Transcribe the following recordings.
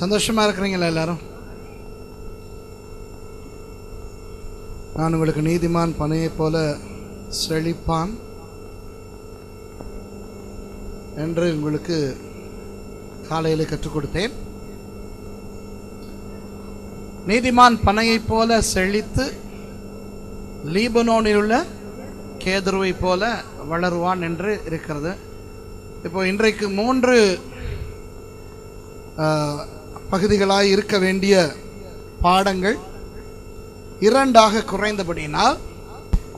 சந்தோஷமா இருக்கிறீங்களா எல்லாரும்? நான் உங்களுக்கு நீதிமான் பனையைப் போல செழிப்பான் என்று உங்களுக்கு காலையில் கற்றுக் கொடுத்தேன். நீதிமான் பனையைப் போல செழித்து லீபனோனில் உள்ள கேதுருவை போல வளருவான் என்று இருக்கிறது. இப்போ இன்றைக்கு மூன்று பகுதிகளாய் இருக்க வேண்டிய பாடங்கள் இரண்டாக குறைந்தபடினால்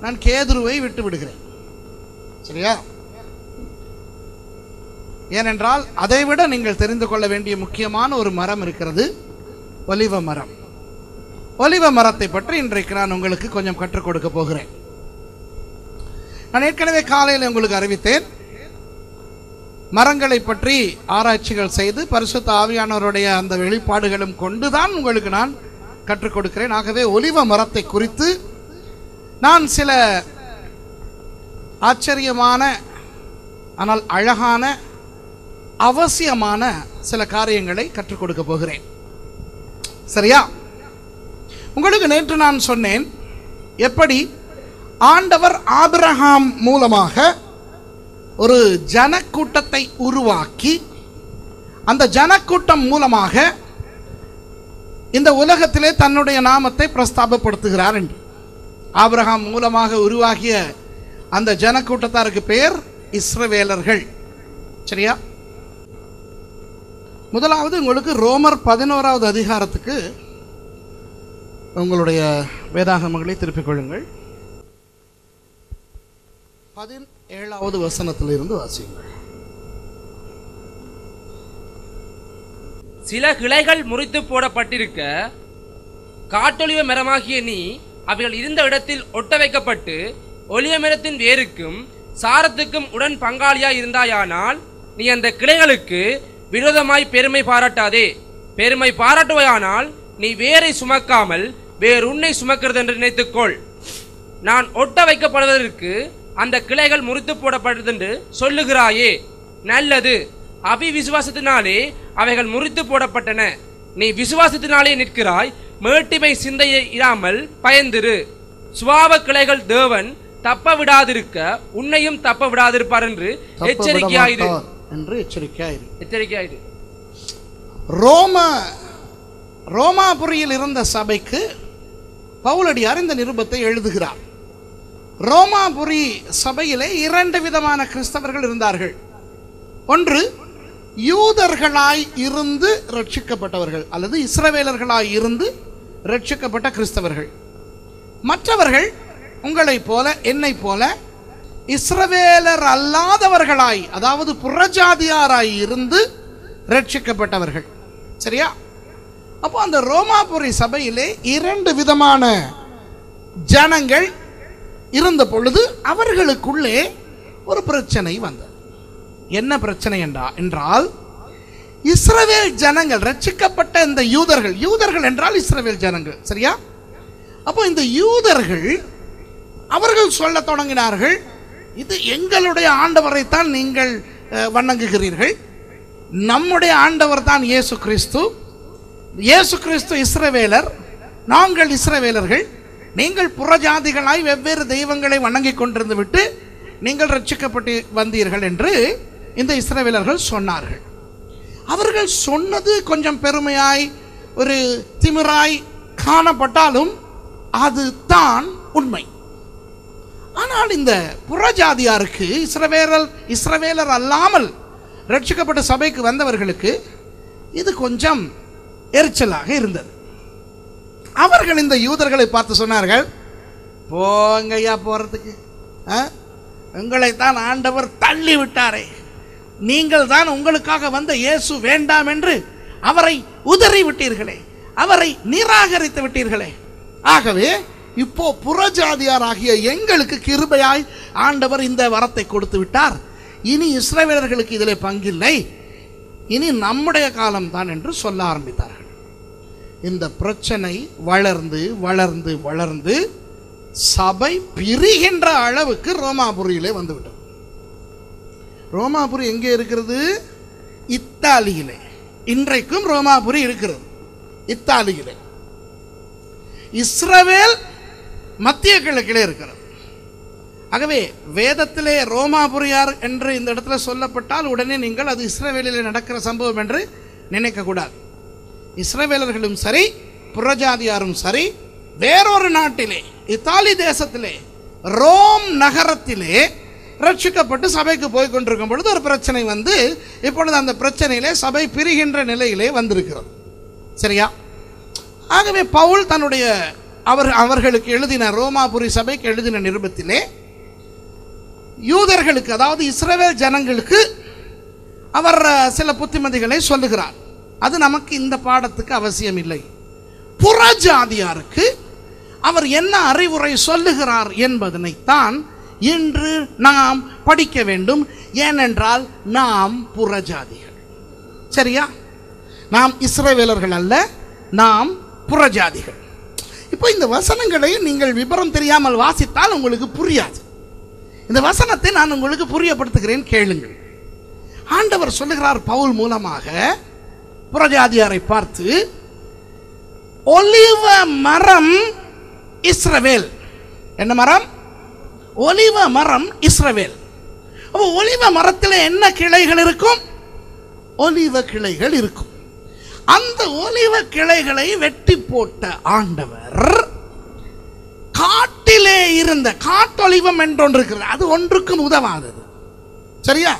நான் கேதுருவை விட்டு விடுகிறேன். சரியா? ஏனென்றால் அதைவிட நீங்கள் தெரிந்து கொள்ள வேண்டிய முக்கியமான ஒரு மரம் இருக்கிறது ஒலிவ மரம். ஒலிவ மரத்தை பற்றி இன்றைக்கு நான் உங்களுக்கு கொஞ்சம் கற்றுக் கொடுக்க போகிறேன். நான் ஏற்கனவே காலையில் உங்களுக்கு அறிவித்தேன் மரங்களை பற்றி ஆராய்ச்சிகள் செய்து பரிசுத்த ஆவியானவருடைய அந்த வெளிப்பாடுகளும் கொண்டுதான் உங்களுக்கு நான் கற்றுக் கொடுக்கிறேன். ஆகவே ஒலிவ மரத்தை குறித்து நான் சில ஆச்சரியமான ஆனால் அழகான அவசியமான சில காரியங்களை கற்றுக் கொடுக்க போகிறேன். சரியா? உங்களுக்கு நேற்று நான் சொன்னேன் எப்படி ஆண்டவர் ஆபிரஹாம் மூலமாக ஒரு ஜனக்கூட்டத்தை உருவாக்கி அந்த ஜனக்கூட்டம் மூலமாக இந்த உலகத்திலே தன்னுடைய நாமத்தை பிரஸ்தாபப்படுத்துகிறார் என்று. ஆபிரகாம் மூலமாக உருவாகிய அந்த ஜனக்கூட்டத்தாருக்கு பெயர் இஸ்ரவேலர்கள். சரியா? முதலாவது உங்களுக்கு ரோமர் பதினோராவது அதிகாரத்துக்கு உங்களுடைய வேதாகமங்களை திருப்பிக் கொள்ளுங்கள். ஏழாவது வசனத்தில் இருந்து வாசியுங்கள். சில கிளைகள் முறித்து போடப்பட்டிருக்க காட்டொலிவ மரமாகிய நீ அவைகள் இருந்த இடத்தில் ஒட்ட வைக்கப்பட்டு ஒளிய மரத்தின் வேருக்கும் சாரத்துக்கும் உடன் பங்காளியாய் இருந்தாயானால் நீ அந்த கிளைகளுக்கு விரோதமாய் பெருமை பாராட்டாதே. பெருமை பாராட்டுவாயானால் நீ வேரை சுமக்காமல் வேறு உன்னை சுமக்கிறது என்று நினைத்துக்கொள். நான் ஒட்ட வைக்கப்படுவதற்கு அந்த கிளைகள் முறித்து போடப்பட்டது என்று சொல்லுகிறாயே நல்லது. அபி விசுவாசத்தினாலே அவைகள் முறித்து போடப்பட்டன. நீ விசுவாசத்தினாலே நிற்கிறாய் மேட்டிமை சிந்தையை இராமல் பயந்திரு. சுவாவ கிளைகள் தேவன் தப்ப விடாதிருக்க உன்னையும் தப்ப விடாதிருப்பார் என்று எச்சரிக்கையாயிரு. என்று எச்சரிக்கையாயிரு. எச்சரிக்கையாயிரு. ரோம ரோமாபுரியில் இருந்த சபைக்கு பவுலடியார் இந்த நிருபத்தை எழுதுகிறார். ரோமாபுரி சபையிலே இரண்டு விதமான கிறிஸ்தவர்கள் இருந்தார்கள். ஒன்று யூதர்களாய் இருந்து ரட்சிக்கப்பட்டவர்கள் அல்லது இஸ்ரவேலர்களாய் இருந்து ரட்சிக்கப்பட்ட கிறிஸ்தவர்கள். மற்றவர்கள் உங்களைப் போல என்னைப் போல இஸ்ரவேலர் அல்லாதவர்களாய் அதாவது புறஜாதியாராய் இருந்து ரட்சிக்கப்பட்டவர்கள் சரியா? அப்போ அந்த ரோமாபுரி சபையிலே இரண்டு விதமான ஜனங்கள் இருந்த பொழுது அவர்களுக்குள்ளே ஒரு பிரச்சனை வந்தது. என்ன பிரச்சனை என்றா என்றால் இஸ்ரவேல் ஜனங்கள் ரட்சிக்கப்பட்ட இந்த யூதர்கள் யூதர்கள் என்றால் இஸ்ரவேல் ஜனங்கள் சரியா? அப்போ இந்த யூதர்கள் அவர்கள் சொல்ல தொடங்கினார்கள் இது எங்களுடைய ஆண்டவரைத்தான் நீங்கள் வணங்குகிறீர்கள். நம்முடைய ஆண்டவர் தான் இயேசு கிறிஸ்து. இயேசு கிறிஸ்து இஸ்ரவேலர் நாங்கள் இஸ்ரவேலர்கள். நீங்கள் புறஜாதிகளாய் வெவ்வேறு தெய்வங்களை வணங்கி கொண்டிருந்து விட்டு நீங்கள் ரட்சிக்கப்பட்டு வந்தீர்கள் என்று இந்த இஸ்ரவேலர்கள் சொன்னார்கள். அவர்கள் சொன்னது கொஞ்சம் பெருமையாய் ஒரு திமிராய் காணப்பட்டாலும் அது தான் உண்மை. ஆனால் இந்த புறஜாதியாருக்கு இஸ்ரவேலர் இஸ்ரவேலர் அல்லாமல் ரட்சிக்கப்பட்ட சபைக்கு வந்தவர்களுக்கு இது கொஞ்சம் எரிச்சலாக இருந்தது. அவர்கள் இந்த யூதர்களை பார்த்து சொன்னார்கள் போங்கய்யா போகிறதுக்கு ஆ? உங்களைத்தான் ஆண்டவர் தள்ளி விட்டாரே நீங்கள் தான் உங்களுக்காக வந்த இயேசு வேண்டாம் என்று அவரை உதறி விட்டீர்களே. அவரை நிராகரித்து விட்டீர்களே. ஆகவே இப்போ புறஜாதியாராகிய எங்களுக்கு கிருபையாய் ஆண்டவர் இந்த வரத்தை கொடுத்து விட்டார். இனி இஸ்ரவேலர்களுக்கு இதில் பங்கில்லை. இனி நம்முடைய காலம்தான் என்று சொல்ல ஆரம்பித்தார்கள். இந்த பிரச்சனை வளர்ந்து வளர்ந்து வளர்ந்து சபை பிரிகின்ற அளவுக்கு ரோமாபுரியிலே வந்துவிட்டது. ரோமாபுரி எங்கே இருக்கிறது? இத்தாலியிலே. இன்றைக்கும் ரோமாபுரி இருக்கிறது. இத்தாலியிலே. இஸ்ரவேல் மத்திய கிழக்கிலே இருக்கிறது. ஆகவே வேதத்திலே ரோமாபுரியார் என்று இந்த இடத்துல சொல்லப்பட்டால் உடனே நீங்கள் அது இஸ்ரவேலிலே நடக்கிற சம்பவம் என்று நினைக்கக்கூடாது. இஸ்ரவேலர்களும் சரி புறஜாதியாரும் சரி வேறொரு நாட்டிலே இத்தாலி தேசத்திலே ரோம் நகரத்திலே ரட்சிக்கப்பட்டு சபைக்கு போய் கொண்டிருக்கும் பொழுது ஒரு பிரச்சனை வந்து இப்பொழுது அந்த பிரச்சனையிலே சபை பிரிகின்ற நிலையிலே வந்திருக்கிறது. சரியா? ஆகவே பவுல் தன்னுடைய அவர் அவர்களுக்கு எழுதின ரோமாபுரி சபைக்கு எழுதின நிருபத்திலே யூதர்களுக்கு அதாவது இஸ்ரவேல் ஜனங்களுக்கு அவர் சில புத்திமதிகளை சொல்லுகிறார். அது நமக்கு இந்த பாடத்துக்கு அவசியம் இல்லை புறஜாதியாருக்கு அவர் என்ன அறிவுரை சொல்லுகிறார் என்பதனைத்தான் இன்று நாம் படிக்க வேண்டும். ஏனென்றால் நாம் புறஜாதிகள். சரியா? நாம் இஸ்ரேவேலர்கள் அல்ல நாம் புறஜாதிகள். இப்போ இந்த வசனங்களை நீங்கள் விபரம் தெரியாமல் வாசித்தால் உங்களுக்கு புரியாது. இந்த வசனத்தை நான் உங்களுக்கு புரியப்படுத்துகிறேன் கேளுங்கள். ஆண்டவர் சொல்லுகிறார் பவுல் மூலமாக புறஜாதியாரை பார்த்து ஒலிவ மரம் இஸ்ரவேல். என்ன மரம்? ஒலிவ மரம் இஸ்ரவேல். அப்போ ஒலிவ மரத்தில் என்ன கிளைகள் இருக்கும்? ஒலிவ கிளைகள் இருக்கும். அந்த ஒலிவ கிளைகளை வெட்டி போட்ட ஆண்டவர் காட்டிலே இருந்த காட்டொலிவம் என்றொன்று இருக்கிறது அது ஒன்றுக்கும் உதவாதது. சரியா?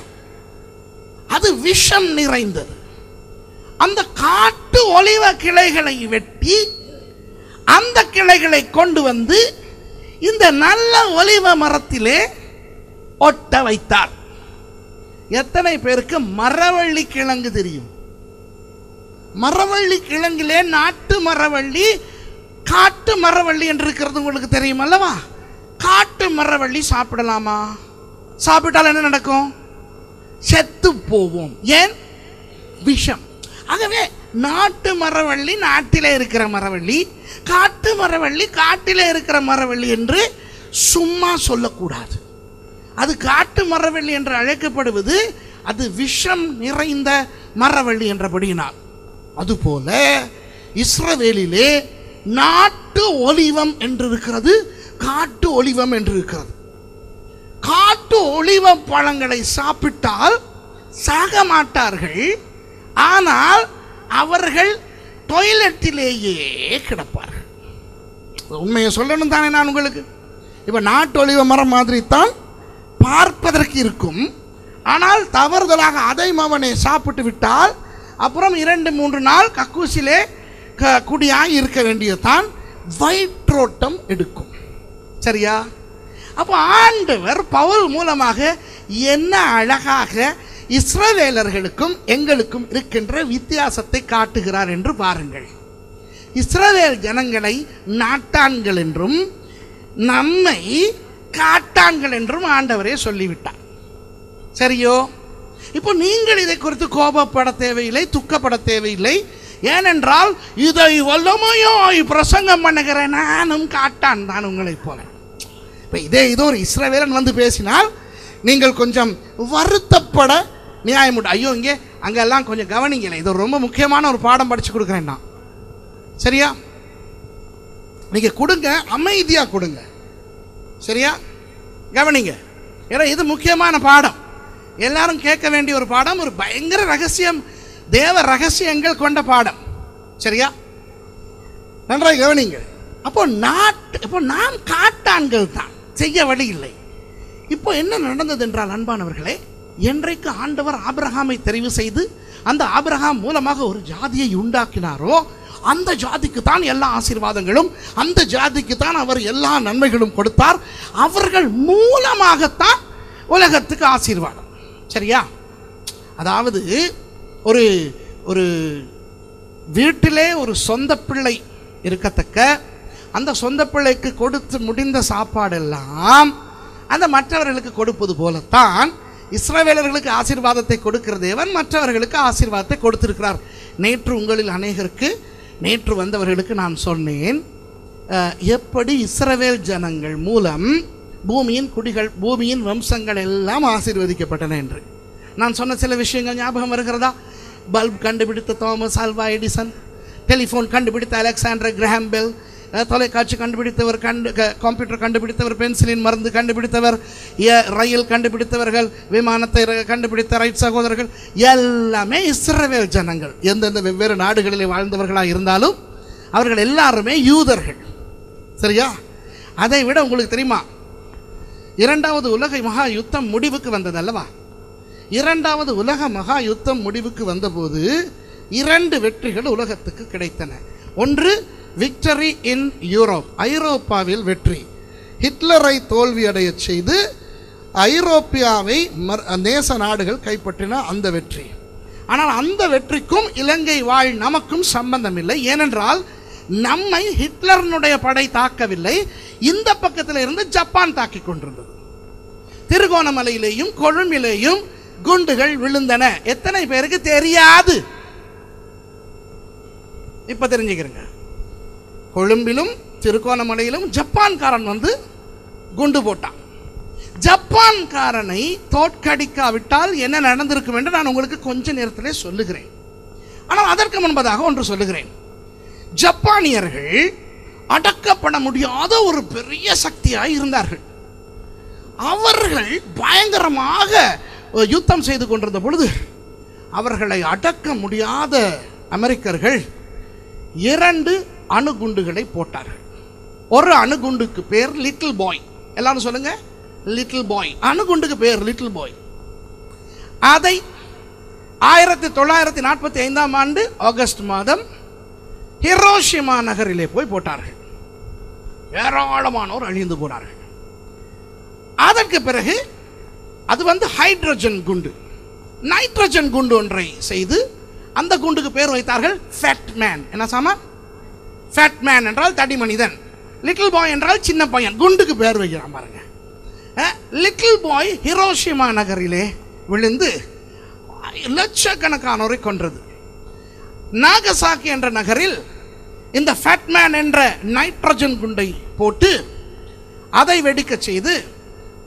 அது விஷம் நிறைந்தது. அந்த காட்டு ஒலிவ கிளைகளை வெட்டி அந்த கிளைகளை கொண்டு வந்து இந்த நல்ல ஒலிவ மரத்திலே ஒட்ட வைத்தார். எத்தனை பேருக்கு மரவள்ளி கிழங்கு தெரியும்? மரவள்ளி கிழங்கிலே நாட்டு மரவள்ளி காட்டு மரவள்ளி என்று இருக்கிறது உங்களுக்கு தெரியும் அல்லவா? காட்டு மரவள்ளி சாப்பிடலாமா? சாப்பிட்டால் என்ன நடக்கும்? செத்து போவோம். ஏன்? விஷம். ஆகவே நாட்டு மரவள்ளி நாட்டிலே இருக்கிற மரவள்ளி காட்டு மரவள்ளி காட்டிலே இருக்கிற மரவள்ளி என்று சும்மா சொல்லக்கூடாது. அது காட்டு மரவள்ளி என்று அழைக்கப்படுவது அது விஷம் நிறைந்த மரவள்ளி என்றபடியினால். அதுபோல இஸ்ரவேலிலே நாட்டு ஒலிவம் என்று இருக்கிறது காட்டு ஒலிவம் என்று இருக்கிறது காட்டு ஒலிவ பழங்களை சாப்பிட்டால் சாக மாட்டார்கள் ஆனால் அவர்கள் டொய்லெட்டிலேயே கிடப்பார்கள். உண்மையை சொல்லணும் தானே நான் உங்களுக்கு? இப்போ நாட்டொழிவு மரம் மாதிரி தான் பார்ப்பதற்கு இருக்கும். ஆனால் தவறுதலாக அதை மவனை சாப்பிட்டு விட்டால் அப்புறம் இரண்டு மூன்று நாள் கக்கூசிலே க குடியாக இருக்க வேண்டியதுதான் வயிற்றோட்டம் எடுக்கும். சரியா? அப்போ ஆண்டவர் பவுல் மூலமாக என்ன அழகாக இஸ்ரவேலர்களுக்கும் எங்களுக்கும் இருக்கின்ற வித்தியாசத்தை காட்டுகிறார் என்று பாருங்கள். இஸ்ரவேல் ஜனங்களை நாட்டான்கள் என்றும் நம்மை காட்டான்கள் என்றும் ஆண்டவரே சொல்லிவிட்டார். சரியோ? இப்போ நீங்கள் இதை குறித்து கோபப்பட தேவையில்லை துக்கப்பட தேவையில்லை. ஏனென்றால் இதை வல்லமையாய் பிரசங்கம் பண்ணுகிற நானும் காட்டான் தான் உங்களை போல. இப்போ இதே இது ஒரு இஸ்ரவேலன் வந்து பேசினால் நீங்கள் கொஞ்சம் வருத்தப்பட நியாயம் ஐயோ இங்கே அங்கெல்லாம் கொஞ்சம் கவனிங்களேன் இது ரொம்ப முக்கியமான ஒரு பாடம் படித்து கொடுக்குறேன் நான். சரியா? நீங்கள் கொடுங்க அமைதியாக கொடுங்க. சரியா? கவனிங்க. ஏன்னா இது முக்கியமான பாடம். எல்லாரும் கேட்க வேண்டிய ஒரு பாடம் ஒரு பயங்கர ரகசியம் தேவ ரகசியங்கள் கொண்ட பாடம். சரியா? நன்றாக கவனிங்க. அப்போ நாட்டு இப்போ நாம் காட்டான்கள் தான். செய்ய வழி இல்லை. இப்போ என்ன நடந்தது என்றால் அன்பானவர்களே என்றைக்கு ஆண்டவர் ஆபிரகாமை தெரிவு செய்து அந்த ஆபிரகாம் மூலமாக ஒரு ஜாதியை உண்டாக்கினாரோ அந்த ஜாதிக்கு தான் எல்லா ஆசீர்வாதங்களும் அந்த ஜாதிக்கு தான் அவர் எல்லா நன்மைகளும் கொடுத்தார். அவர்கள் மூலமாகத்தான் உலகத்துக்கு ஆசீர்வாதம். சரியா? அதாவது ஒரு ஒரு வீட்டிலே ஒரு சொந்த பிள்ளை இருக்கத்தக்க அந்த சொந்த பிள்ளைக்கு கொடுத்து முடிந்த சாப்பாடெல்லாம் அந்த மற்றவர்களுக்கு கொடுப்பது போலத்தான் இஸ்ரவேலர்களுக்கு ஆசீர்வாதத்தை கொடுக்கிற தேவன் மற்றவர்களுக்கு ஆசீர்வாதத்தை கொடுத்திருக்கிறார். நேற்று உங்களில் அநேகருக்கு நேற்று வந்தவர்களுக்கு நான் சொன்னேன் எப்படி இஸ்ரவேல் ஜனங்கள் மூலம் பூமியின் குடிகள் பூமியின் வம்சங்கள் எல்லாம் ஆசீர்வதிக்கப்பட்டன என்று. நான் சொன்ன சில விஷயங்கள் ஞாபகம் வருகிறதா? பல்ப் கண்டுபிடித்த தாமஸ் ஆல்வா எடிசன் டெலிஃபோன் கண்டுபிடித்த அலெக்சாண்டர் கிரஹாம்பெல் பெல் தொலைக்காட்சி கண்டுபிடித்தவர் கண்டு கம்ப்யூட்டர் கண்டுபிடித்தவர் பென்சிலின் மருந்து கண்டுபிடித்தவர் ரயில் கண்டுபிடித்தவர்கள் விமானத்தை கண்டுபிடித்த ரைட் சகோதரர்கள் எல்லாமே இஸ்ரவேல் ஜனங்கள். எந்தெந்த வெவ்வேறு நாடுகளிலே வாழ்ந்தவர்களாக இருந்தாலும் அவர்கள் எல்லாருமே யூதர்கள். சரியா? அதை விட உங்களுக்கு தெரியுமா? இரண்டாவது உலக மகா யுத்தம் முடிவுக்கு வந்தது அல்லவா இரண்டாவது உலக மகா யுத்தம் முடிவுக்கு வந்தபோது இரண்டு வெற்றிகள் உலகத்துக்கு கிடைத்தன. ஒன்று விக்டரி இன் யூரோப் ஐரோப்பாவில் வெற்றி. ஹிட்லரை தோல்வியடையச் செய்து ஐரோப்பியாவை மர் நேச நாடுகள் கைப்பற்றின அந்த வெற்றி. ஆனால் அந்த வெற்றிக்கும் இலங்கை வாழ் நமக்கும் சம்பந்தம் இல்லை ஏனென்றால் நம்மை ஹிட்லரனுடைய படை தாக்கவில்லை. இந்த பக்கத்தில் இருந்து ஜப்பான் தாக்கிக் கொண்டிருந்தது. திருகோணமலையிலேயும் கொழும்பிலேயும் குண்டுகள் விழுந்தன. எத்தனை பேருக்கு தெரியாது? இப்ப தெரிஞ்சுக்கிறேங்க. கொழும்பிலும் திருகோணமலையிலும் ஜப்பான்காரன் வந்து குண்டு போட்டான். ஜப்பான்காரனை தோற்கடிக்காவிட்டால் என்ன நடந்திருக்கும் என்று நான் உங்களுக்கு கொஞ்ச நேரத்திலே சொல்லுகிறேன். ஆனால் அதற்கு முன்பதாக ஒன்று சொல்லுகிறேன். ஜப்பானியர்கள் அடக்கப்பட முடியாத ஒரு பெரிய சக்தியாக இருந்தார்கள். அவர்கள் பயங்கரமாக யுத்தம் செய்து கொண்டிருந்த பொழுது அவர்களை அடக்க முடியாத அமெரிக்கர்கள் இரண்டு அணுகுண்டுகளை போட்டார்கள். ஒரு அணுகுண்டுக்கு பேர் லிட்டில் பாய் எல்லாரும் சொல்லுங்க லிட்டில் பாய் அணுகுண்டுக்கு பேர் லிட்டில் பாய் அதை ஆயிரத்தி தொள்ளாயிரத்தி நாற்பத்தி ஐந்தாம் ஆண்டு ஆகஸ்ட் மாதம் ஹிரோஷிமா நகரிலே போய் போட்டார்கள். ஏராளமானோர் அழிந்து போனார்கள். அதற்கு பிறகு அது வந்து ஹைட்ரஜன் குண்டு. நைட்ரஜன் குண்டு ஒன்றை செய்து அந்த குண்டுக்கு பேர் வைத்தார்கள் ஃபேட் மேன் என்ன சாமா? ஃபேட் மேன் என்றால் தடி மனிதன். லிட்டில் பாய் என்றால் சின்ன பையன். குண்டுக்கு பேர் வைக்கிறான் பாருங்க. லிட்டில் பாய் ஹிரோஷிமா நகரிலே விழுந்து லட்சக்கணக்கானோரை கொன்றது. நாகசாக்கி என்ற நகரில் இந்த ஃபேட்மேன் என்ற நைட்ரஜன் குண்டை போட்டு அதை வெடிக்கச் செய்து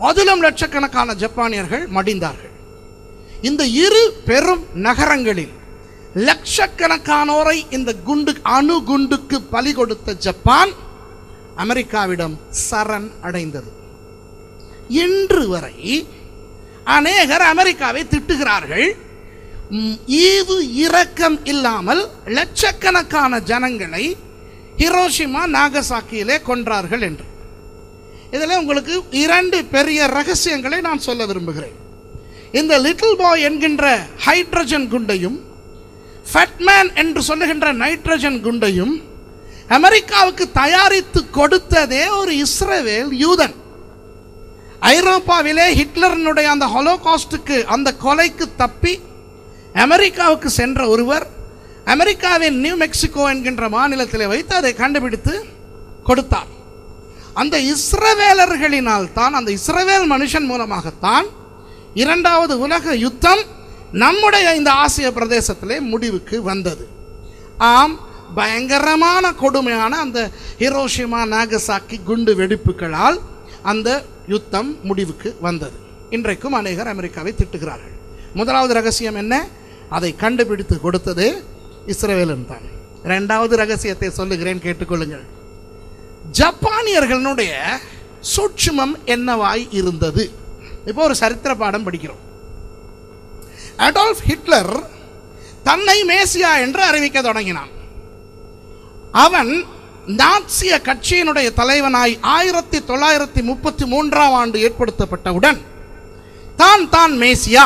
அதிலும் லட்சக்கணக்கான ஜப்பானியர்கள் மடிந்தார்கள். இந்த இரு பெரும் நகரங்களில் லட்சக்கணக்கானோரை இந்த குண்டு அணு குண்டுக்கு பலி கொடுத்த ஜப்பான் அமெரிக்காவிடம் சரண் அடைந்தது. இன்று வரை அநேகர் அமெரிக்காவை திட்டுகிறார்கள். ஈவு இரக்கம் இல்லாமல் லட்சக்கணக்கான ஜனங்களை ஹிரோஷிமா நாகசாக்கியிலே கொன்றார்கள் என்று. இதில் உங்களுக்கு இரண்டு பெரிய ரகசியங்களை நான் சொல்ல விரும்புகிறேன். இந்த லிட்டில் பாய் என்கின்ற ஹைட்ரஜன் குண்டையும் ஃபட்மேன் என்று சொல்லுகின்ற நைட்ரஜன் குண்டையும் அமெரிக்காவுக்கு தயாரித்து கொடுத்ததே ஒரு இஸ்ரேவேல் யூதன். ஐரோப்பாவிலே ஹிட்லரனுடைய அந்த ஹொலோகாஸ்டுக்கு அந்த கொலைக்கு தப்பி அமெரிக்காவுக்கு சென்ற ஒருவர் அமெரிக்காவின் நியூ மெக்சிகோ என்கின்ற மாநிலத்தில் வைத்து அதை கண்டுபிடித்து கொடுத்தார். அந்த இஸ்ரவேலர்களினால் தான் அந்த இஸ்ரவேல் மனுஷன் மூலமாகத்தான் இரண்டாவது உலக யுத்தம் நம்முடைய இந்த ஆசிய பிரதேசத்திலே முடிவுக்கு வந்தது. ஆம் பயங்கரமான கொடுமையான அந்த ஹிரோஷிமா நாகசாக்கி குண்டு வெடிப்புகளால் அந்த யுத்தம் முடிவுக்கு வந்தது. இன்றைக்கும் அநேகர் அமெரிக்காவை திட்டுகிறார்கள். முதலாவது ரகசியம் என்ன? அதை கண்டுபிடித்து கொடுத்தது இஸ்ரேலன் தான். இரண்டாவது ரகசியத்தை சொல்லுகிறேன் கேட்டுக்கொள்ளுங்கள். ஜப்பானியர்களுடைய சூட்சுமம் என்னவாய் இருந்தது? இப்போ ஒரு சரித்திர பாடம் படிக்கிறோம். அடால்ஃப் ஹிட்லர் தன்னை மேசியா என்று அறிவிக்க தொடங்கினான். அவன் நாட்சிய கட்சியினுடைய தலைவனாய் ஆயிரத்தி தொள்ளாயிரத்தி முப்பத்தி மூன்றாம் ஆண்டு ஏற்படுத்தப்பட்டவுடன் தான் தான் மேசியா.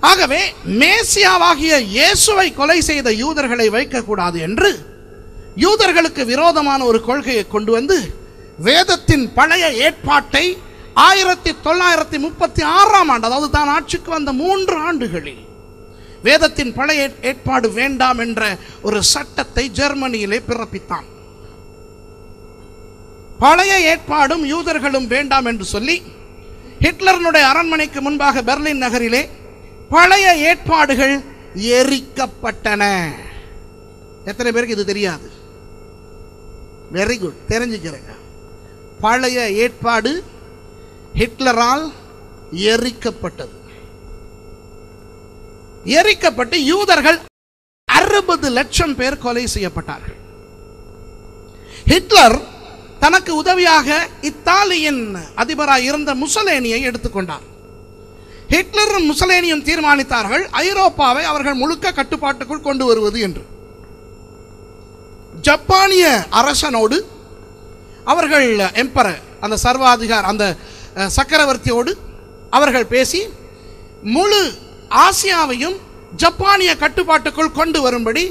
ஆகவே மேசியாவாகிய இயேசுவை கொலை செய்த யூதர்களை வைக்கக்கூடாது என்று யூதர்களுக்கு விரோதமான ஒரு கொள்கையை கொண்டு வந்து வேதத்தின் பழைய ஏற்பாட்டை ஆயிரத்தி தொள்ளாயிரத்தி முப்பத்தி ஆறாம் ஆண்டு அதாவது தான் ஆட்சிக்கு வந்த மூன்று ஆண்டுகளில் வேதத்தின் பழைய ஏற்பாடு வேண்டாம் என்ற ஒரு சட்டத்தை ஜெர்மனியிலே பிறப்பித்தான். பழைய ஏற்பாடும் யூதர்களும் வேண்டாம் என்று சொல்லி ஹிட்லரனுடைய அரண்மனைக்கு முன்பாக பெர்லின் நகரிலே பழைய ஏற்பாடுகள் எரிக்கப்பட்டன. எத்தனை பேருக்கு இது தெரியாது? வெரி குட் தெரிஞ்சுக்கிறேங்க பழைய ஏற்பாடு ஹிட்லரால் எரிக்கப்பட்டது. எரிக்கப்பட்டு யூதர்கள் அறுபது லட்சம் பேர் கொலை செய்யப்பட்டார்கள். ஹிட்லர் தனக்கு உதவியாக இத்தாலியின் அதிபராக இருந்த முசலேனியை எடுத்துக்கொண்டார் ஹிட்லரும் முசலேனியும் தீர்மானித்தார்கள் ஐரோப்பாவை அவர்கள் முழுக்க கட்டுப்பாட்டுக்குள் கொண்டு வருவது என்று. ஜப்பானிய அரசனோடு அவர்கள் எம்பரர் அந்த சர்வாதிகார் அந்த சக்கரவர்த்தியோடு அவர்கள் பேசி முழு ஆசியாவையும் ஜப்பானிய கட்டுப்பாட்டுக்குள் கொண்டு வரும்படி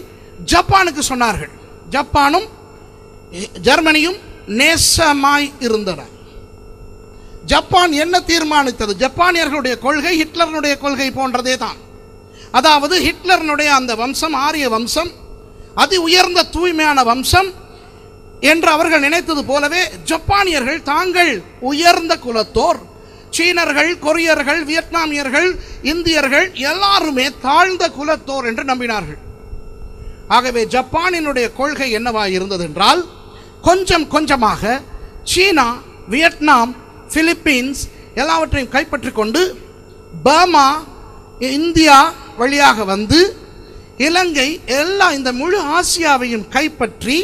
ஜப்பானுக்கு சொன்னார்கள். ஜப்பானும் ஜெர்மனியும் நேசமாய் இருந்தன. ஜப்பான் என்ன தீர்மானித்தது? ஜப்பானியர்களுடைய கொள்கை ஹிட்லருடைய கொள்கை போன்றதே தான். அதாவது ஹிட்லருடைய அந்த வம்சம் ஆரிய வம்சம் அதி உயர்ந்த தூய்மையான வம்சம் என்று அவர்கள் நினைத்தது போலவே ஜப்பானியர்கள் தாங்கள் உயர்ந்த குலத்தோர். சீனர்கள் கொரியர்கள் வியட்நாமியர்கள் இந்தியர்கள் எல்லாருமே தாழ்ந்த குலத்தோர் என்று நம்பினார்கள். ஆகவே ஜப்பானினுடைய கொள்கை என்னவா இருந்தது என்றால் கொஞ்சம் கொஞ்சமாக சீனா வியட்நாம் பிலிப்பீன்ஸ் எல்லாவற்றையும் கைப்பற்றிக் கொண்டு பர்மா இந்தியா வழியாக வந்து இலங்கை எல்லா இந்த முழு ஆசியாவையும் கைப்பற்றி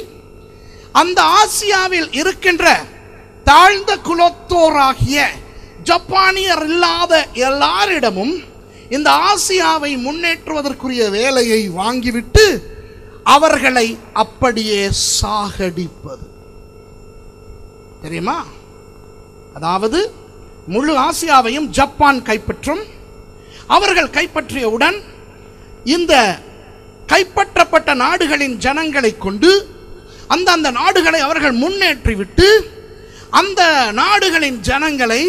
அந்த ஆசியாவில் இருக்கின்ற தாழ்ந்த குலத்தோராகிய ஜப்பானியர் இல்லாத எல்லாரிடமும் இந்த ஆசியாவை முன்னேற்றுவதற்குரிய வேலையை வாங்கிவிட்டு அவர்களை அப்படியே சாகடிப்பது. தெரியுமா? அதாவது முழு ஆசியாவையும் ஜப்பான் கைப்பற்றும் அவர்கள் கைப்பற்றியவுடன் இந்த கைப்பற்றப்பட்ட நாடுகளின் ஜனங்களை கொண்டு அந்த அந்த நாடுகளை அவர்கள் முன்னேற்றிவிட்டு அந்த நாடுகளின் ஜனங்களை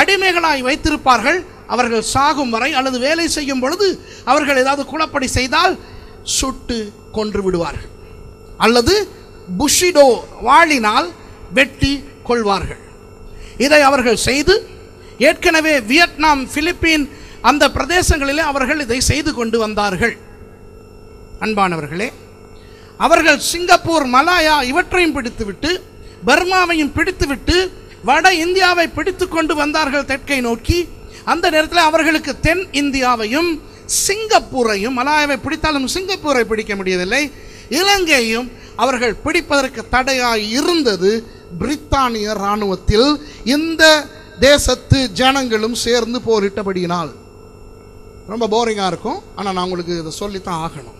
அடிமைகளாய் வைத்திருப்பார்கள். அவர்கள் சாகும் வரை அல்லது வேலை செய்யும் பொழுது அவர்கள் ஏதாவது குழப்படி செய்தால் சுட்டு கொன்று விடுவார்கள். அல்லது புஷிடோ வாழினால் வெட்டி கொள்வார்கள். இதை அவர்கள் செய்து ஏற்கனவே வியட்நாம் பிலிப்பீன் அந்த பிரதேசங்களிலே அவர்கள் இதை செய்து கொண்டு வந்தார்கள். அன்பானவர்களே அவர்கள் சிங்கப்பூர் மலாயா இவற்றையும் பிடித்துவிட்டு பர்மாவையும் பிடித்துவிட்டு வட இந்தியாவை பிடித்து கொண்டு வந்தார்கள் தெற்கை நோக்கி. அந்த நேரத்தில் அவர்களுக்கு தென் இந்தியாவையும் சிங்கப்பூரையும் மலாயாவை பிடித்தாலும் சிங்கப்பூரை பிடிக்க முடியவில்லை. இலங்கையும் அவர்கள் பிடிப்பதற்கு தடையாக இருந்தது பிரித்தானிய இராணுவத்தில். இந்த தேசத்து ஜனங்களும் சேர்ந்து போரிட்டபடியினால். ரொம்ப போரிங்காக இருக்கும். ஆனால் நான் உங்களுக்கு இதை சொல்லித்தான் ஆகணும்.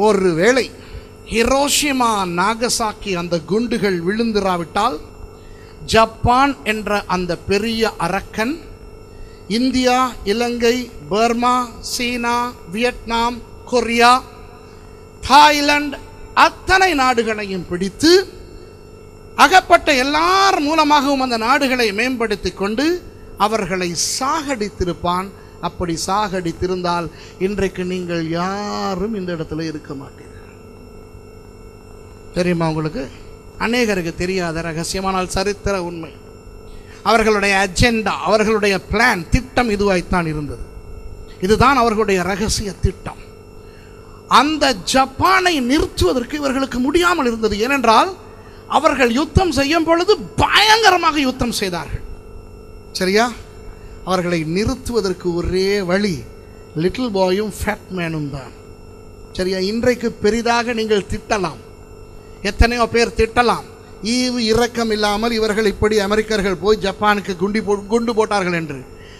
ஒரு வேளை ஹிரோஷிமா நாகசாக்கி அந்த குண்டுகள் விழுந்திராவிட்டால் ஜப்பான் என்ற அந்த பெரிய அரக்கன் India Ilangai Burma China Vietnam Korea Thailand அத்தனை நாடுகளையும் பிடித்து அகப்பட்ட எல்லார் மூலமாகவும் அந்த நாடுகளை மேம்படுத்தி கொண்டு அவர்களை சாகடித்திருப்பான் அப்படி சாகடித்திருந்தால் இன்றைக்கு நீங்கள் யாரும் இந்த இடத்துல இருக்க மாட்டீர்கள். தெரியுமா உங்களுக்கு? அநேகருக்கு தெரியாத ரகசியமானால் சரித்திர உண்மை. அவர்களுடைய அஜெண்டா அவர்களுடைய பிளான் திட்டம் இதுவாய்த்தான் இருந்தது. இதுதான் அவர்களுடைய ரகசிய திட்டம். அந்த ஜப்பானை நிறுத்துவதற்கு இவர்களுக்கு முடியாமல் இருந்தது. ஏனென்றால் அவர்கள் யுத்தம் செய்யும் பொழுது பயங்கரமாக யுத்தம் செய்தார்கள். சரியா? அவர்களை நிறுத்துவதற்கு ஒரே வழி லிட்டில் பாயும் ஃபேட் மேனும் தான். சரியா? இன்றைக்கு பெரிதாக நீங்கள் திட்டலாம். எத்தனையோ பேர் திட்டலாம். ஈவு இரக்கம் இல்லாமல் இவர்கள் இப்படி அமெரிக்கர்கள் போய் ஜப்பானுக்கு குண்டி போ குண்டு போட்டார்கள் என்று.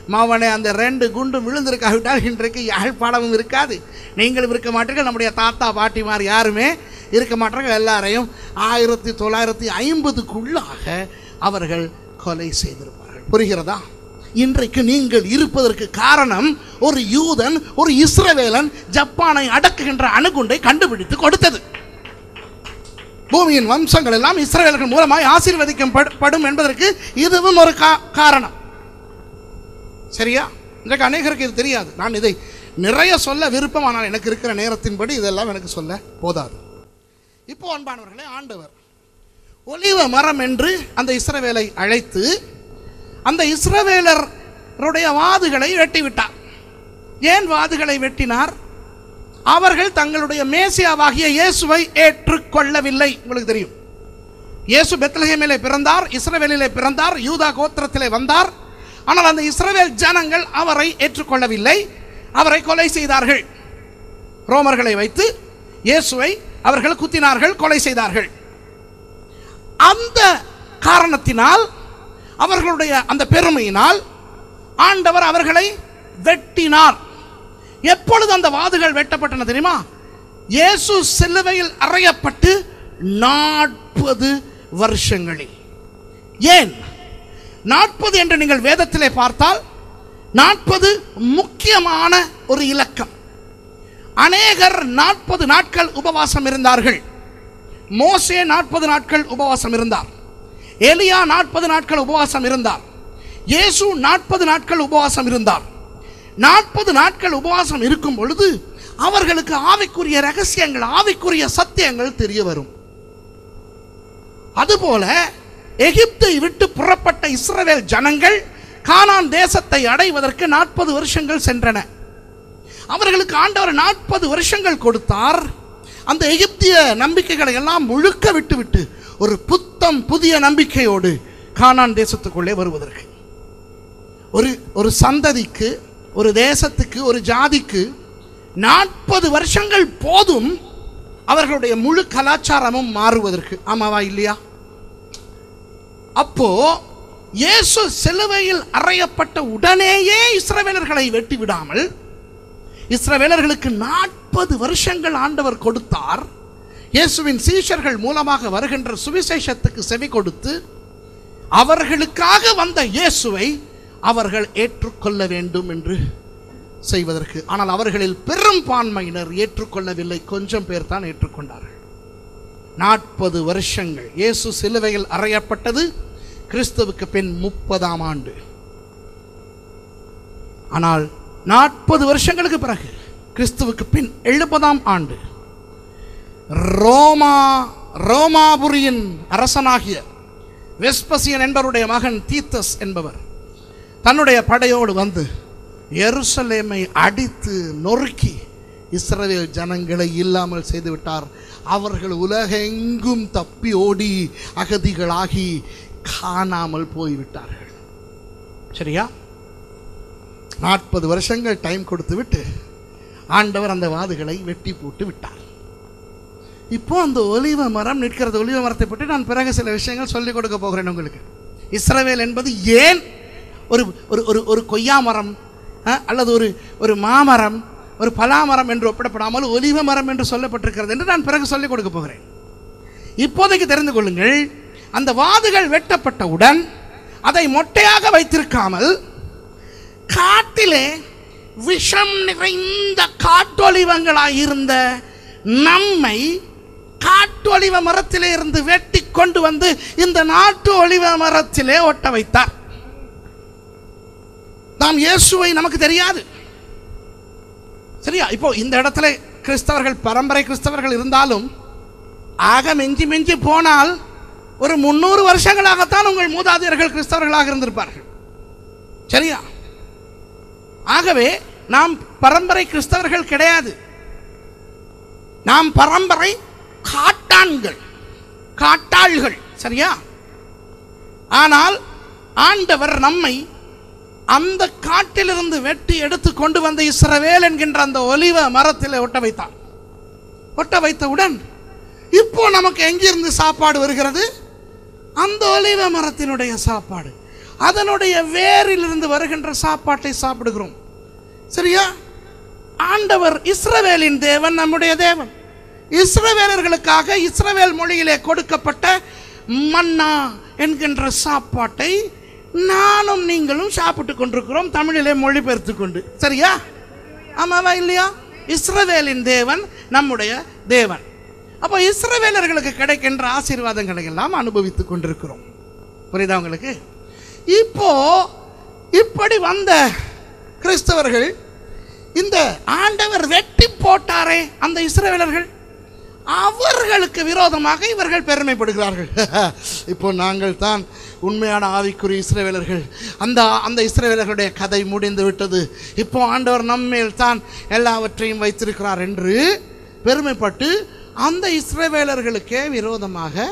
மவனை அந்த ரெண்டு குண்டு விழுந்திருக்காவிட்டால் இன்றைக்கு யாழ்ப்பாணமும் இருக்காது. நீங்களும் இருக்க மாட்டீர்கள். நம்முடைய தாத்தா பாட்டிமார் யாருமே இருக்க மாட்டார்கள். எல்லாரையும் ஆயிரத்தி தொள்ளாயிரத்தி ஐம்பதுக்குள்ளாக அவர்கள் கொலை செய்திருப்பார்கள். புரிகிறதா? இன்றைக்கு நீங்கள் இருப்பதற்கு காரணம் ஒரு யூதன் ஒரு இஸ்ரவேலன் ஜப்பானை அடக்குகின்ற அணுகுண்டை கண்டுபிடித்து கொடுத்தது. பூமியின் வம்சங்கள் எல்லாம் இஸ்ரேலர்கள் மூலமாய் ஆசீர்வதிக்கப்படும் என்பதற்கு இதுவும் ஒரு கா- காரணம். சரியா? இன்றைக்கு அநேகருக்கு இது தெரியாது. நான் இதை நிறைய சொல்ல விருப்பம் ஆனால் எனக்கு இருக்கிற நேரத்தின்படி இதெல்லாம் எனக்கு சொல்ல போதாது. இப்போ அன்பானவர்களே ஆண்டவர் ஒலிவ மரம் என்று அந்த இஸ்ரவேலை அழைத்து அந்த இஸ்ரவேலருடைய வாதுகளை வெட்டிவிட்டார். ஏன் வாதுகளை வெட்டினார்? அவர்கள் தங்களுடைய மேசியாவாகிய இயேசுவை ஏற்றுக்கொள்ளவில்லை. உங்களுக்கு தெரியும். இயேசு பெத்லஹேமிலே பிறந்தார் இஸ்ரவேலிலே பிறந்தார் யூதா கோத்திரத்திலே வந்தார். ஆனால் அந்த இஸ்ரவேல் ஜனங்கள் அவரை ஏற்றுக்கொள்ளவில்லை. அவரை கொலை செய்தார்கள். ரோமர்களை வைத்து இயேசுவை அவர்கள் குத்தினார்கள் கொலை செய்தார்கள். அந்த காரணத்தினால் அவர்களுடைய அந்த பெருமையினால் ஆண்டவர் அவர்களை வெட்டினார். எப்பொழுது அந்த வாதுகள் வெட்டப்பட்டன தெரியுமா? இயேசு சிலுவையில் அறையப்பட்டு நாற்பது வருஷங்களில். ஏன்? நாற்பது என்று நீங்கள் வேதத்திலே பார்த்தால் நாற்பது முக்கியமான ஒரு இலக்கம். அநேகர் நாற்பது நாட்கள் உபவாசம் இருந்தார்கள். மோசே நாற்பது நாட்கள் உபவாசம் இருந்தார். எலியா நாற்பது நாட்கள் உபவாசம் இருந்தார். இயேசு நாற்பது நாட்கள் உபவாசம் இருந்தார். நாற்பது நாட்கள் உபவாசம் இருக்கும் பொழுது அவர்களுக்கு ஆவிக்குரிய ரகசியங்கள் ஆவிக்குரிய சத்தியங்கள் தெரிய வரும். அதுபோல எகிப்தை விட்டு புறப்பட்ட இஸ்ரவேல் ஜனங்கள் கானான் தேசத்தை அடைவதற்கு நாற்பது வருஷங்கள் சென்றன. அவர்களுக்கு ஆண்டவர் நாற்பது வருஷங்கள் கொடுத்தார். அந்த எகிப்திய நம்பிக்கைகளை எல்லாம் முழுக்க விட்டுவிட்டு ஒரு புத்தம் புதிய நம்பிக்கையோடு கானான் தேசத்துக்குள்ளே வருவதற்கு. ஒரு ஒரு சந்ததிக்கு ஒரு தேசத்துக்கு ஒரு ஜாதிக்கு நாற்பது வருஷங்கள் போதும் அவர்களுடைய முழு கலாச்சாரமும் மாறுவதற்கு. ஆமாவா இல்லையா? அப்போ இயேசு சிலுவையில் அறையப்பட்ட உடனேயே இஸ்ரவேலர்களை வெட்டி விடாமல் இஸ்ரவேலர்களுக்கு நாற்பது வருஷங்கள் ஆண்டவர் கொடுத்தார். இயேசுவின் சீஷர்கள் மூலமாக வருகின்ற சுவிசேஷத்துக்கு செவி கொடுத்து அவர்களுக்காக வந்த இயேசுவை அவர்கள் ஏற்றுக்கொள்ள வேண்டும் என்று செய்வதற்கு. ஆனால் அவர்களில் பெரும்பான்மையினர் ஏற்றுக்கொள்ளவில்லை. கொஞ்சம் பேர் தான் ஏற்றுக்கொண்டார்கள். நாற்பது வருஷங்கள் இயேசு சிலுவையில் அறையப்பட்டது. கிறிஸ்துவுக்கு பின் முப்பதாம் ஆண்டு. ஆனால் நாற்பது வருஷங்களுக்கு பிறகு கிறிஸ்துவுக்கு பின் எழுபதாம் ஆண்டு ரோமா ரோமாபுரியின் அரசனாகிய வெஸ்பசியன் என்பவருடைய மகன் தீத்தஸ் என்பவர் தன்னுடைய படையோடு வந்து எருசலேமை அடித்து நொறுக்கி இஸ்ரேல் ஜனங்களை இல்லாமல் செய்துவிட்டார். அவர்கள் உலகெங்கும் தப்பி ஓடி அகதிகளாகி காணாமல் போய்விட்டார்கள். சரியா? நாற்பது வருஷங்கள் டைம் கொடுத்து விட்டு ஆண்டவர் அந்த வாதுகளை வெட்டி போட்டு விட்டார். இப்போ அந்த ஒலிவ மரம் நிற்கிறது ஒலிவ மரத்தை பற்றி நான் பிறகு சில விஷயங்கள் சொல்லிக் கொடுக்க போகிறேன் உங்களுக்கு. இஸ்ரவேல் என்பது ஏன் ஒரு ஒரு ஒரு ஒரு கொய்யா மரம் அல்லது ஒரு ஒரு மாமரம் ஒரு பலாமரம் என்று ஒப்பிடப்படாமல் ஒலிவ மரம் என்று சொல்லப்பட்டிருக்கிறது என்று நான் பிறகு சொல்லிக் கொடுக்க போகிறேன். இப்போதைக்கு தெரிந்து கொள்ளுங்கள் அந்த வாதுகள் வெட்டப்பட்டவுடன் அதை மொட்டையாக வைத்திருக்காமல் காட்டிலே விஷம் நிறைந்த காட்டொலிவங்களாக இருந்த காட்டு ஒளிவ மரத்திலே இருந்து வெட்டி கொண்டு வந்து இந்த நாட்டு ஒளிவ மரத்திலே ஒட்ட வைத்தார். நாம் இயேசுவை நமக்கு தெரியாது. சரியா? இப்போ இந்த இடத்துல கிறிஸ்தவர்கள் பரம்பரை கிறிஸ்தவர்கள் இருந்தாலும் ஆக மெஞ்சி மெஞ்சி போனால் ஒரு முன்னூறு வருஷங்களாகத்தான் உங்கள் மூதாதையர்கள் கிறிஸ்தவர்களாக இருந்திருப்பார்கள். சரியா? ஆகவே நாம் பரம்பரை கிறிஸ்தவர்கள் கிடையாது. நாம் பரம்பரை காட்டான்கள். காட்டாள்கள் சரியா? ஆனால் ஆண்டவர் நம்மை அந்த காட்டிலிருந்து வெட்டி எடுத்து கொண்டு வந்த இஸ்ரவேல் என்கின்ற அந்த ஒலிவ மரத்தில் ஒட்ட வைத்தார் ஒட்ட வைத்தவுடன் இப்போ நமக்கு எங்கிருந்து சாப்பாடு வருகிறது? அந்த ஒலிவ மரத்தினுடைய சாப்பாடு. அதனுடைய வேரிலிருந்து வருகின்ற சாப்பாட்டை சாப்பிடுகிறோம். சரியா? ஆண்டவர் இஸ்ரவேலின் தேவன் நம்முடைய தேவன். இஸ்ரவேலர்களுக்காக இஸ்ரவேல் மொழியிலே கொடுக்கப்பட்ட மன்னா என்கின்ற சாப்பாட்டை நானும் நீங்களும் சாப்பிட்டு கொண்டிருக்கிறோம். தமிழிலே மொழிபெயர்த்து கொண்டு. சரியா? ஆமாவா இல்லையா? இஸ்ரவேலின் தேவன் நம்முடைய தேவன். அப்போ இஸ்ரவேலர்களுக்கு கிடைக்கின்ற ஆசீர்வாதங்களை எல்லாம் அனுபவித்துக் கொண்டிருக்கிறோம். புரியுதா உங்களுக்கு? இப்போ இப்படி வந்த கிறிஸ்தவர்கள் இந்த ஆண்டவர் வெட்டி போட்டாரே அந்த இஸ்ரவேலர்கள். அவர்களுக்கு விரோதமாக இவர்கள் பெருமைப்படுகிறார்கள். இப்போ நாங்கள் தான் உண்மையான ஆவிக்குரிய இஸ்ரேவேலர்கள். அந்த அந்த இஸ்ரேவேலர்களுடைய கதை முடிந்து விட்டது. இப்போ ஆண்டவர் நம்மேல் தான் எல்லாவற்றையும் வைத்திருக்கிறார் என்று பெருமைப்பட்டு அந்த இஸ்ரேவேலர்களுக்கே விரோதமாக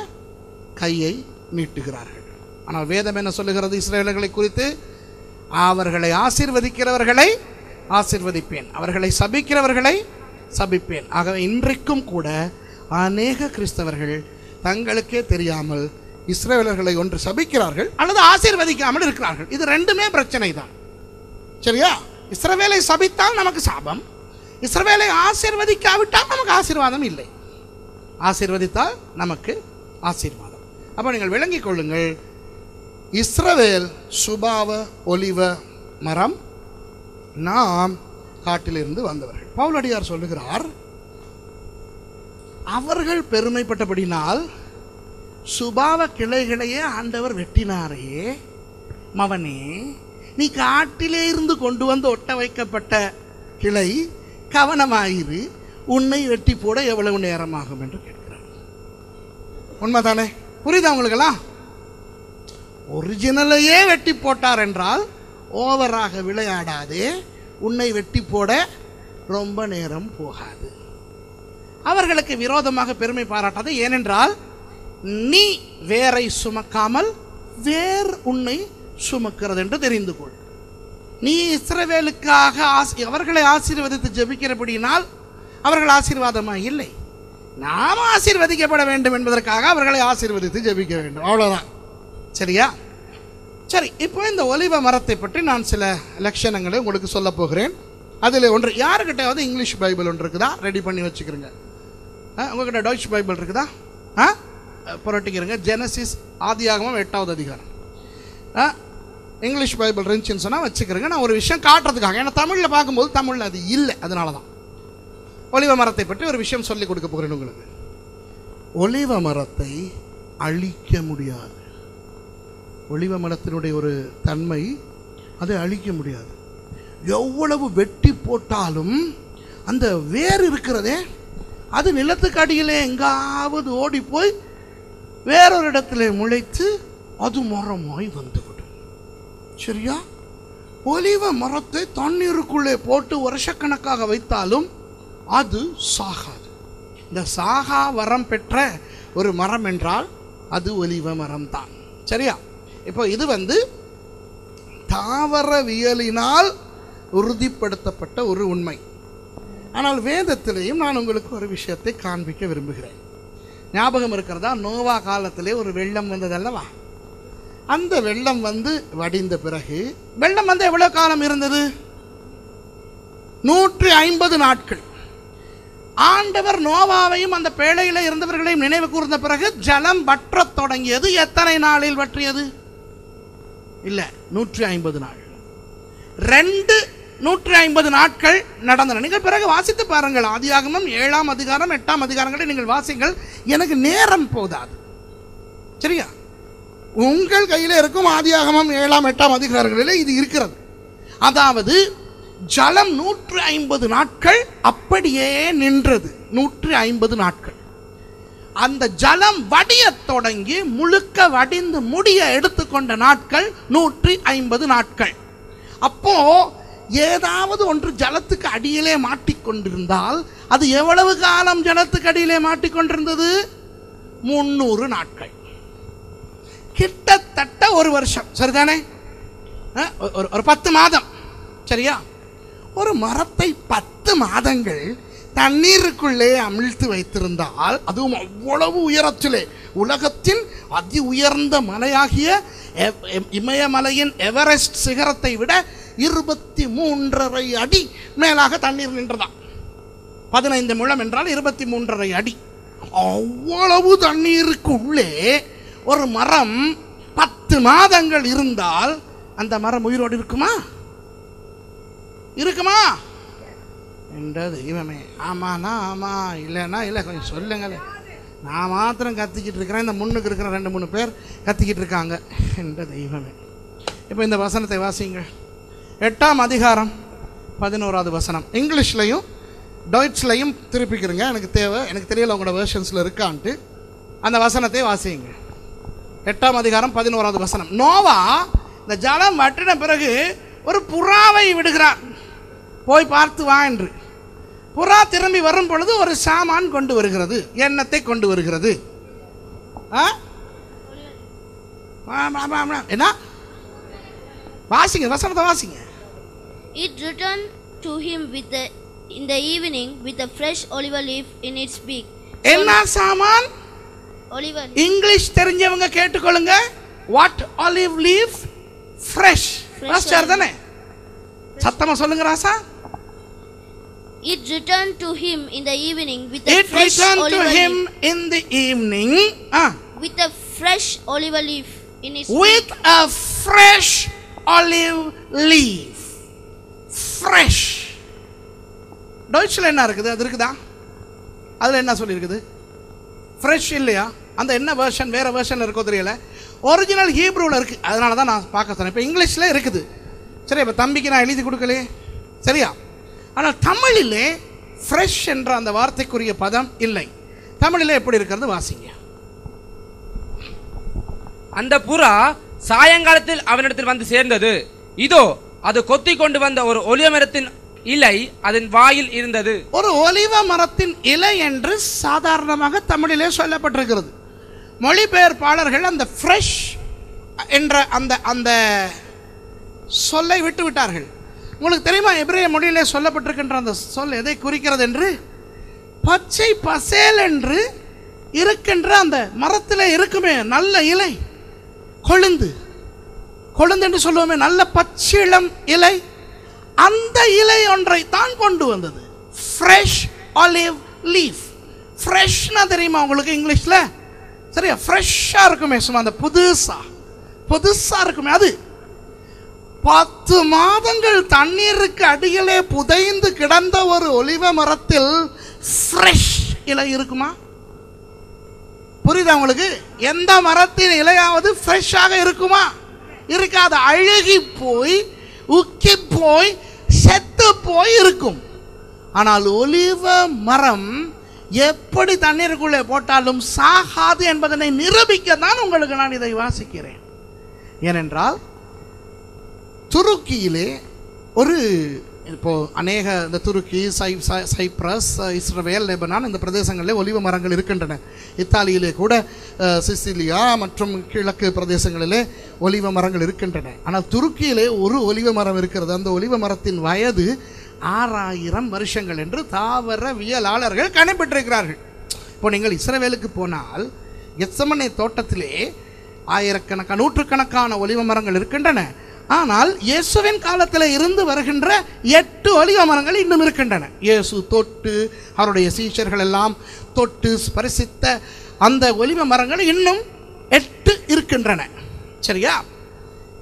கையை நீட்டுகிறார்கள். ஆனால் வேதம் என்ன சொல்லுகிறது இஸ்ரேவேலர்களை குறித்து? அவர்களை ஆசீர்வதிக்கிறவர்களை ஆசிர்வதிப்பேன். அவர்களை சபிக்கிறவர்களை சபிப்பேன். ஆகவே இன்றைக்கும் கூட அநேக கிறிஸ்தவர்கள் தங்களுக்கே தெரியாமல் இஸ்ரேலர்களை ஒன்று சபிக்கிறார்கள் அல்லது ஆசீர்வதிக்காமல் இருக்கிறார்கள். இது ரெண்டுமே பிரச்சனை தான் சரியா? இஸ்ரவேலை சபித்தால் நமக்கு சாபம். இஸ்ரவேலை ஆசீர்வதிக்காவிட்டால் நமக்கு ஆசீர்வாதம் இல்லை. ஆசீர்வதித்தால் நமக்கு ஆசீர்வாதம். அப்போ நீங்கள் விளங்கிக் கொள்ளுங்கள். இஸ்ரவேல் சுபாவ ஒலிவ மரம் நாம் காட்டிலிருந்து வந்தவர்கள். பவுலடியார் சொல்லுகிறார் அவர்கள் பெருமைப்பட்டபடினால் சுபாவ கிளைகளையே ஆண்டவர் வெட்டினாரே மவனே நீ காட்டிலே இருந்து கொண்டு வந்து ஒட்ட வைக்கப்பட்ட கிளை கவனமாயிரு உன்னை வெட்டி போட எவ்வளவு நேரமாகும் என்று கேட்கிறார். உண்மைதானே? புரியுதா உங்களுக்கெல்லாம்? ஒரிஜினலையே வெட்டி போட்டார் என்றால் ஓவராக விளையாடாதே உன்னை வெட்டி போட ரொம்ப நேரம் போகாது. அவர்களுக்கு விரோதமாக பெருமை பாராட்டாது. ஏனென்றால் நீ வேரை சுமக்காமல் வேர் உன்னை சுமக்கிறது என்று தெரிந்து கொள். நீ இஸ்ரவேலுக்காக ஆசி அவர்களை ஆசீர்வதித்து ஜபிக்கிறபடியினால் அவர்கள் ஆசீர்வாதமாக இல்லை. நாம் ஆசீர்வதிக்கப்பட வேண்டும் என்பதற்காக அவர்களை ஆசீர்வதித்து ஜெபிக்க வேண்டும். அவ்வளோதான் சரியா? சரி இப்போ இந்த ஒலிவ மரத்தை பற்றி நான் சில லட்சணங்களை உங்களுக்கு சொல்ல போகிறேன். அதில் ஒன்று யாருக்கிட்டையாவது இங்கிலீஷ் பைபிள் ஒன்று இருக்குதா? ரெடி பண்ணி வச்சுக்கிறோங்க. ஆ, உங்ககிட்ட டாய்ச் பைபிள் இருக்குதா? ஆ புரட்டிக்கிறங்க. ஜெனசிஸ் ஆதியாகமும் எட்டாவது அதிகாரம். ஆ இங்கிலீஷ் பைபிள் இருந்துச்சுன்னு சொன்னால் வச்சுக்கிறேங்க. நான் ஒரு விஷயம் காட்டுறதுக்காக ஏன்னா தமிழில் பார்க்கும்போது தமிழில் அது இல்லை அதனால தான் ஒளிவ மரத்தை பற்றி ஒரு விஷயம் சொல்லி கொடுக்க போகிறேன் உங்களுக்கு. ஒளிவ மரத்தை அழிக்க முடியாது. ஒளிவ மரத்தினுடைய ஒரு தன்மை அதை அழிக்க முடியாது. எவ்வளவு வெட்டி போட்டாலும் அந்த வேர் இருக்கிறதே அது நிலத்துக்கு அடியிலே எங்காவது ஓடி போய் வேறொரு இடத்துல முளைத்து அது மரமாய் வந்துவிடும். சரியா? ஒலிவ மரத்தை தண்ணீருக்குள்ளே போட்டு வருஷக்கணக்காக வைத்தாலும் அது சாகாது. இந்த சாகா வரம் பெற்ற ஒரு மரம் என்றால் அது ஒலிவ மரம் தான் சரியா? இப்போ இது வந்து தாவரவியலினால் உறுதிப்படுத்தப்பட்ட ஒரு உண்மை. ஆனால் வேதத்திலேயும் நான் உங்களுக்கு ஒரு விஷயத்தை காண்பிக்க விரும்புகிறேன். ஞாபகம் இருக்கிறதா? நோவா காலத்திலே ஒரு வெள்ளம் வந்தது அல்லவா அந்த வெள்ளம் வந்து வடிந்த பிறகு வெள்ளம் வந்து எவ்வளவு காலம் இருந்தது? நூற்றி ஐம்பது நாட்கள். ஆண்டவர் நோவாவையும் அந்த பேழையில இருந்தவர்களையும் நினைவு கூர்ந்த பிறகு ஜலம் வற்றத் தொடங்கியது. எத்தனை நாளில் வற்றியது? இல்ல நூற்றி ஐம்பது நாள். ரெண்டு நூற்றி ஐம்பது நாட்கள் நடந்தன. நீங்கள் பிறகு வாசித்து பாருங்கள். ஆதியாகமம் ஏழாம் அதிகாரம் எட்டாம் அதிகாரங்களை நீங்கள் வாசிங்கள். எனக்கு நேரம் போதாது. சரியா? உங்கள் கையில் இருக்கும் ஆதியாகமம் ஏழாம் எட்டாம் அதிகாரங்களில் இது இருக்கிறது. அதாவது ஜலம் நூற்று ஐம்பது நாட்கள் அப்படியே நின்றது. நூற்று ஐம்பது நாட்கள். அந்த ஜலம் வடிய தொடங்கி முழுக்க வடிந்து முடிய எடுத்துக்கொண்ட நாட்கள் நூற்றி ஐம்பது நாட்கள். அப்போ ஏதாவது ஒன்று ஜலத்துக்கு அடியிலே மாட்டிக்கொண்டிருந்தால் அது எவ்வளவு காலம் ஜலத்துக்கு அடியிலே மாட்டிக்கொண்டிருந்தது? முன்னூறு நாட்கள். கிட்டத்தட்ட ஒரு வருஷம். சரிதானே? ஒரு ஒரு பத்து மாதம். சரியா? ஒரு மரத்தை பத்து மாதங்கள் தண்ணீருக்குள்ளே அமிழ்த்து வைத்திருந்தால் அதுவும் அவ்வளவு உயரத்திலே. உலகத்தின் அதி உயர்ந்த மலையாகிய எவ்- இமயமலையின் எவரெஸ்ட் சிகரத்தை விட இருபத்தி மூன்றரை அடி மேலாக தண்ணீர் நின்றதா பதினைந்து முழம் என்றால் இருபத்தி மூன்றரை அடி. அவ்வளவு தண்ணீருக்குள்ளே ஒரு மரம் பத்து மாதங்கள் இருந்தால் அந்த மரம் உயிரோடு இருக்குமா? இருக்குமா? என்ற தெய்வமே. ஆமாண்ணா ஆமா இல்லைன்னா இல்லை கொஞ்சம் சொல்லுங்களேன் நான் மாத்திரம் கத்திக்கிட்டு இருக்கிறேன். இந்த முன்னுக்கு இருக்கிற ரெண்டு மூணு பேர் கத்திக்கிட்டு இருக்காங்க என்ற தெய்வமே. இப்போ இந்த வசனத்தை வாசிங்க எட்டாம் அதிகாரம் பதினோராவது வசனம். இங்கிலீஷ்லையும் டொய்ட்ஸ்லையும் திருப்பிக்கிறங்க எனக்கு தேவை எனக்கு தெரியல உங்களோட வேர்ஷன்ஸில் இருக்கான்ட்டு. அந்த வசனத்தை வாசியுங்க எட்டாம் அதிகாரம் பதினோராவது வசனம். நோவா இந்த ஜலம் வற்றின பிறகு ஒரு புறாவை விடுகிறார் போய் பார்த்து வா என்று. புறா திரும்பி வரும் பொழுது ஒரு சாமான் கொண்டு வருகிறது. எண்ணத்தை கொண்டு வருகிறது. ஆ? என்ன? வாசிங்க வசனத்தை வாசிங்க. It returned to him with the in the evening with a fresh olive leaf in its beak. என்ன சாமான் Olive leaf. இங்கிலீஷ் தெரிஞ்சவங்க கேட்டுக்கொள்ளுங்க what olive leaf fresh Fresh ராஸ்டார் olive. தானே சத்தமா சொல்லுங்க ராசா It returned to him in the evening with a it fresh return to olive him leaf. In the evening With a fresh olive leaf in its with beak. A fresh olive leaf Fresh டொய்ச்சில் என்ன இருக்குது? அது இருக்குதா? அதில் என்ன சொல்லியிருக்குது? Fresh இல்லையா? அந்த என்ன வேர்ஷன் வேற வேர்ஷன் இருக்கோ தெரியல. ஒரிஜினல் ஹீப்ரூவில் இருக்குது அதனால தான் நான் பார்க்க சொன்னேன். இப்போ இங்கிலீஷில் இருக்குது. சரி இப்போ தம்பிக்கு நான் எழுதி கொடுக்கலையே சரியா? ஆனால் தமிழிலே ஃப்ரெஷ் என்ற அந்த வார்த்தைக்குரிய பதம் இல்லை. தமிழிலே எப்படி இருக்கிறது? வாசிங்க. அந்த புறா சாயங்காலத்தில் அவனிடத்தில் வந்து சேர்ந்தது. இதோ அது கொத்தி கொண்டு வந்த ஒரு ஒலிவ மரத்தின் இலை அதன் வாயில் இருந்தது. ஒரு ஒலிவ மரத்தின் இலை என்று சாதாரணமாக தமிழிலே சொல்லப்பட்டிருக்கிறது. மொழிபெயர்ப்பாளர்கள் அந்த ஃப்ரெஷ் என்ற அந்த அந்த சொல்லை விட்டு விட்டார்கள். உங்களுக்கு தெரியுமா எபிரேய மொழியிலே சொல்லப்பட்டிருக்கின்ற அந்த சொல் எதை குறிக்கிறது என்று? பச்சை பசேல் என்று இருக்கின்ற அந்த மரத்தில் இருக்குமே நல்ல இலை கொழுந்து. கொழுந்தன்று சொல்லுவோமே நல்ல பச்சிளம் இலை. அந்த இலை ஒன்றை தான் கொண்டு வந்தது. ஃப்ரெஷ் ஆலிவ் லீஃப் ஃப்ரெஷ்னா தெரியுமா உங்களுக்கு இங்கிலீஷில்? சரியா? ஃப்ரெஷ்ஷாக இருக்குமே சும்மா அந்த புதுசா. புதுசாக இருக்குமே அது. பத்து மாதங்கள் தண்ணீருக்கு அடியிலே புதைந்து கிடந்த ஒரு ஒலிவ மரத்தில் ஃப்ரெஷ் இலை இருக்குமா? புரியுதா உங்களுக்கு? எந்த மரத்தின் இலையாவது ஃப்ரெஷ்ஷாக இருக்குமா? இருக்காது அழுகி போய் உக்கி போய் செத்து போய் இருக்கும். ஆனால் ஒலிவ மரம் எப்படி தண்ணீருக்குள்ளே போட்டாலும் சாகாது என்பதனை நிரூபிக்க தான் உங்களுக்கு நான் இதை வாசிக்கிறேன். ஏனென்றால் துருக்கியிலே ஒரு இப்போது அநேக இந்த துருக்கி சை சை- சைப்ரஸ் இஸ்ரவேல் லெபனான் இந்த பிரதேசங்களில் ஒலிவ மரங்கள் இருக்கின்றன. இத்தாலியிலே கூட சிசிலியா மற்றும் கிழக்கு பிரதேசங்களிலே ஒலிவ மரங்கள் இருக்கின்றன. ஆனால் துருக்கியிலே ஒரு ஒலிவ மரம் இருக்கிறது. அந்த ஒலிவ மரத்தின் வயது ஆறாயிரம் வருஷங்கள் என்று தாவரவியலாளர்கள் கணிப்பிட்டிருக்கிறார்கள். இப்போ நீங்கள் இஸ்ரவேலுக்கு போனால் எச்சமனை தோட்டத்திலே ஆயிரக்கணக்கான நூற்றுக்கணக்கான ஒலிவ மரங்கள் இருக்கின்றன. ஆனால் இயேசுவின் காலத்தில் இருந்து வருகின்ற எட்டு ஒலிவ மரங்கள் இன்னும் இருக்கின்றன. இயேசு தொட்டு அவருடைய சீஷர்கள் எல்லாம் தொட்டு ஸ்பரிசித்த அந்த ஒலிவ மரங்கள் இன்னும் எட்டு இருக்கின்றன. சரியா?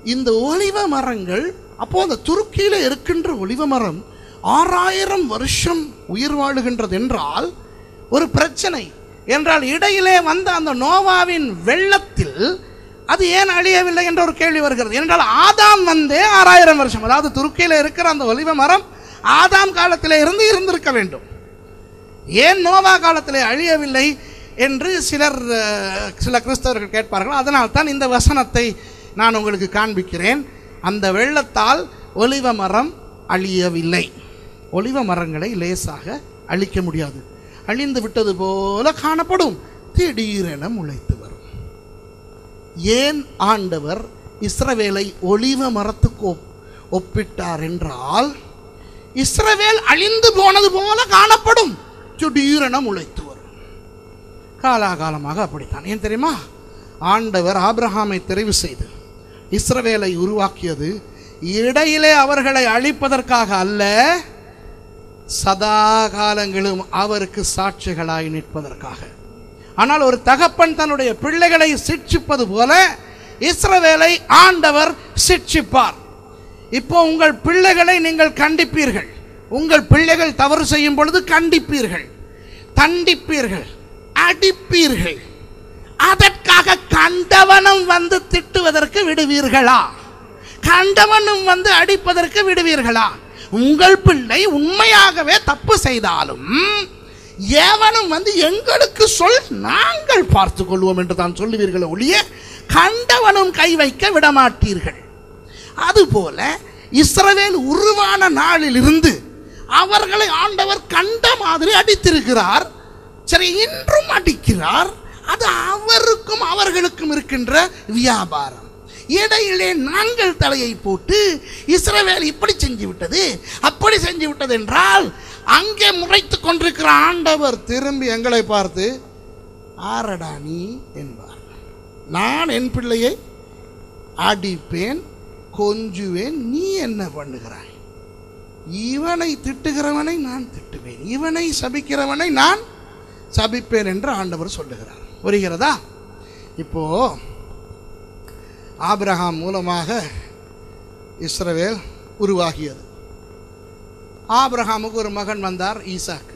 இந்த ஒலிவ மரங்கள் அப்போ அந்த துருக்கியில் இருக்கின்ற ஒலிவ மரம் ஆறாயிரம் வருஷம் உயிர் வாழுகின்றது என்றால் ஒரு பிரச்சனை. என்றால் இடையிலே வந்த அந்த நோவாவின் வெள்ளத்தில் அது ஏன் அழியவில்லை என்ற ஒரு கேள்வி வருகிறது. என்றால் ஆதாம் வந்தே ஆறாயிரம் வருஷம் அதாவது துருக்கியில் இருக்கிற அந்த ஒலிவ மரம் ஆதாம் காலத்தில் இருந்து இருந்திருக்க வேண்டும். ஏன் நோவா காலத்தில் அழியவில்லை என்று சிலர் சில கிறிஸ்தவர்கள் கேட்பார்கள். அதனால் தான் இந்த வசனத்தை நான் உங்களுக்கு காண்பிக்கிறேன். அந்த வெள்ளத்தால் ஒலிவ மரம் அழியவில்லை. ஒலிவ மரங்களை லேசாக அழிக்க முடியாது. அழிந்து விட்டது போல காணப்படும். திடீரென முளைத்து ஏன் ஆண்டவர் இஸ்ரவேலை ஒளிவ மரத்துக்கு ஒப்- ஒப்பிட்டார் என்றால் இஸ்ரவேல் அழிந்து போனது போல காணப்படும். திடீரென முளைத்து வரும். காலாகாலமாக அப்படித்தான். ஏன் தெரியுமா? ஆண்டவர் ஆப்ரஹாமை தெரிவு செய்து இஸ்ரவேலை உருவாக்கியது இடையிலே அவர்களை அழிப்பதற்காக அல்ல சதா காலங்களும் அவருக்கு சாட்சிகளாய் நிற்பதற்காக. ஆனால் ஒரு தகப்பன் தன்னுடைய பிள்ளைகளை சிட்சிப்பது போல இஸ்ரவேலை ஆண்டவர் சிட்சிப்பார். இப்போ உங்கள் பிள்ளைகளை நீங்கள் கண்டிப்பீர்கள். உங்கள் பிள்ளைகள் தவறு செய்யும் பொழுது கண்டிப்பீர்கள். தண்டிப்பீர்கள். அடிப்பீர்கள். அதற்காக கண்டவனும் வந்து திட்டுவதற்கு விடுவீர்களா? கண்டவனும் வந்து அடிப்பதற்கு விடுவீர்களா? உங்கள் பிள்ளை உண்மையாகவே தப்பு செய்தாலும் எவனும் வந்து எங்களுக்கு சொல் நாங்கள் பார்த்து கொள்வோம் என்று தான் சொல்லுவீர்கள் ஒழிய கண்டவனும் கை வைக்க விடமாட்டீர்கள். அதுபோல இஸ்ரவேல் உருவான நாளிலிருந்து அவர்களை ஆண்டவர் கண்ட மாதிரி அடித்திருக்கிறார். சரி இன்றும் அடிக்கிறார். அது அவருக்கும் அவர்களுக்கும் இருக்கின்ற வியாபாரம். இடையிலே நாங்கள் தலையை போட்டு இஸ்ரவேல் இப்படி செஞ்சு விட்டது அப்படி செஞ்சு விட்டது என்றால் அங்கே முறைத்து கொண்டிருக்கிற ஆண்டவர் திரும்பி எங்களை பார்த்து ஆரடா நீ? என்பார். நான் என் பிள்ளையை அடிப்பேன் கொஞ்சுவேன் நீ என்ன பண்ணுகிறாய்? இவனை திட்டுகிறவனை நான் திட்டுவேன் இவனை சபிக்கிறவனை நான் சபிப்பேன் என்று ஆண்டவர் சொல்லுகிறார். புரிகிறதா? இப்போ ஆபிரகாம் மூலமாக இஸ்ரவேல் உருவாகியது. ஆப்ரஹாமுக்கு ஒரு மகன் வந்தார் ஈசாக்கு.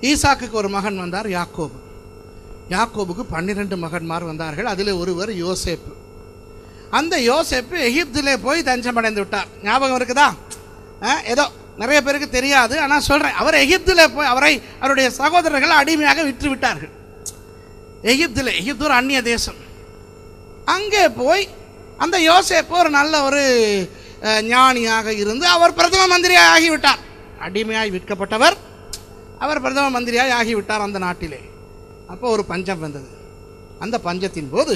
ஈசாக்குக்கு ஒரு மகன் வந்தார் யாக்கோபு. யாக்கோபுக்கு பன்னிரெண்டு மகன்மார் வந்தார்கள் அதில் ஒருவர் யோசேப்பு. அந்த யோசேப்பு எகிப்திலே போய் தஞ்சமடைந்து விட்டார். ஞாபகம் இருக்குதா? ஆ, ஏதோ நிறைய பேருக்கு தெரியாது ஆனால் சொல்கிறேன் அவர் எகிப்தில் போய் அவரை அவருடைய சகோதரர்கள் அடிமையாக விற்று விட்டார்கள் எகிப்தில் எகிப்து ஒரு அந்நிய தேசம். அங்கே போய் அந்த யோசேப்பு ஒரு நல்ல ஒரு ஞானியாக இருந்து அவர் பிரதம மந்திரியாக ஆகிவிட்டார். அடிமையாய் விற்கப்பட்டவர் அவர் பிரதம மந்திரியாய் ஆகிவிட்டார் அந்த நாட்டிலே. அப்போ ஒரு பஞ்சம் வந்தது. அந்த பஞ்சத்தின் போது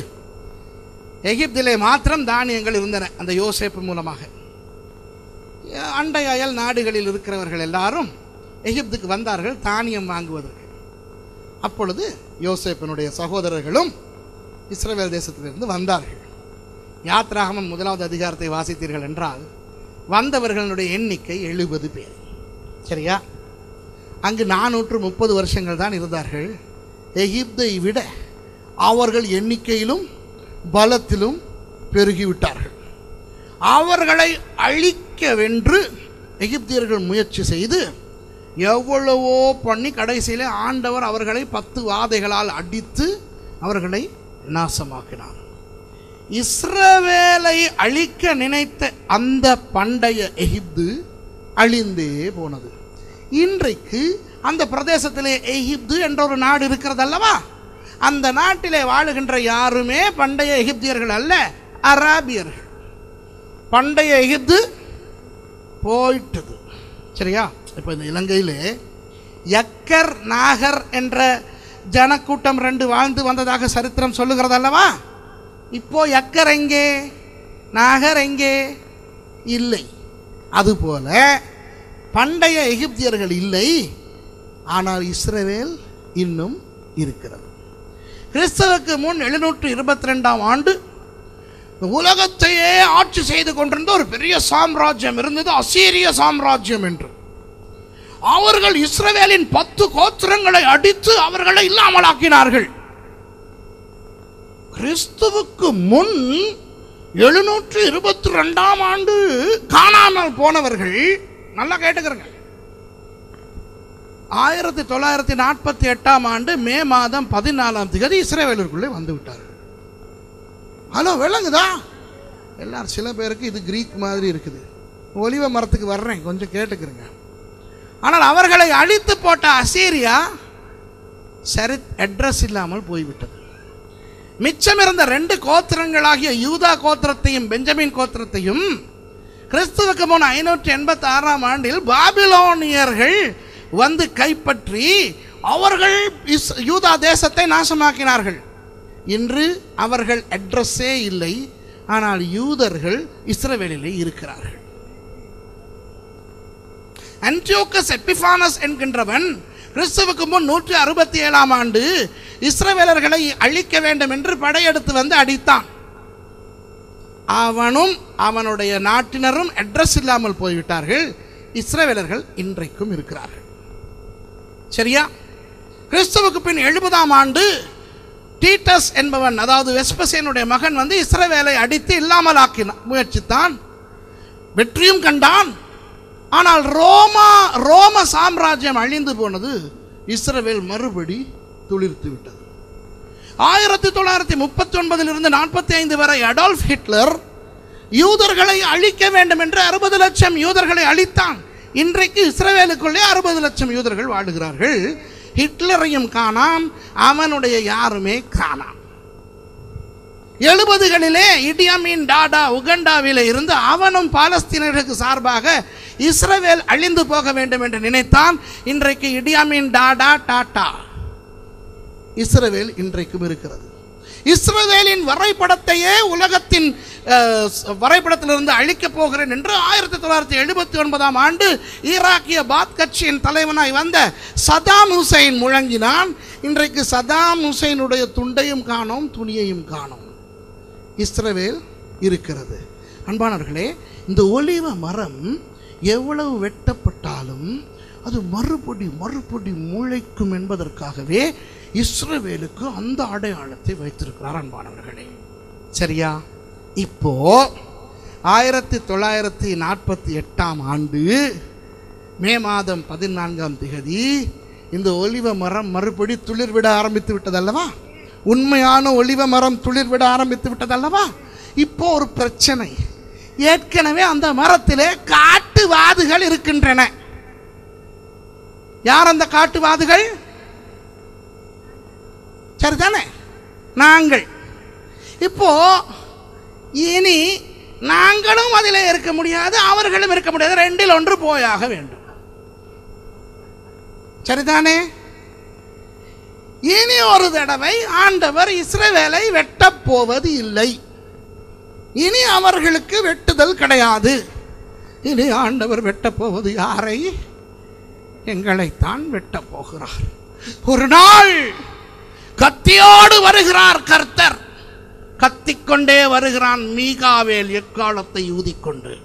எகிப்திலே மாத்திரம் தானியங்கள் இருந்தன அந்த யோசேப்பு மூலமாக. அண்டை அயல் நாடுகளில் இருக்கிறவர்கள் எல்லாரும் எகிப்துக்கு வந்தார்கள் தானியம் வாங்குவதற்கு. அப்பொழுது யோசேப்பினுடைய சகோதரர்களும் இஸ்ரேல் தேசத்திலிருந்து வந்தார்கள். யாத்ராகமன் முதலாவது அதிகாரத்தை வாசித்தீர்கள் என்றால் வந்தவர்களுடைய எண்ணிக்கை எழுபது பேர். சரியா? அங்கு நானூற்று முப்பது வருஷங்கள் தான் இருந்தார்கள். எகிப்தை விட அவர்கள் எண்ணிக்கையிலும் பலத்திலும் பெருகிவிட்டார்கள். அவர்களை அழிக்கவென்று எகிப்தியர்கள் முயற்சி செய்து எவ்வளவோ பண்ணி கடைசியில் ஆண்டவர் அவர்களை பத்து வாதைகளால் அடித்து அவர்களை நாசமாக்கினார். இஸ்ரவேலை அழிக்க நினைத்த அந்த பண்டைய எகிப்து அழிந்தே போனது. இன்றைக்கு அந்த பிரதேசத்திலே எகிப்து என்ற ஒரு நாடு இருக்கிறது அல்லவா அந்த நாட்டிலே வாழுகின்ற யாருமே பண்டைய எகிப்தியர்கள் அல்ல அராபியர்கள். பண்டைய எகிப்து போயிட்டது. சரியா? இப்போ இந்த இலங்கையிலே யக்கர் நாகர் என்ற ஜனக்கூட்டம் ரெண்டு வாழ்ந்து வந்ததாக சரித்திரம் சொல்லுகிறது அல்லவா இப்போ எக்கர் எங்கே நாகர் எங்கே இல்லை. அதுபோல பண்டைய எகிப்தியர்கள் இல்லை. ஆனால் இஸ்ரவேல் இன்னும் இருக்கிறது. கிறிஸ்தவுக்கு முன் எழுநூற்று இருபத்தி ரெண்டாம் ஆண்டு உலகத்தையே ஆட்சி செய்து கொண்டிருந்த ஒரு பெரிய சாம்ராஜ்யம் இருந்தது அசீரிய சாம்ராஜ்யம் என்று. அவர்கள் இஸ்ரவேலின் பத்து கோத்திரங்களை அடித்து அவர்களை இல்லாமலாக்கினார்கள். கிறிஸ்துவுக்கு முன் எழுநூற்று இருபத்தி ரெண்டாம் ஆண்டு காணாமல் போனவர்கள் நல்லா கேட்டுக்கிறங்க. ஆயிரத்தி தொள்ளாயிரத்தி நாற்பத்தி எட்டாம் ஆண்டு மே மாதம் பதினாலாம் தேதி இஸ்ரேவேலருக்குள்ளே வந்து விட்டார்கள் ஹலோ விளங்குதா? எல்லாரும் சில பேருக்கு இது கிரீக் மாதிரி இருக்குது. ஒலிவ மரத்துக்கு வர்றேன் கொஞ்சம் கேட்டுக்கிறேங்க. ஆனால் அவர்களை அழித்து போட்ட அசீரியா சரி அட்ரஸ் இல்லாமல் போய்விட்டது. மிச்சம் இருந்த ரெண்டு கோத்திரங்களாகிய யூதா கோத்திரத்தையும் பெஞ்சமின் கோத்திரத்தையும் கிறிஸ்துவுக்கு முன் ஐநூற்றி எண்பத்தி ஆறாம் ஆண்டில் பாபிலோனியர்கள் வந்து கைப்பற்றி அவர்கள் இஸ்- யூதா தேசத்தை நாசமாக்கினார்கள். இன்று அவர்கள் அட்ரஸே இல்லை. ஆனால் யூதர்கள் இஸ்ரவேலிலே இருக்கிறார்கள். அன்டியோக்கஸ் எப்பிஃபானஸ் என்கின்றவன் கிறிஸ்துவுக்கு முன் நூற்றி அறுபத்தி ஏழாம் ஆண்டு இஸ்ரவேலர்களை அழிக்க வேண்டும் என்று படையெடுத்து வந்து அடித்தான். அவனும் அவனுடைய நாட்டினரும் அட்ரஸ் இல்லாமல் போய்விட்டார்கள். இஸ்ரவேலர்கள் இன்றைக்கும் இருக்கிறார்கள். சரியா? கிறிஸ்துவுக்கு பின் எழுபதாம் ஆண்டு டீட்டஸ் என்பவன் அதாவது வெஸ்பசேனுடைய மகன் வந்து இஸ்ரவேலை அடித்து இல்லாமல் ஆக்கினான் முயற்சித்தான். வெற்றியும் கண்டான். ஆனால் ரோமா ரோம சாம்ராஜ்யம் அழிந்து போனது இஸ்ரவேல் மறுபடி துளிர்த்து விட்டது. ஆயிரத்தி தொள்ளாயிரத்தி முப்பத்தி ஒன்பதிலிருந்து நாற்பத்தி ஐந்து வரை அடால்ஃப் ஹிட்லர் யூதர்களை அழிக்க வேண்டும் என்று அறுபது லட்சம் யூதர்களை அழித்தான். இன்றைக்கு இஸ்ரவேலுக்குள்ளே அறுபது லட்சம் யூதர்கள் வாழுகிறார்கள். ஹிட்லரையும் காணாம் அவனுடைய யாருமே காணாம். எழுபதுகளிலே இடியமின் டாடா உகண்டாவிலே இருந்து அவனும் பாலஸ்தீனர்களுக்கு சார்பாக இஸ்ரவேல் அழிந்து போக வேண்டும் என்று நினைத்தான். இன்றைக்கு இடியாமின் டாடா டாடா. இஸ்ரவேல் இன்றைக்கும் இருக்கிறது. இஸ்ரவேலின் வரைபடத்தையே உலகத்தின் வரைபடத்திலிருந்து அழிக்கப் போகிறேன் என்று ஆயிரத்தி தொள்ளாயிரத்தி எழுபத்தி ஒன்பதாம் ஆண்டு ஈராக்கிய பாத் கட்சியின் தலைவனாய் வந்த சதாம் ஹுசைன் முழங்கினான். இன்றைக்கு சதாம் ஹுசைனுடைய துண்டையும் காணோம் துணியையும் காணோம். இஸ்ரவேல் இருக்கிறது. அன்பானவர்களே இந்த ஒலிவ மரம் எவ்வளவு வெட்டப்பட்டாலும் அது மறுபடி மறுபடி முளைக்கும் என்பதற்காகவே இஸ்ரவேலுக்கு அந்த அடையாளத்தை வைத்திருக்கிறார் அன்பானவர்களே. சரியா? இப்போ ஆயிரத்தி தொள்ளாயிரத்தி நாற்பத்தி எட்டாம் ஆண்டு மே மாதம் பதினான்காம் திகதி இந்த ஒலிவ மரம் மறுபடி துளிர் விட ஆரம்பித்து விட்டதல்லவா? உண்மையான ஒலிவ மரம் துளிர் விட ஆரம்பித்து விட்டதல்லவா? இப்போ ஒரு பிரச்சனை. ஏற்கனவே அந்த மரத்திலே காட்டுவாதுகள் இருக்கின்றன. யார் அந்த காட்டுவாதுகள்? சரிதானே? நாங்கள். இப்போ இனி நாங்களும் அதில் இருக்க முடியாது அவர்களும் இருக்க முடியாது. ரெண்டில் ஒன்று போயாக வேண்டும். சரிதானே? இனி ஒரு தடவை ஆண்டவர் இஸ்ரவேலை வெட்டப் போவது இல்லை. இனி அவர்களுக்கு வெட்டுதல் கிடையாது. இனி ஆண்டவர் வெட்டப்போவது யாரை? எங்களைத்தான் வெட்டப் போகிறார். ஒரு நாள் கத்தியோடு வருகிறார் கர்த்தர். கத்திக்கொண்டே வருகிறான் மீகாவேல் எக்காலத்தை ஊதிக்கொண்டு.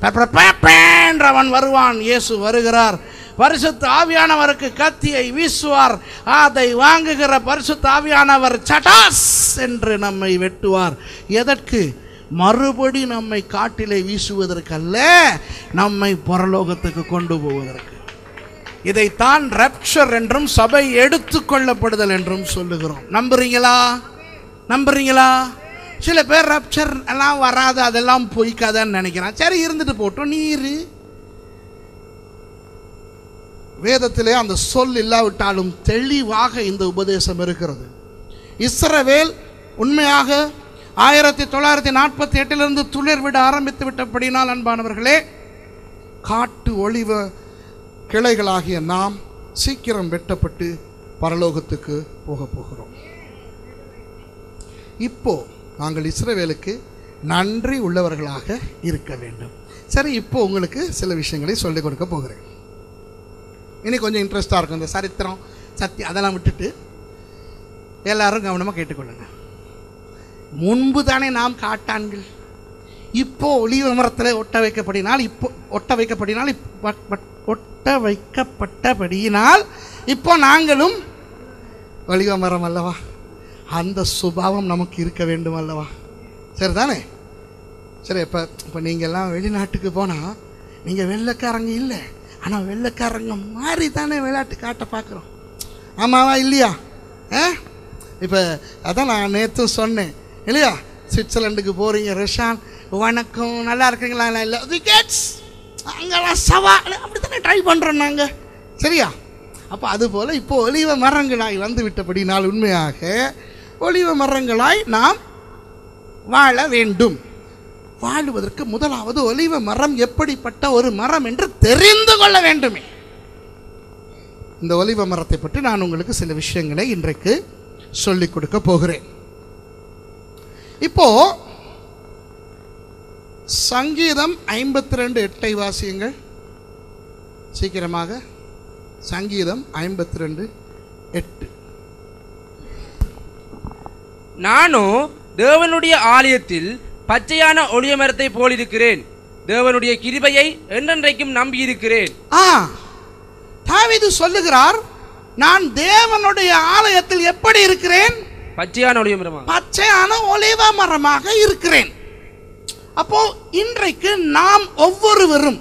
என்றவன் வருவான். இயேசு வருகிறார். பரிசுத்த ஆவியானவருக்கு கத்தியை வீசுவார். அதை வாங்குகிற பரிசுத்த ஆவியானவர் சட்டாஸ் என்று நம்மை வெட்டுவார். எதற்கு? மறுபடி நம்மை காட்டிலே வீசுவதற்கல்ல நம்மை பரலோகத்துக்கு கொண்டு போவதற்கு. இதைத்தான் ரப்சர் என்றும் சபை எடுத்துக்கொள்ளப்படுதல் என்றும் சொல்லுகிறோம். நம்புறீங்களா? நம்புறீங்களா? சில பேர் ரப்சர் எல்லாம் வராது அதெல்லாம் பொய்க்காதான்னு நினைக்கிறான். சரி இருந்துட்டு போட்டோம் நீர். வேதத்திலே அந்த சொல் இல்லாவிட்டாலும் தெளிவாக இந்த உபதேசம் இருக்கிறது. இஸ்ரவேல் உண்மையாக ஆயிரத்தி தொள்ளாயிரத்தி நாற்பத்தி எட்டிலிருந்து துளிர் விட ஆரம்பித்து விட்டபடினால் அன்பானவர்களே காட்டு ஒளிவ கிளைகளாகிய நாம் சீக்கிரம் வெட்டப்பட்டு பரலோகத்துக்கு போக போகிறோம். இப்போ நாங்கள் இஸ்ரவேலுக்கு நன்றி உள்ளவர்களாக இருக்க வேண்டும். சரி இப்போ உங்களுக்கு சில விஷயங்களை சொல்லிக் கொடுக்க போகிறேன். இனி கொஞ்சம் இன்ட்ரெஸ்டாக இருக்கும். இந்த சரித்திரம் சத்தியம் அதெல்லாம் விட்டுட்டு எல்லாரும் கவனமாக கேட்டுக்கொள்ளுங்க. முன்பு தானே நாம் காட்டான்கள். இப்போ ஒளிவ மரத்தில் ஒட்ட வைக்கப்படினால் இப்போ ஒட்ட வைக்கப்படினால் ஒட்ட வைக்கப்பட்டபடியினால் இப்போ நாங்களும் ஒளிவ மரம் அல்லவா? அந்த சுபாவம் நமக்கு இருக்க வேண்டும் அல்லவா? சரி தானே சரி இப்போ இப்போ நீங்கள்லாம் வெளிநாட்டுக்கு போனால் நீங்கள் வெள்ளைக்காரங்க இல்லை. ஆனால் வெள்ளைக்காரங்க மாதிரி தானே விளையாட்டு காட்ட பார்க்குறோம். ஆமாவா இல்லையா? ஆ? இப்போ அதான் நான் நேற்றும் சொன்னேன். இல்லையா? சுவிட்சர்லாண்டுக்கு போகிறீங்க ரிஷான் வணக்கம். நல்லா இருக்கீங்களா இல்லை இல்லை. விக்கெட்ஸ் அங்கெல்லாம் சவா. அப்படி தானே ட்ரை பண்ணுறோம் நாங்கள் சரியா? அப்போ அதுபோல் இப்போ ஒளிவ மரங்களாய் வந்து விட்டபடினால் உண்மையாக ஒளிவ மரங்களாய் நாம் வாழ வேண்டும். வாழுவதற்கு முதலாவது ஒளிவ மரம் எப்படிப்பட்ட ஒரு மரம் என்று தெரிந்து கொள்ள வேண்டுமே. இந்த ஒலிவ மரத்தை பற்றி நான் உங்களுக்கு சில விஷயங்களை இன்றைக்கு சொல்லிக் கொடுக்க போகிறேன். இப்போ சங்கீதம் ஐம்பத்தி ரெண்டு எட்டை வாசியுங்கள். சீக்கிரமாக. சங்கீதம் ஐம்பத்தி ரெண்டு எட்டு. நானோ தேவனுடைய ஆலயத்தில் பச்சையான ஒளிய மரத்தை போலிருக்கிறேன். தேவனுடைய கிருபையை என்றென்றைக்கும் நம்பியிருக்கிறேன். ஆ தாவீது சொல்லுகிறார் நான் தேவனுடைய ஆலயத்தில் எப்படி இருக்கிறேன்? பச்சையான ஒளிவ மரமாக பச்சையான ஒளிவ மரமாக இருக்கிறேன். அப்போ இன்றைக்கு நாம் ஒவ்வொருவரும்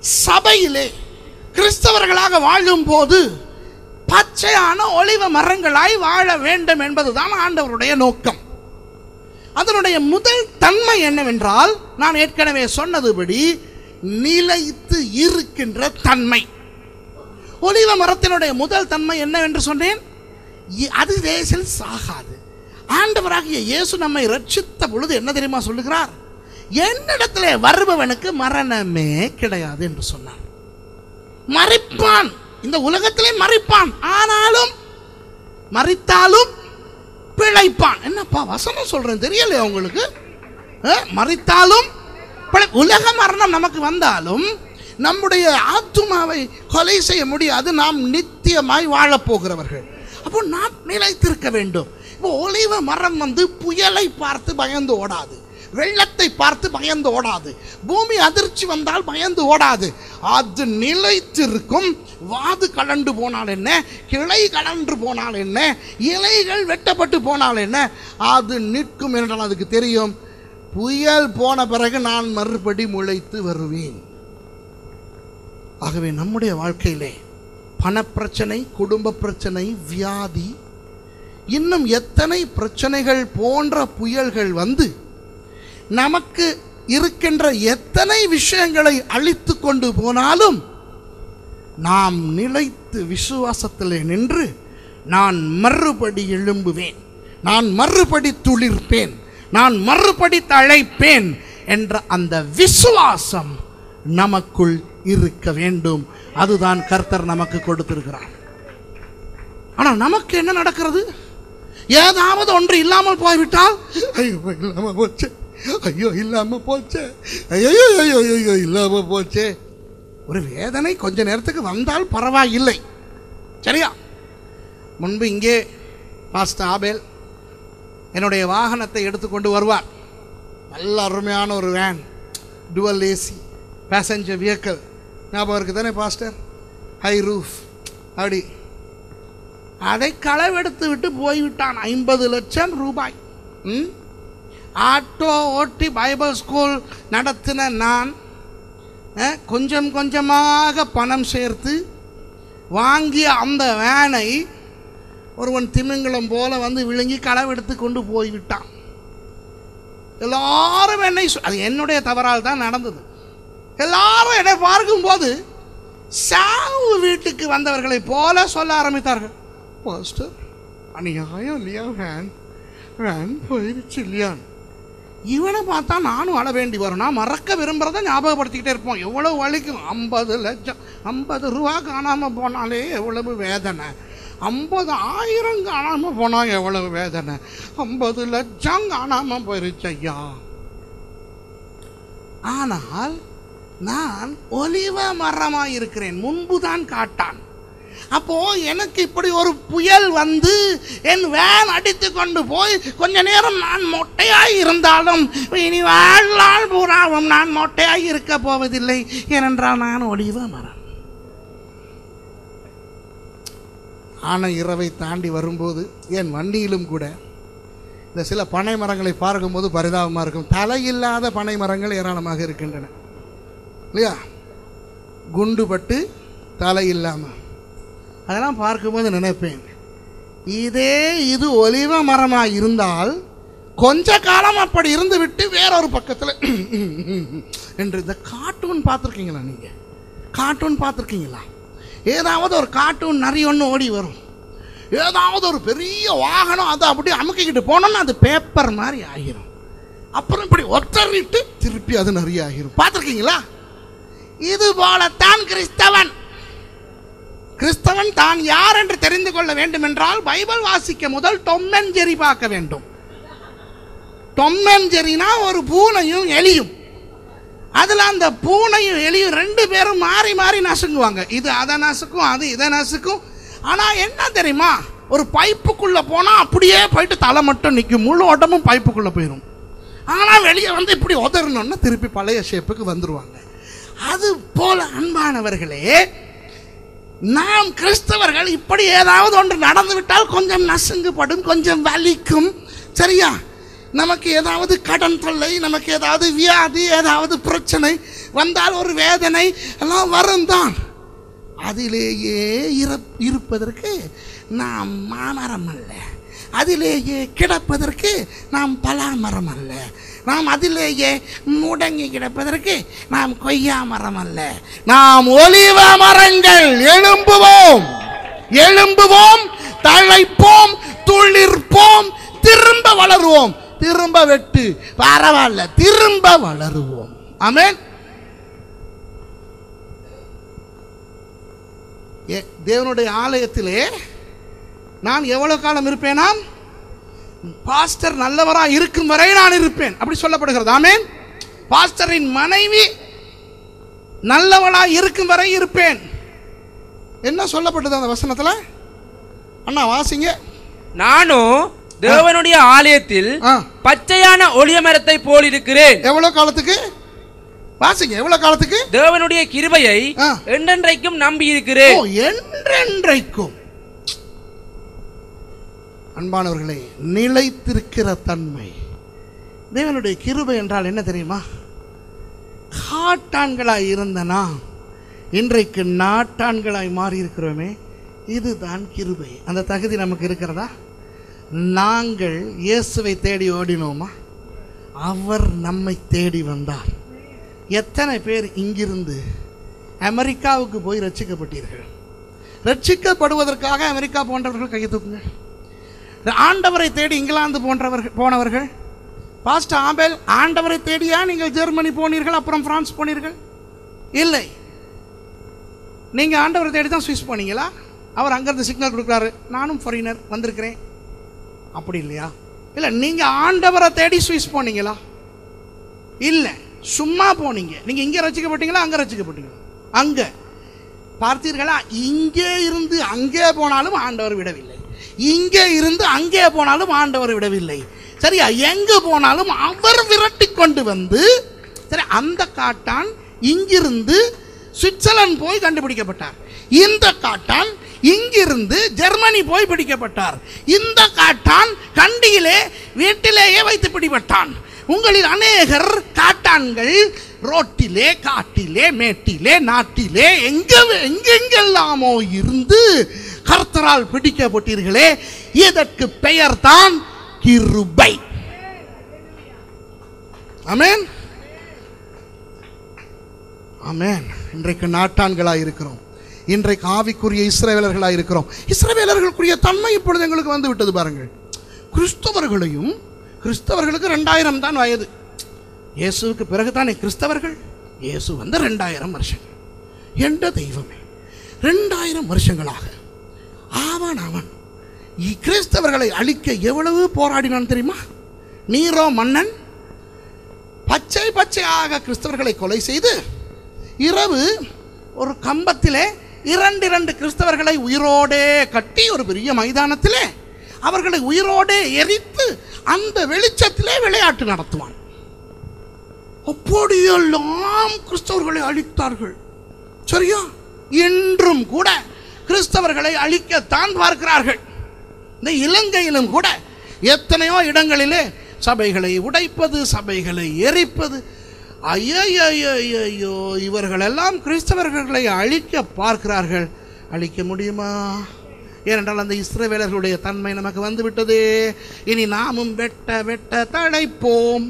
சபையிலே கிறிஸ்தவர்களாக வாழும்போது பச்சையான ஒளிவ மரங்களாய் வாழ வேண்டும் என்பதுதான் ஆண்டவருடைய நோக்கம். அதனுடைய முதல் தன்மை என்னவென்றால் நான் ஏற்கனவே சொன்னதுபடி நிலைத்து இருக்கின்ற தன்மை. ஒளிவ மரத்தினுடைய முதல் தன்மை என்னவென்று சொன்னேன்? அது தேசில் சாகாது. ஆண்டவராகிய இயேசு நம்மை ரட்சித்த பொழுது என்ன தெரியுமா சொல்லுகிறார்? என்னிடத்துல வருபவனுக்கு மரணமே கிடையாது என்று சொன்னார். மறிப்பான் இந்த உலகத்திலே மறிப்பான் ஆனாலும் மறித்தாலும் பிழைப்பான். என்னப்பா வசனம் சொல்றேன் தெரியலையா உங்களுக்கு? மறித்தாலும் உலக மரணம் நமக்கு வந்தாலும் நம்முடைய ஆத்துமாவை கொலை செய்ய முடியாது. நாம் நித்தியமாய் வாழப் போகிறவர்கள். அப்போ நாம் நிலைத்திருக்க வேண்டும். இப்போ ஒளிவ மரம் வந்து புயலை பார்த்து பயந்து ஓடாது. வெள்ளத்தை பார்த்து பயந்து ஓடாது. பூமி அதிர்ச்சி வந்தால் பயந்து ஓடாது. அது நிலைத்திருக்கும். வாது கலண்டு போனால் என்ன? கிளை கலன்று போனால் என்ன? இலைகள் வெட்டப்பட்டு போனால் என்ன? அது நிற்கும் என்றால் அதுக்கு தெரியும். புயல் போன பிறகு நான் மறுபடி முளைத்து வருவேன். ஆகவே நம்முடைய வாழ்க்கையிலே பணப்பிரச்சனை குடும்ப பிரச்சனை வியாதி இன்னும் எத்தனை பிரச்சனைகள் போன்ற புயல்கள் வந்து நமக்கு இருக்கின்ற எத்தனை விஷயங்களை அழித்து கொண்டு போனாலும் நாம் நிலைத்து விசுவாசத்திலே நின்று நான் மறுபடி எழும்புவேன் நான் மறுபடி துளிர்ப்பேன் நான் மறுபடி தழைப்பேன் என்ற அந்த விசுவாசம் நமக்குள் இருக்க வேண்டும். அதுதான் கர்த்தர் நமக்கு கொடுத்திருக்கிறார். ஆனால் நமக்கு என்ன நடக்கிறது? ஏதாவது ஒன்று இல்லாமல் போய்விட்டால்? ஐயோ இல்லாம போச்சு. ஐயோ இல்லாம போச்சே. ஐயோ ஐயோ ஐயோ இல்லாம போச்சே. ஒரு வேதனை கொஞ்ச நேரத்துக்கு வந்தால் பரவாயில்லை. சரியா? முன்பு இங்கே பாஸ்டர் ஆபேல் என்னுடைய வாகனத்தை எடுத்துக்கொண்டு வருவார். நல்ல அருமையான ஒரு van dual AC. Passenger vehicle ஞாபகம் இருக்குது தானே பாஸ்டர் ஹை ரூஃப் அப்படி. அதை களவெடுத்து விட்டு போய்விட்டான். ஐம்பது லட்சம் ரூபாய். ம்? ஆட்டோ ஓட்டி பைபிள் ஸ்கூல் நடத்தின நான் கொஞ்சம் கொஞ்சமாக பணம் சேர்த்து வாங்கிய அந்த வேனை ஒருவன் திமிங்கலம் போல வந்து விழுங்கி களவெடுத்து கொண்டு போய்விட்டான். எல்லாரும் என்னை அது என்னுடைய தவறால் தான் நடந்தது. எல்லாரும் என்னை பார்க்கும்போது சாவு வீட்டுக்கு வந்தவர்களைப் போல சொல்ல ஆரம்பித்தார்கள். பாஸ்டர் அநியாயம் இல்லையா வேன் வேன் போயிடுச்சு இல்லையா? இவனை பார்த்தா நானும் அழ வேண்டி வரும். நான் மறக்க விரும்புகிறத ஞாபகப்படுத்திக்கிட்டே இருப்போம். எவ்வளவு வலிக்கும்? ஐம்பது லட்சம் ஐம்பது ரூபா காணாமல் போனாலே எவ்வளவு வேதனை. ஐம்பது ஆயிரம் காணாமல் போனால் எவ்வளவு வேதனை. ஐம்பது லட்சம் காணாமல் போயிருச்சு ஐயா. ஆனால் நான் ஒலிவ மரமாக இருக்கிறேன் முன்புதான் காட்டான். அப்போ எனக்கு இப்படி ஒரு புயல் வந்து என் வேன் அடித்து கொண்டு போய் கொஞ்ச நேரம் நான் மொட்டையாய் இருந்தாலும் இனி வாழ்நாள் பூராவும் நான் மொட்டையாய் இருக்க போவதில்லை. ஏனென்றால் நான் ஒளிவ மரம். ஆனால் இரவை தாண்டி வரும்போது என் வண்டியிலும் கூட இந்த சில பனை மரங்களை பார்க்கும்போது பரிதாபமாக இருக்கும். தலையில்லாத பனை மரங்கள் ஏராளமாக இருக்கின்றன. இல்லையா? குண்டு பட்டு தலை இல்லாமல் அதெல்லாம் பார்க்கும்போது நினைப்பேன். இதே இது ஒலிவ மரமாக இருந்தால் கொஞ்ச காலம் அப்படி இருந்து விட்டு வேறொரு பக்கத்தில் என்று இந்த கார்ட்டூன் பார்த்துருக்கீங்களா நீங்கள் கார்ட்டூன் பார்த்துருக்கீங்களா? ஏதாவது ஒரு கார்ட்டூன் நிறைய ஒன்று ஓடி வரும். ஏதாவது ஒரு பெரிய வாகனம் அதை அப்படியே அமுக்கிக்கிட்டு போனோம்னா அது பேப்பர் மாதிரி ஆகிரும். அப்புறம் இப்படி ஒத்தறிட்டு திருப்பி அது நிறைய ஆகிரும். பார்த்துருக்கீங்களா? இது போலத்தான் கிறிஸ்தவன். கிறிஸ்தவன் தான் யார் என்று தெரிந்து கொள்ள வேண்டும் என்றால் பைபிள் வாசிக்க முதல் டொம்மன் ஜெரி பார்க்க வேண்டும். டொம்மன் ஜெரினா ஒரு பூனையும் எலியும். அதில் அந்த பூனையும் எலியும் ரெண்டு பேரும் மாறி மாறி நசுங்குவாங்க. இது அதை நசுக்கும் அது இதை நசுக்கும். ஆனால் என்ன தெரியுமா? ஒரு பைப்புக்குள்ளே போனால் அப்படியே போயிட்டு தலை மட்டும் நிற்கும். முழு உடம்பும் பைப்புக்குள்ளே போயிடும் ஆனால் வெளியே வந்து இப்படி உதறணுன்னா திருப்பி பழைய ஷேப்புக்கு வந்துடுவாங்க அது போல அன்பானவர்களே நாம் கிறிஸ்தவர்கள் இப்படி ஏதாவது ஒன்று நடந்துவிட்டால் கொஞ்சம் நசுங்குப்படும் கொஞ்சம் வலிக்கும். சரியா? நமக்கு ஏதாவது கடன் தொல்லை நமக்கு ஏதாவது வியாதி ஏதாவது பிரச்சனை வந்தால் ஒரு வேதனை எல்லாம் வரும் தான். அதிலேயே இருப்பதற்கு நாம் மாமரம் அல்ல அதிலேயே கிடப்பதற்கு நாம் பலாமரம் அல்ல நாம் அதிலேயே முடங்கி கிடப்பதற்கு நாம் கொய்யா மரம் அல்ல. நாம் ஒலிவ மரங்கள் எழும்புவோம். எழும்புவோம் தழைப்போம் துளிர்ப்போம் திரும்ப வளருவோம். திரும்ப வெட்டு பரவாயில்ல திரும்ப வளருவோம். ஆமென். ஏ- தேவனுடைய ஆலயத்திலே நான் எவ்வளவு காலம் இருப்பேனாம்? பாஸ்டர் நல்லவரா இருக்கும் வரை நான் இருப்பேன். அப்படி சொல்லப்படுகிறது. ஆமென். பாஸ்டரின் மனைவி நல்லவளா இருக்கும் வரை இருப்பேன். என்ன சொல்லப்பட்டது அந்த வசனத்துல? அண்ணா வாசிங்க. நானும் தேவனுடைய ஆலயத்தில் பச்சையான ஒளிய மரத்தை போல் இருக்கிறேன். எவ்வளவு காலத்துக்கு? வாசிங்க எவ்வளவு காலத்துக்கு? தேவனுடைய கிருபையை. என்றென்றைக்கும் நம்பி இருக்கிறேன். என்றென்றைக்கும். அன்பானவர்களே நிலைத்திருக்கிற தன்மை. தேவனுடைய கிருபை என்றால் என்ன தெரியுமா? காட்டான்களாய் இருந்தனா இன்றைக்கு நாட்டான்களாய் மாறி இருக்கிறோமே இதுதான் கிருபை. அந்த தகுதி நமக்கு இருக்கிறதா? நாங்கள் இயேசுவை தேடி ஓடினோமா? அவர் நம்மை தேடி வந்தார். எத்தனை பேர் இங்கிருந்து அமெரிக்காவுக்கு போய் ரட்சிக்கப்பட்டீர்கள்? ரட்சிக்கப்படுவதற்காக அமெரிக்கா போன்றவர்கள் கையை ஆண்டவரை தேடி இங்கிலாந்து போன்றவர்கள் போனவர்கள். பாஸ்ட் ஆபேல் ஆண்டவரை தேடியா நீங்கள் ஜெர்மனி போனீர்கள் அப்புறம் பிரான்ஸ் போனீர்கள்? இல்லை. நீங்கள் ஆண்டவரை தேடி தான் சுவிஸ் போனீங்களா? அவர் அங்கேருந்து சிக்னல் கொடுக்குறாரு நானும் ஃபாரினர் வந்திருக்கிறேன். அப்படி இல்லையா? இல்லை நீங்கள் ஆண்டவரை தேடி சுவிஸ் போனீங்களா? இல்லை. சும்மா போனீங்க. நீங்கள் இங்கே ரசிக்கப்பட்டீங்களா? அங்கே ரசிக்கப்பட்டீங்களா? அங்கே. பார்த்தீர்களா? இங்கே இருந்து அங்கே போனாலும் ஆண்டவர் விடவில்லை. இங்கே இருந்து அங்கே போனாலும் ஆண்டவர் விடவில்லை. சரியா? எங்கு போனாலும் அவர் விரட்டி கொண்டு வந்து சரி அந்த காட்டான் இங்கிருந்து சுவிட்சர்லாந்து போய் கண்டுபிடிக்கப்பட்டார். இந்த காட்டான் இங்கிருந்து ஜெர்மனி போய் பிடிக்கப்பட்டார். இந்த காட்டான் கண்டியிலே வீட்டிலேயே வைத்து பிடிபட்டான். உங்களில் அநேகர் காட்டான்கள் ரோட்டிலே காட்டிலே மேட்டிலே நாட்டிலே எங்க எங்கெங்கெல்லாமோ இருந்து கர்த்தரால் பிடிக்கப்பட்டீர்களே இதற்கு பெயர்தான் கிருபை. அமேன் ஆமென் இன்றைக்கு நாட்டான்களாக இருக்கிறோம். இன்றைக்கு ஆவிக்குரிய இஸ்ரேவேலர்களாக இருக்கிறோம். இஸ்ரேவேலர்களுக்குரிய தன்மை இப்பொழுது எங்களுக்கு வந்து விட்டது பாருங்கள். கிறிஸ்தவர்களையும் கிறிஸ்தவர்களுக்கு ரெண்டாயிரம் தான் வயது. இயேசுவுக்கு பிறகுதானே கிறிஸ்தவர்கள்? இயேசு வந்து ரெண்டாயிரம் வருஷங்கள். என்ற தெய்வமே. ரெண்டாயிரம் வருஷங்களாக. அவன் அவன் இ- கிறிஸ்தவர்களை அழிக்க எவ்வளவு போராடினான் தெரியுமா? நீரோ மன்னன் பச்சை பச்சையாக கிறிஸ்தவர்களை கொலை செய்து இரவு ஒரு கம்பத்திலே இரண்டு இரண்டு கிறிஸ்தவர்களை உயிரோடே கட்டி ஒரு பெரிய மைதானத்திலே அவர்களை உயிரோடே எரித்து அந்த வெளிச்சத்திலே விளையாட்டு நடத்துவான். அப்படியெல்லாம் கிறிஸ்தவர்களை அழித்தார்கள். சரியா? என்றும் கூட கிறிஸ்தவர்களை அழிக்கத்தான் பார்க்கிறார்கள். இந்த இலங்கையிலும் கூட எத்தனையோ இடங்களிலே சபைகளை உடைப்பது சபைகளை எரிப்பது ஐயோ இவர்களெல்லாம் கிறிஸ்தவர்களை அழிக்க பார்க்கிறார்கள். அழிக்க முடியுமா? ஏனென்றால் அந்த இஸ்ரவேலர்களுடைய தன்மை நமக்கு வந்துவிட்டது. இனி நாமும் வெட்ட வெட்ட தழைப்போம்.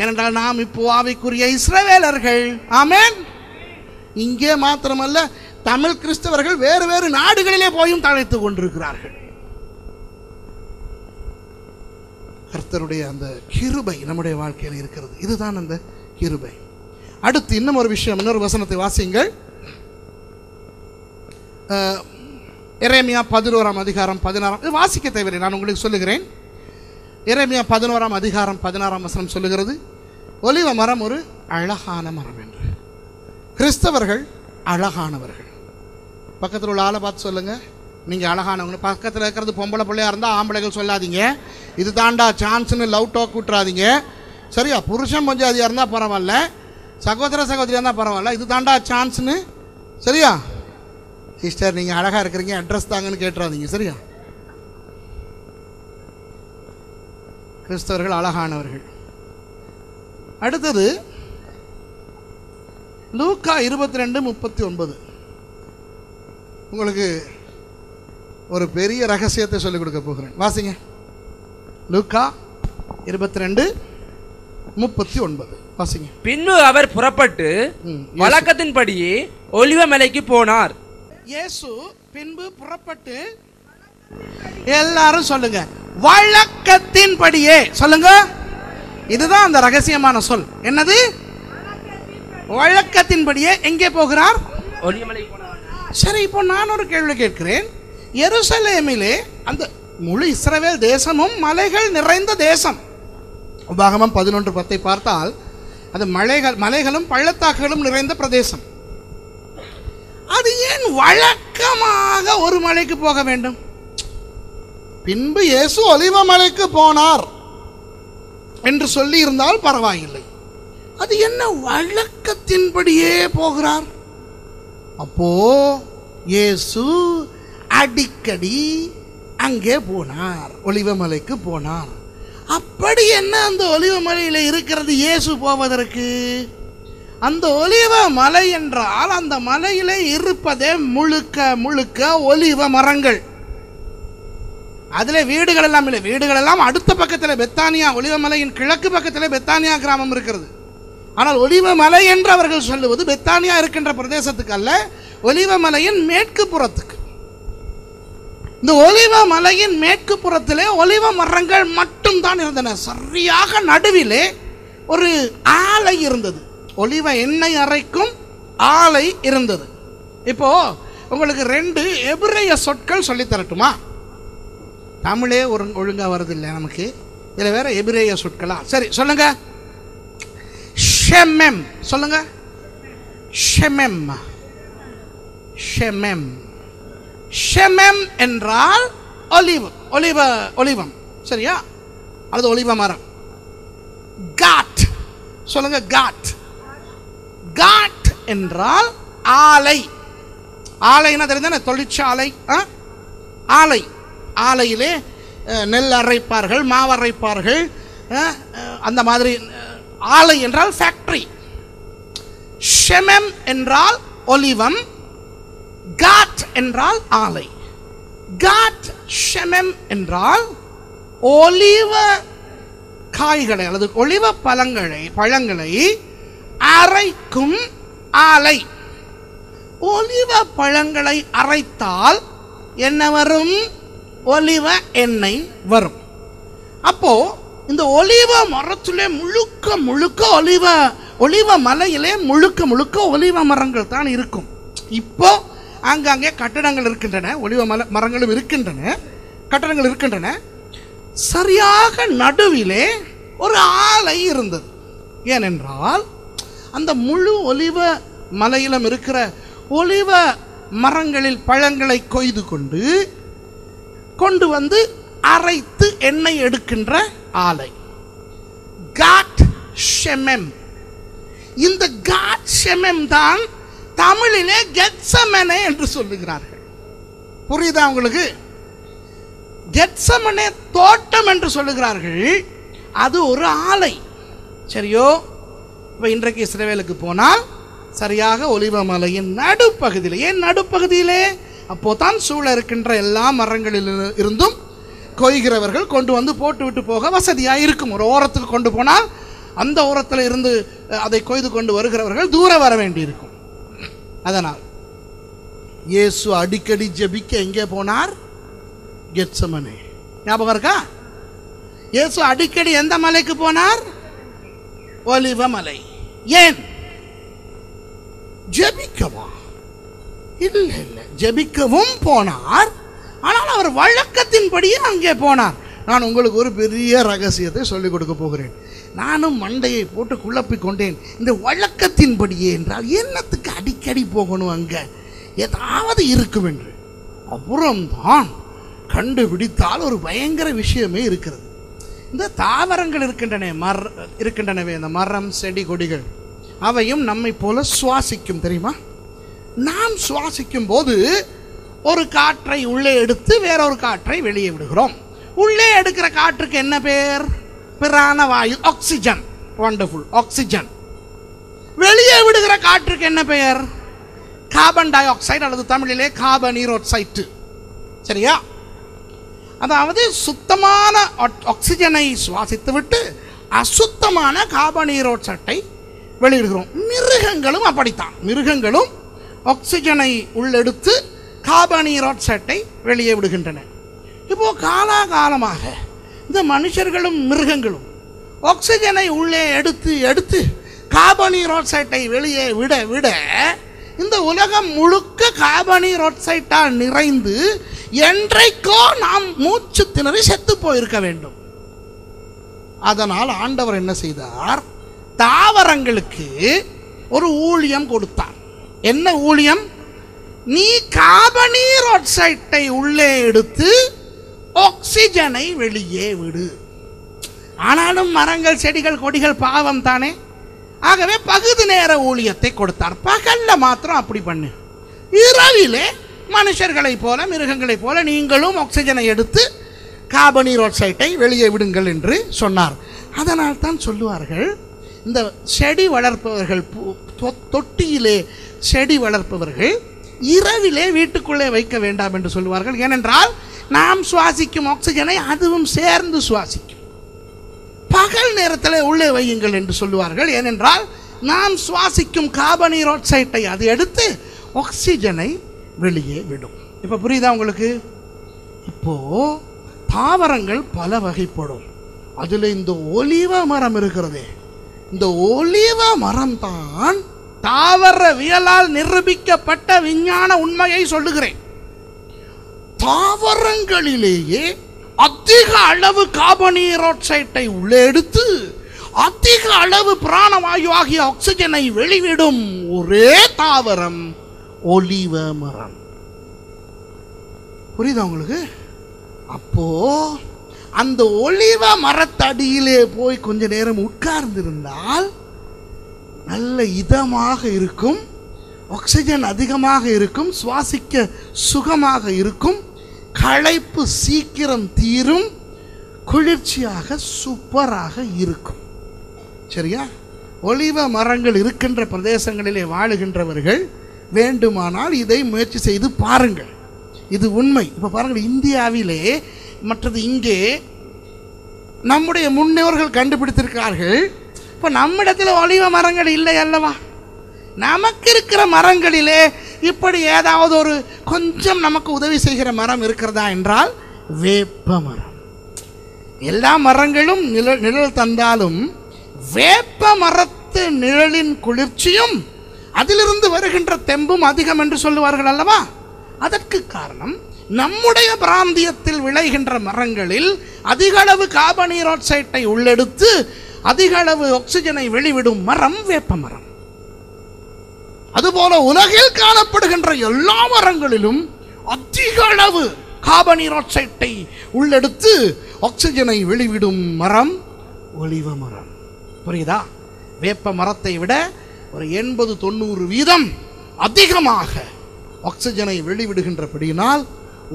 ஏனென்றால் நாம் இப்போ ஆவிக்குரிய இஸ்ரவேலர்கள். ஆமேன். இங்கே மாத்திரமல்ல தமிழ் கிறிஸ்தவர்கள் வேறு வேறு நாடுகளிலே போயும் தழைத்து கொண்டிருக்கிறார்கள். கர்த்தருடைய அந்த கிருபை நம்முடைய வாழ்க்கையில் இருக்கிறது. இதுதான் அந்த கிருபை. அடுத்து இன்னும் ஒரு விஷயம் இன்னொரு வசனத்தை வாசியுங்கள். இறைமையா பதினோராம் அதிகாரம் பதினாறாம் இது வாசிக்க தேவையில்லை நான் உங்களுக்கு சொல்லுகிறேன். இறைமையா பதினோராம் அதிகாரம் பதினாறாம் வசனம் சொல்லுகிறது ஒலிவ மரம் ஒரு அழகான மரம் என்று. கிறிஸ்தவர்கள் அழகானவர்கள். பக்கத்தில் உள்ள ஆளை பார்த்து சொல்லுங்க. நீங்கள் அழகானவங்க. பக்கத்தில் இருக்கிறது பொம்பளை பிள்ளையாக இருந்தால் ஆம்பளைகள் சொல்லாதீங்க. இது தாண்டா சான்ஸ்னு லவ் டாக் விட்டுறாதீங்க சரியா? புருஷன் கொஞ்சம் அதிகாக இருந்தால் பரவாயில்ல. சகோதர சகோதரியாக இருந்தால் பரவாயில்ல. இது தாண்டா சான்ஸ்னு சரியா? சிஸ்டர் நீங்கள் அழகாக இருக்கிறீங்க. அட்ரஸ் தாங்கன்னு கேட்டுறாதீங்க. சரியா? கிறிஸ்தவர்கள் அழகானவர்கள். அடுத்தது லூக்கா இருபத்தி ரெண்டு முப்பத்தி ஒன்பது. உங்களுக்கு ஒரு பெரிய ரகசியத்தை சொல்லிக் கொடுக்க போகிறேன். வாசிங்க. லூக்கா இருபத்தி ரெண்டு முப்பத்தி ஒன்பது வாசிங்க. பின்பு அவர் புறப்பட்டு வழக்கத்தின்படியே ஒலிவ மலைக்கு போனார். இயேசு பின்பு புறப்பட்டு எல்லாரும் சொல்லுங்க. வழக்கத்தின்படியே. சொல்லுங்க. இதுதான் அந்த ரகசியமான சொல். என்னது? வழக்கத்தின்படியே எங்கே போகிறார்? ஒலிவ மலைக்கு போனார். சரி இப்போ நான் ஒரு கேள்வி கேட்கிறேன். எருசலேமிலே அந்த முழு இஸ்ரவேல் தேசமும் மலைகள் நிறைந்த தேசம். உபாகமம் பதினொன்று பத்தை பார்த்தால் அது மலைகள் மலைகளும் பள்ளத்தாக்குகளும் நிறைந்த பிரதேசம். அது ஏன் வழக்கமாக ஒரு மலைக்கு போக வேண்டும்? பின்பு இயேசு ஒலிவ மலைக்கு போனார் என்று சொல்லி இருந்தால் பரவாயில்லை. அது என்ன வழக்கத்தின்படியே போகிறார்? அப்போ இயேசு அடிக்கடி அங்கே போனார் ஒலிவமலைக்கு போனார். அப்படி என்ன அந்த ஒலிவமலையில் இருக்கிறது இயேசு போவதற்கு? அந்த ஒலிவ மலை என்றால் அந்த மலையில் இருப்பதே முழுக்க முழுக்க ஒலிவ மரங்கள். அதில் வீடுகள் எல்லாம் இல்லை வீடுகள் எல்லாம் அடுத்த பக்கத்தில் பெத்தானியா ஒலிவமலையின் கிழக்கு பக்கத்தில் பெத்தானியா கிராமம் இருக்கிறது. ஆனால் ஒலிவமலை என்று அவர்கள் சொல்லுவது பெத்தானியா இருக்கின்ற பிரதேசத்துக்கு அல்ல ஒலிவமலையின் மேற்கு புறத்துக்கு. இந்த ஒலிவ மலையின் மேற்கு புறத்திலே ஒலிவ மரங்கள் மட்டும்தான் இருந்தன. சரியாக நடுவிலே ஒரு ஆலை இருந்தது. ஒலிவ எண்ணெய் அறைக்கும் ஆலை இருந்தது. இப்போ உங்களுக்கு ரெண்டு எபிரேய சொற்கள் சொல்லித் தரட்டுமா? தமிழே ஒரு ஒழுங்காக வருதில்லை நமக்கு? இதில் வேற எபிரேய சொற்களா? சரி சொல்லுங்கள் ஷெமெம் சொல்லுங்க. ஷெமெம் ஷெமெம் ஷெமெம் என்றால் ஒலிவ் ஒலிவ ஒலிவம். சரியா? அல்லது ஒலிவ மரம். காட் சொல்லுங்க காட் காட் என்றால் ஆலை. ஆலைன்னா தெரியுதானே? தொழிற்சாலை ஆ? ஆலை. ஆலையிலே நெல் அரைப்பார்கள் மாவு அரைப்பார்கள் அந்த மாதிரி ஆலை என்றால் ஃபேக்டரி ஷெமெம் என்றால் ஒலிவம். காட் என்றால் ஆலை. காட் ஷெமெம் என்றால் ஒலிவ காய்களை அல்லது ஒளிவ பழங்களை பழங்களை அரைக்கும் ஆலை. ஒலிவ பழங்களை அரைத்தால் என்ன வரும்? ஒலிவ எண்ணெய் வரும். அப்போ இந்த ஒலிவ மரத்திலே முழுக்க முழுக்க ஒலிவ ஒலிவ மலையிலே முழுக்க முழுக்க ஒலிவ மரங்கள் தான் இருக்கும். இப்போ ஆங்காங்கே கட்டடங்கள் இருக்கின்றன ஒலிவ மல மரங்களும் இருக்கின்றன கட்டடங்கள் இருக்கின்றன. சரியாக நடுவிலே ஒரு ஆலை இருந்தது. ஏனென்றால் அந்த முழு ஒலிவ மலையிலும் இருக்கிற ஒலிவ மரங்களில் பழங்களை கொய்து கொண்டு கொண்டு வந்து அரைத்து எண்ணெய் எடுக்கின்ற ஆலை. காட் ஷெமெம் இந்த காட் ஷெமெம் தான் தமிழிலே கெட்சமனே என்று சொல்லுகிறார்கள். புரியுதா உங்களுக்கு? கெட்சமனே தோட்டம் என்று சொல்லுகிறார்கள். அது ஒரு ஆலை. சரியோ? இப்போ இன்றைக்கு இஸ்ரேவேலுக்கு போனால் சரியாக ஒலிவமலையின் நடுப்பகுதியில் ஏன் நடுப்பகுதியிலே? அப்போதான் சூழ இருக்கின்ற எல்லா மரங்களில் இருந்தும் கொய்கிறவர்கள் கொண்டு வந்து போட்டு விட்டு போக வசதியாக இருக்கும். ஒரு ஓரத்துக்கு கொண்டு போனால் அந்த ஓரத்தில் இருந்து அதை கொய்து கொண்டு வருகிறவர்கள் தூரம் வர வேண்டியிருக்கும். அதனால் இயேசு அடிக்கடி ஜெபிக்க எங்கே போனார்? கெட்சமனே ஞாபகம் இருக்கா? இயேசு அடிக்கடி எந்த மலைக்கு போனார்? ஒலிவ மலை. ஏன்? ஜெபிக்கவா? இல்லை இல்லை. ஜெபிக்கவும் போனார். ஆனால் அவர் வழக்கத்தின்படியே அங்கே போனார். நான் உங்களுக்கு ஒரு பெரிய ரகசியத்தை சொல்லிக் கொடுக்க போகிறேன். நானும் மண்டையை போட்டு குழப்பிக் கொண்டேன். இந்த வழக்கத்தின்படியே என்றால் என்னத்துக்கு அடிக்கடி போகணும் அங்கே? ஏதாவது இருக்கும் என்று. அப்புறம்தான் கண்டுபிடித்தால் ஒரு பயங்கர விஷயமே இருக்கிறது. இந்த தாவரங்கள் இருக்கின்றன மர இருக்கின்றனவே இந்த மரம் செடி கொடிகள். அவையும் நம்மை போல சுவாசிக்கும் தெரியுமா? நாம் சுவாசிக்கும் போது ஒரு காற்றை உள்ளே எடுத்து வேறொரு காற்றை வெளியே விடுகிறோம். உள்ளே எடுக்கிற காற்றுக்கு என்ன பேர்? பிராண வாயு ஆக்சிஜன் வண்டர்ஃபுல் ஆக்சிஜன் வெளியே விடுகிற காற்றுக்கு என்ன பெயர் கார்பன் டை ஆக்சைடு அல்லது தமிழிலே கார்பனீரோக்சைட்டு சரியா? அதாவது சுத்தமான ஆக்- ஆக்சிஜனை சுவாசித்துவிட்டு அசுத்தமான கார்பனீரோக்சைட்டை வெளியிடுகிறோம். மிருகங்களும் அப்படித்தான். மிருகங்களும் ஆக்சிஜனை உள்ளெடுத்து கார்பனீரோக்சைட்டை வெளியே விடுகின்றன. இப்போ காலாகாலமாக இந்த மனுஷர்களும் மிருகங்களும் ஆக்சிஜனை உள்ளே எடுத்து எடுத்து கார்பனீரோக்சைட்டை வெளியே விட விட இந்த உலகம் முழுக்க கார்பனீரோக்சைட்டால் நிறைந்து என்றைக்கோ நாம் மூச்சு திணறி செத்து போயிருக்க வேண்டும். அதனால் ஆண்டவர் என்ன செய்தார்? தாவரங்களுக்கு ஒரு ஊழியம் கொடுத்தார். என்ன ஊழியம்? நீ கார்பனீர் ஆக்சைட்டை உள்ளே எடுத்து ஆக்சிஜனை வெளியே விடு. ஆனாலும் மரங்கள் செடிகள் கொடிகள் பாவம் தானே? ஆகவே பகுதி நேர ஊழியத்தை கொடுத்தார். பகல்ல மாத்திரம் அப்படி பண்ணு. இரவிலே மனுஷர்களைப் போல மிருகங்களைப் போல நீங்களும் ஆக்சிஜனை எடுத்து கார்பனீர் ஆக்சைட்டை வெளியே விடுங்கள் என்று சொன்னார். அதனால் தான் சொல்லுவார்கள் இந்த செடி வளர்ப்பவர்கள் தொ- தொட்டியிலே செடி வளர்ப்பவர்கள் இரவிலே வீட்டுக்குள்ளே வைக்க வேண்டாம் என்று சொல்லுவார்கள். ஏனென்றால் நாம் சுவாசிக்கும் ஆக்சிஜனை அதுவும் சேர்ந்து சுவாசிக்கும். பகல் நேரத்தில் உள்ளே வையுங்கள் என்று சொல்லுவார்கள். ஏனென்றால் நாம் சுவாசிக்கும் கார்பன் ஆக்சைட்டை அது எடுத்து ஆக்சிஜனை வெளியே விடும். இப்போ புரியுதா உங்களுக்கு? இப்போ தாவரங்கள் பல வகைப்படும். அதில் இந்த ஒலிவ மரம் இருக்கிறதே. இந்த ஒலிவ மரம் தான் தாவரவியலால் நிரூபிக்கப்பட்ட விஞ்ஞான உண்மையை சொல்லுகிறேன். தாவரங்களிலேயே அதிக அளவு கார்பன் ஆக்சைட்டை உள்ளே எடுத்து அதிக அளவு பிராணவாயு ஆகிய ஆக்சிஜனை வெளிவிடும் ஒரே தாவரம் ஒலிவ மரம். புரியுதா உங்களுக்கு? அப்போ அந்த ஒலிவ மரத்தடியிலே போய் கொஞ்ச நேரம் உட்கார்ந்திருந்தால் நல்ல இதமாக இருக்கும் ஆக்சிஜன் அதிகமாக இருக்கும் சுவாசிக்க சுகமாக இருக்கும் களைப்பு சீக்கிரம் தீரும் குளிர்ச்சியாக சூப்பராக இருக்கும். சரியா? ஒளிவ மரங்கள் இருக்கின்ற பிரதேசங்களிலே வாழுகின்றவர்கள் வேண்டுமானால் இதை முயற்சி செய்து பாருங்கள். இது உண்மை. இப்போ பாருங்கள் இந்தியாவிலே மற்றது இங்கே நம்முடைய முன்னோர்கள் கண்டுபிடித்திருக்கிறார்கள் இப்போ நம்மிடத்தில் ஒளிவ மரங்கள் இல்லை அல்லவா? நமக்கு இருக்கிற மரங்களிலே இப்படி ஏதாவது ஒரு கொஞ்சம் நமக்கு உதவி செய்கிற மரம் இருக்கிறதா என்றால் வேப்ப மரம். எல்லா மரங்களும் நிழல் நிழல் தந்தாலும் வேப்ப மரத்து நிழலின் குளிர்ச்சியும் அதிலிருந்து வருகின்ற தெம்பும் அதிகம் என்று சொல்லுவார்கள் அல்லவா? அதற்கு காரணம் நம்முடைய பிராந்தியத்தில் விளைகின்ற மரங்களில் அதிக அளவு கார்பனீர் ஆக்சைட்டை உள்ளெடுத்து அதிக அளவு ஆக்சிஜனை வெளிவிடும் மரம் வேப்ப மரம். அதுபோல உலகில் காணப்படுகின்ற எல்லா மரங்களிலும் அதிக அளவு கார்பன் ஆக்சைட்டை உள்ளெடுத்து ஆக்சிஜனை வெளிவிடும் மரம் ஒலிவ மரம். புரியுதா? வேப்ப மரத்தை விட ஒரு எண்பது தொண்ணூறு வீதம் அதிகமாக ஆக்சிஜனை வெளிவிடுகின்றபடியினால்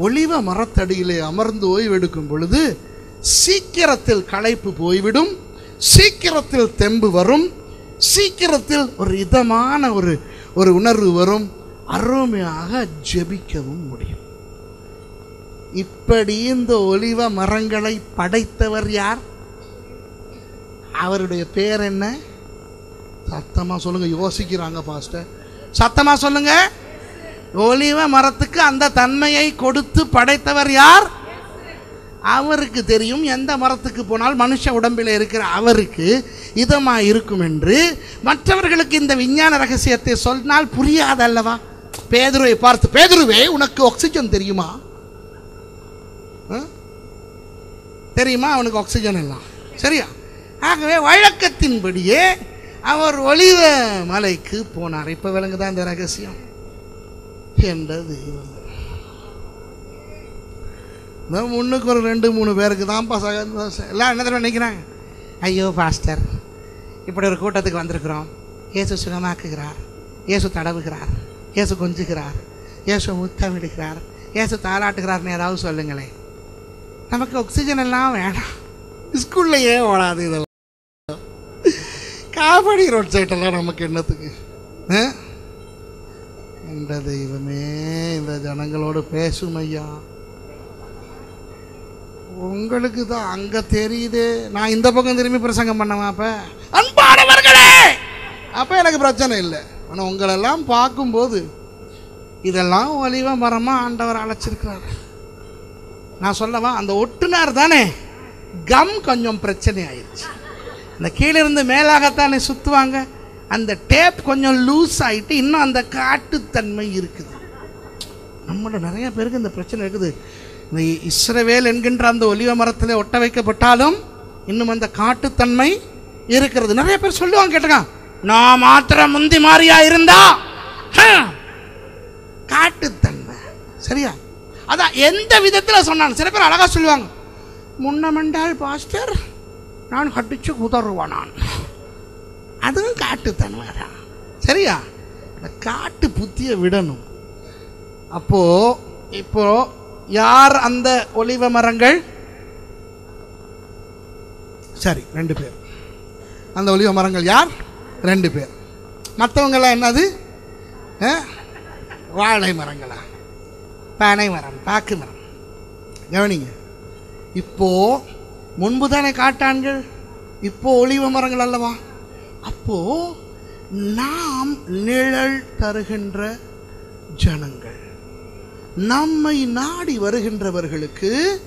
ஒளிவ மரத்தடியிலே அமர்ந்து ஓய்வெடுக்கும் பொழுது சீக்கிரத்தில் களைப்பு போய்விடும். சீக்கிரத்தில் தெம்பு வரும் சீக்கிரத்தில் ஒரு இதமான ஒரு ஒரு உணர்வு வரும் அருமையாக ஜெபிக்கவும் முடியும். இப்படி இந்த ஒலிவ மரங்களை படைத்தவர் யார்? அவருடைய பேர் என்ன? சத்தமா சொல்லுங்க யோசிக்கிறாங்க பாஸ்டர். சத்தமா சொல்லுங்க. ஒலிவ மரத்துக்கு அந்த தன்மையை கொடுத்து படைத்தவர் யார்? அவருக்கு தெரியும் எந்த மரத்துக்கு போனால் மனுஷ உடம்பில் இருக்கிற அவருக்கு இதமாக இருக்கும் என்று. மற்றவர்களுக்கு இந்த விஞ்ஞான ரகசியத்தை சொன்னால் புரியாதல்லவா? பேதுருவை பார்த்து பேதுருவே உனக்கு ஆக்சிஜன் தெரியுமா? தெரியுமா? அவனுக்கு ஆக்சிஜன் எல்லாம். சரியா? ஆகவே வழக்கத்தின்படியே அவர் ஒளிவ மலைக்கு போனார். இப்போ விளங்குதான் இந்த ரகசியம்? என்றது முன்னுக்கு ஒரு ரெண்டு மூணு பேருக்கு தான்ப்பா சக எல்லாம் என்ன தடவை நினைக்கிறாங்க? ஐயோ பாஸ்டர் இப்படி ஒரு கூட்டத்துக்கு வந்திருக்கிறோம். இயேசு சுகமாக்குகிறார். இயேசு தடவுகிறார். இயேசு கொஞ்சுகிறார். இயேசு முத்தமிடுகிறார். இயேசு தாளாட்டுகிறார்னு ஏதாவது சொல்லுங்களேன். நமக்கு ஆக்சிஜன் எல்லாம் வேணாம். ஸ்கூல்லையே ஓடாது இதெல்லாம். காபடி ரோட் சைட்டெல்லாம் நமக்கு என்னத்துக்கு? ஆ? இந்த தெய்வமே இந்த ஜனங்களோடு பேசும் ஐயா. உங்களுக்கு தான் அங்க தெரியுதே. நான் இந்த பக்கம் திரும்பி பிரசங்கம் பண்ணவா அப்ப? அன்பானவர்களே! அப்ப எனக்கு பிரச்சனை இல்லை. ஆனா உங்களெல்லாம் பார்க்கும்போது இதெல்லாம் ஒலிவ மரமா ஆண்டவர் அழைச்சிருக்கிறார். நான் சொல்லவா அந்த ஒட்டுனார் தானே. கம் கொஞ்சம் பிரச்சனை ஆயிடுச்சு இந்த கீழே இருந்து மேலாகத்தானே சுத்துவாங்க. அந்த டேப் கொஞ்சம் லூஸ் ஆயிட்டு இன்னும் அந்த காட்டுத்தன்மை இருக்குது. நம்மள நிறைய பேருக்கு இந்த பிரச்சனை இருக்குது. இந்த இஸ்ரவேல் என்கின்ற அந்த ஒலிவ மரத்தில் ஒட்ட வைக்கப்பட்டாலும் இன்னும் அந்த காட்டுத்தன்மை இருக்கிறது. நிறைய பேர் சொல்லுவாங்க கேட்டுங்க நான் மாத்திரம் முந்தி மாறியா இருந்தா? காட்டுத்தன்மை. சரியா? அதான் எந்த விதத்தில் சொன்னாங்க சில பேர் அழகாக சொல்லுவாங்க முன்னமெண்டால் பாஸ்டர் நான் கட்டிச்சு குதறுவான் நான் அதுவும் காட்டுத்தன்மை தான். சரியா? இந்த காட்டு புத்தியை விடணும். அப்போது இப்போது யார் அந்த ஒலிவ மரங்கள்? சரி ரெண்டு பேர். அந்த ஒலிவ மரங்கள் யார்? ரெண்டு பேர். மற்றவங்கெல்லாம் என்னது? ஆ? வாழை மரங்களா? பனை மரம் பாக்கு மரம். கவனிங்க. இப்போ முன்பு தானே காட்டான்கள்? இப்போ ஒளிவ மரங்கள் அல்லவா? அப்போ நாம் நிழல் தருகின்ற ஜனங்கள். நம்மை நாடி வருகின்றவர்களுக்கு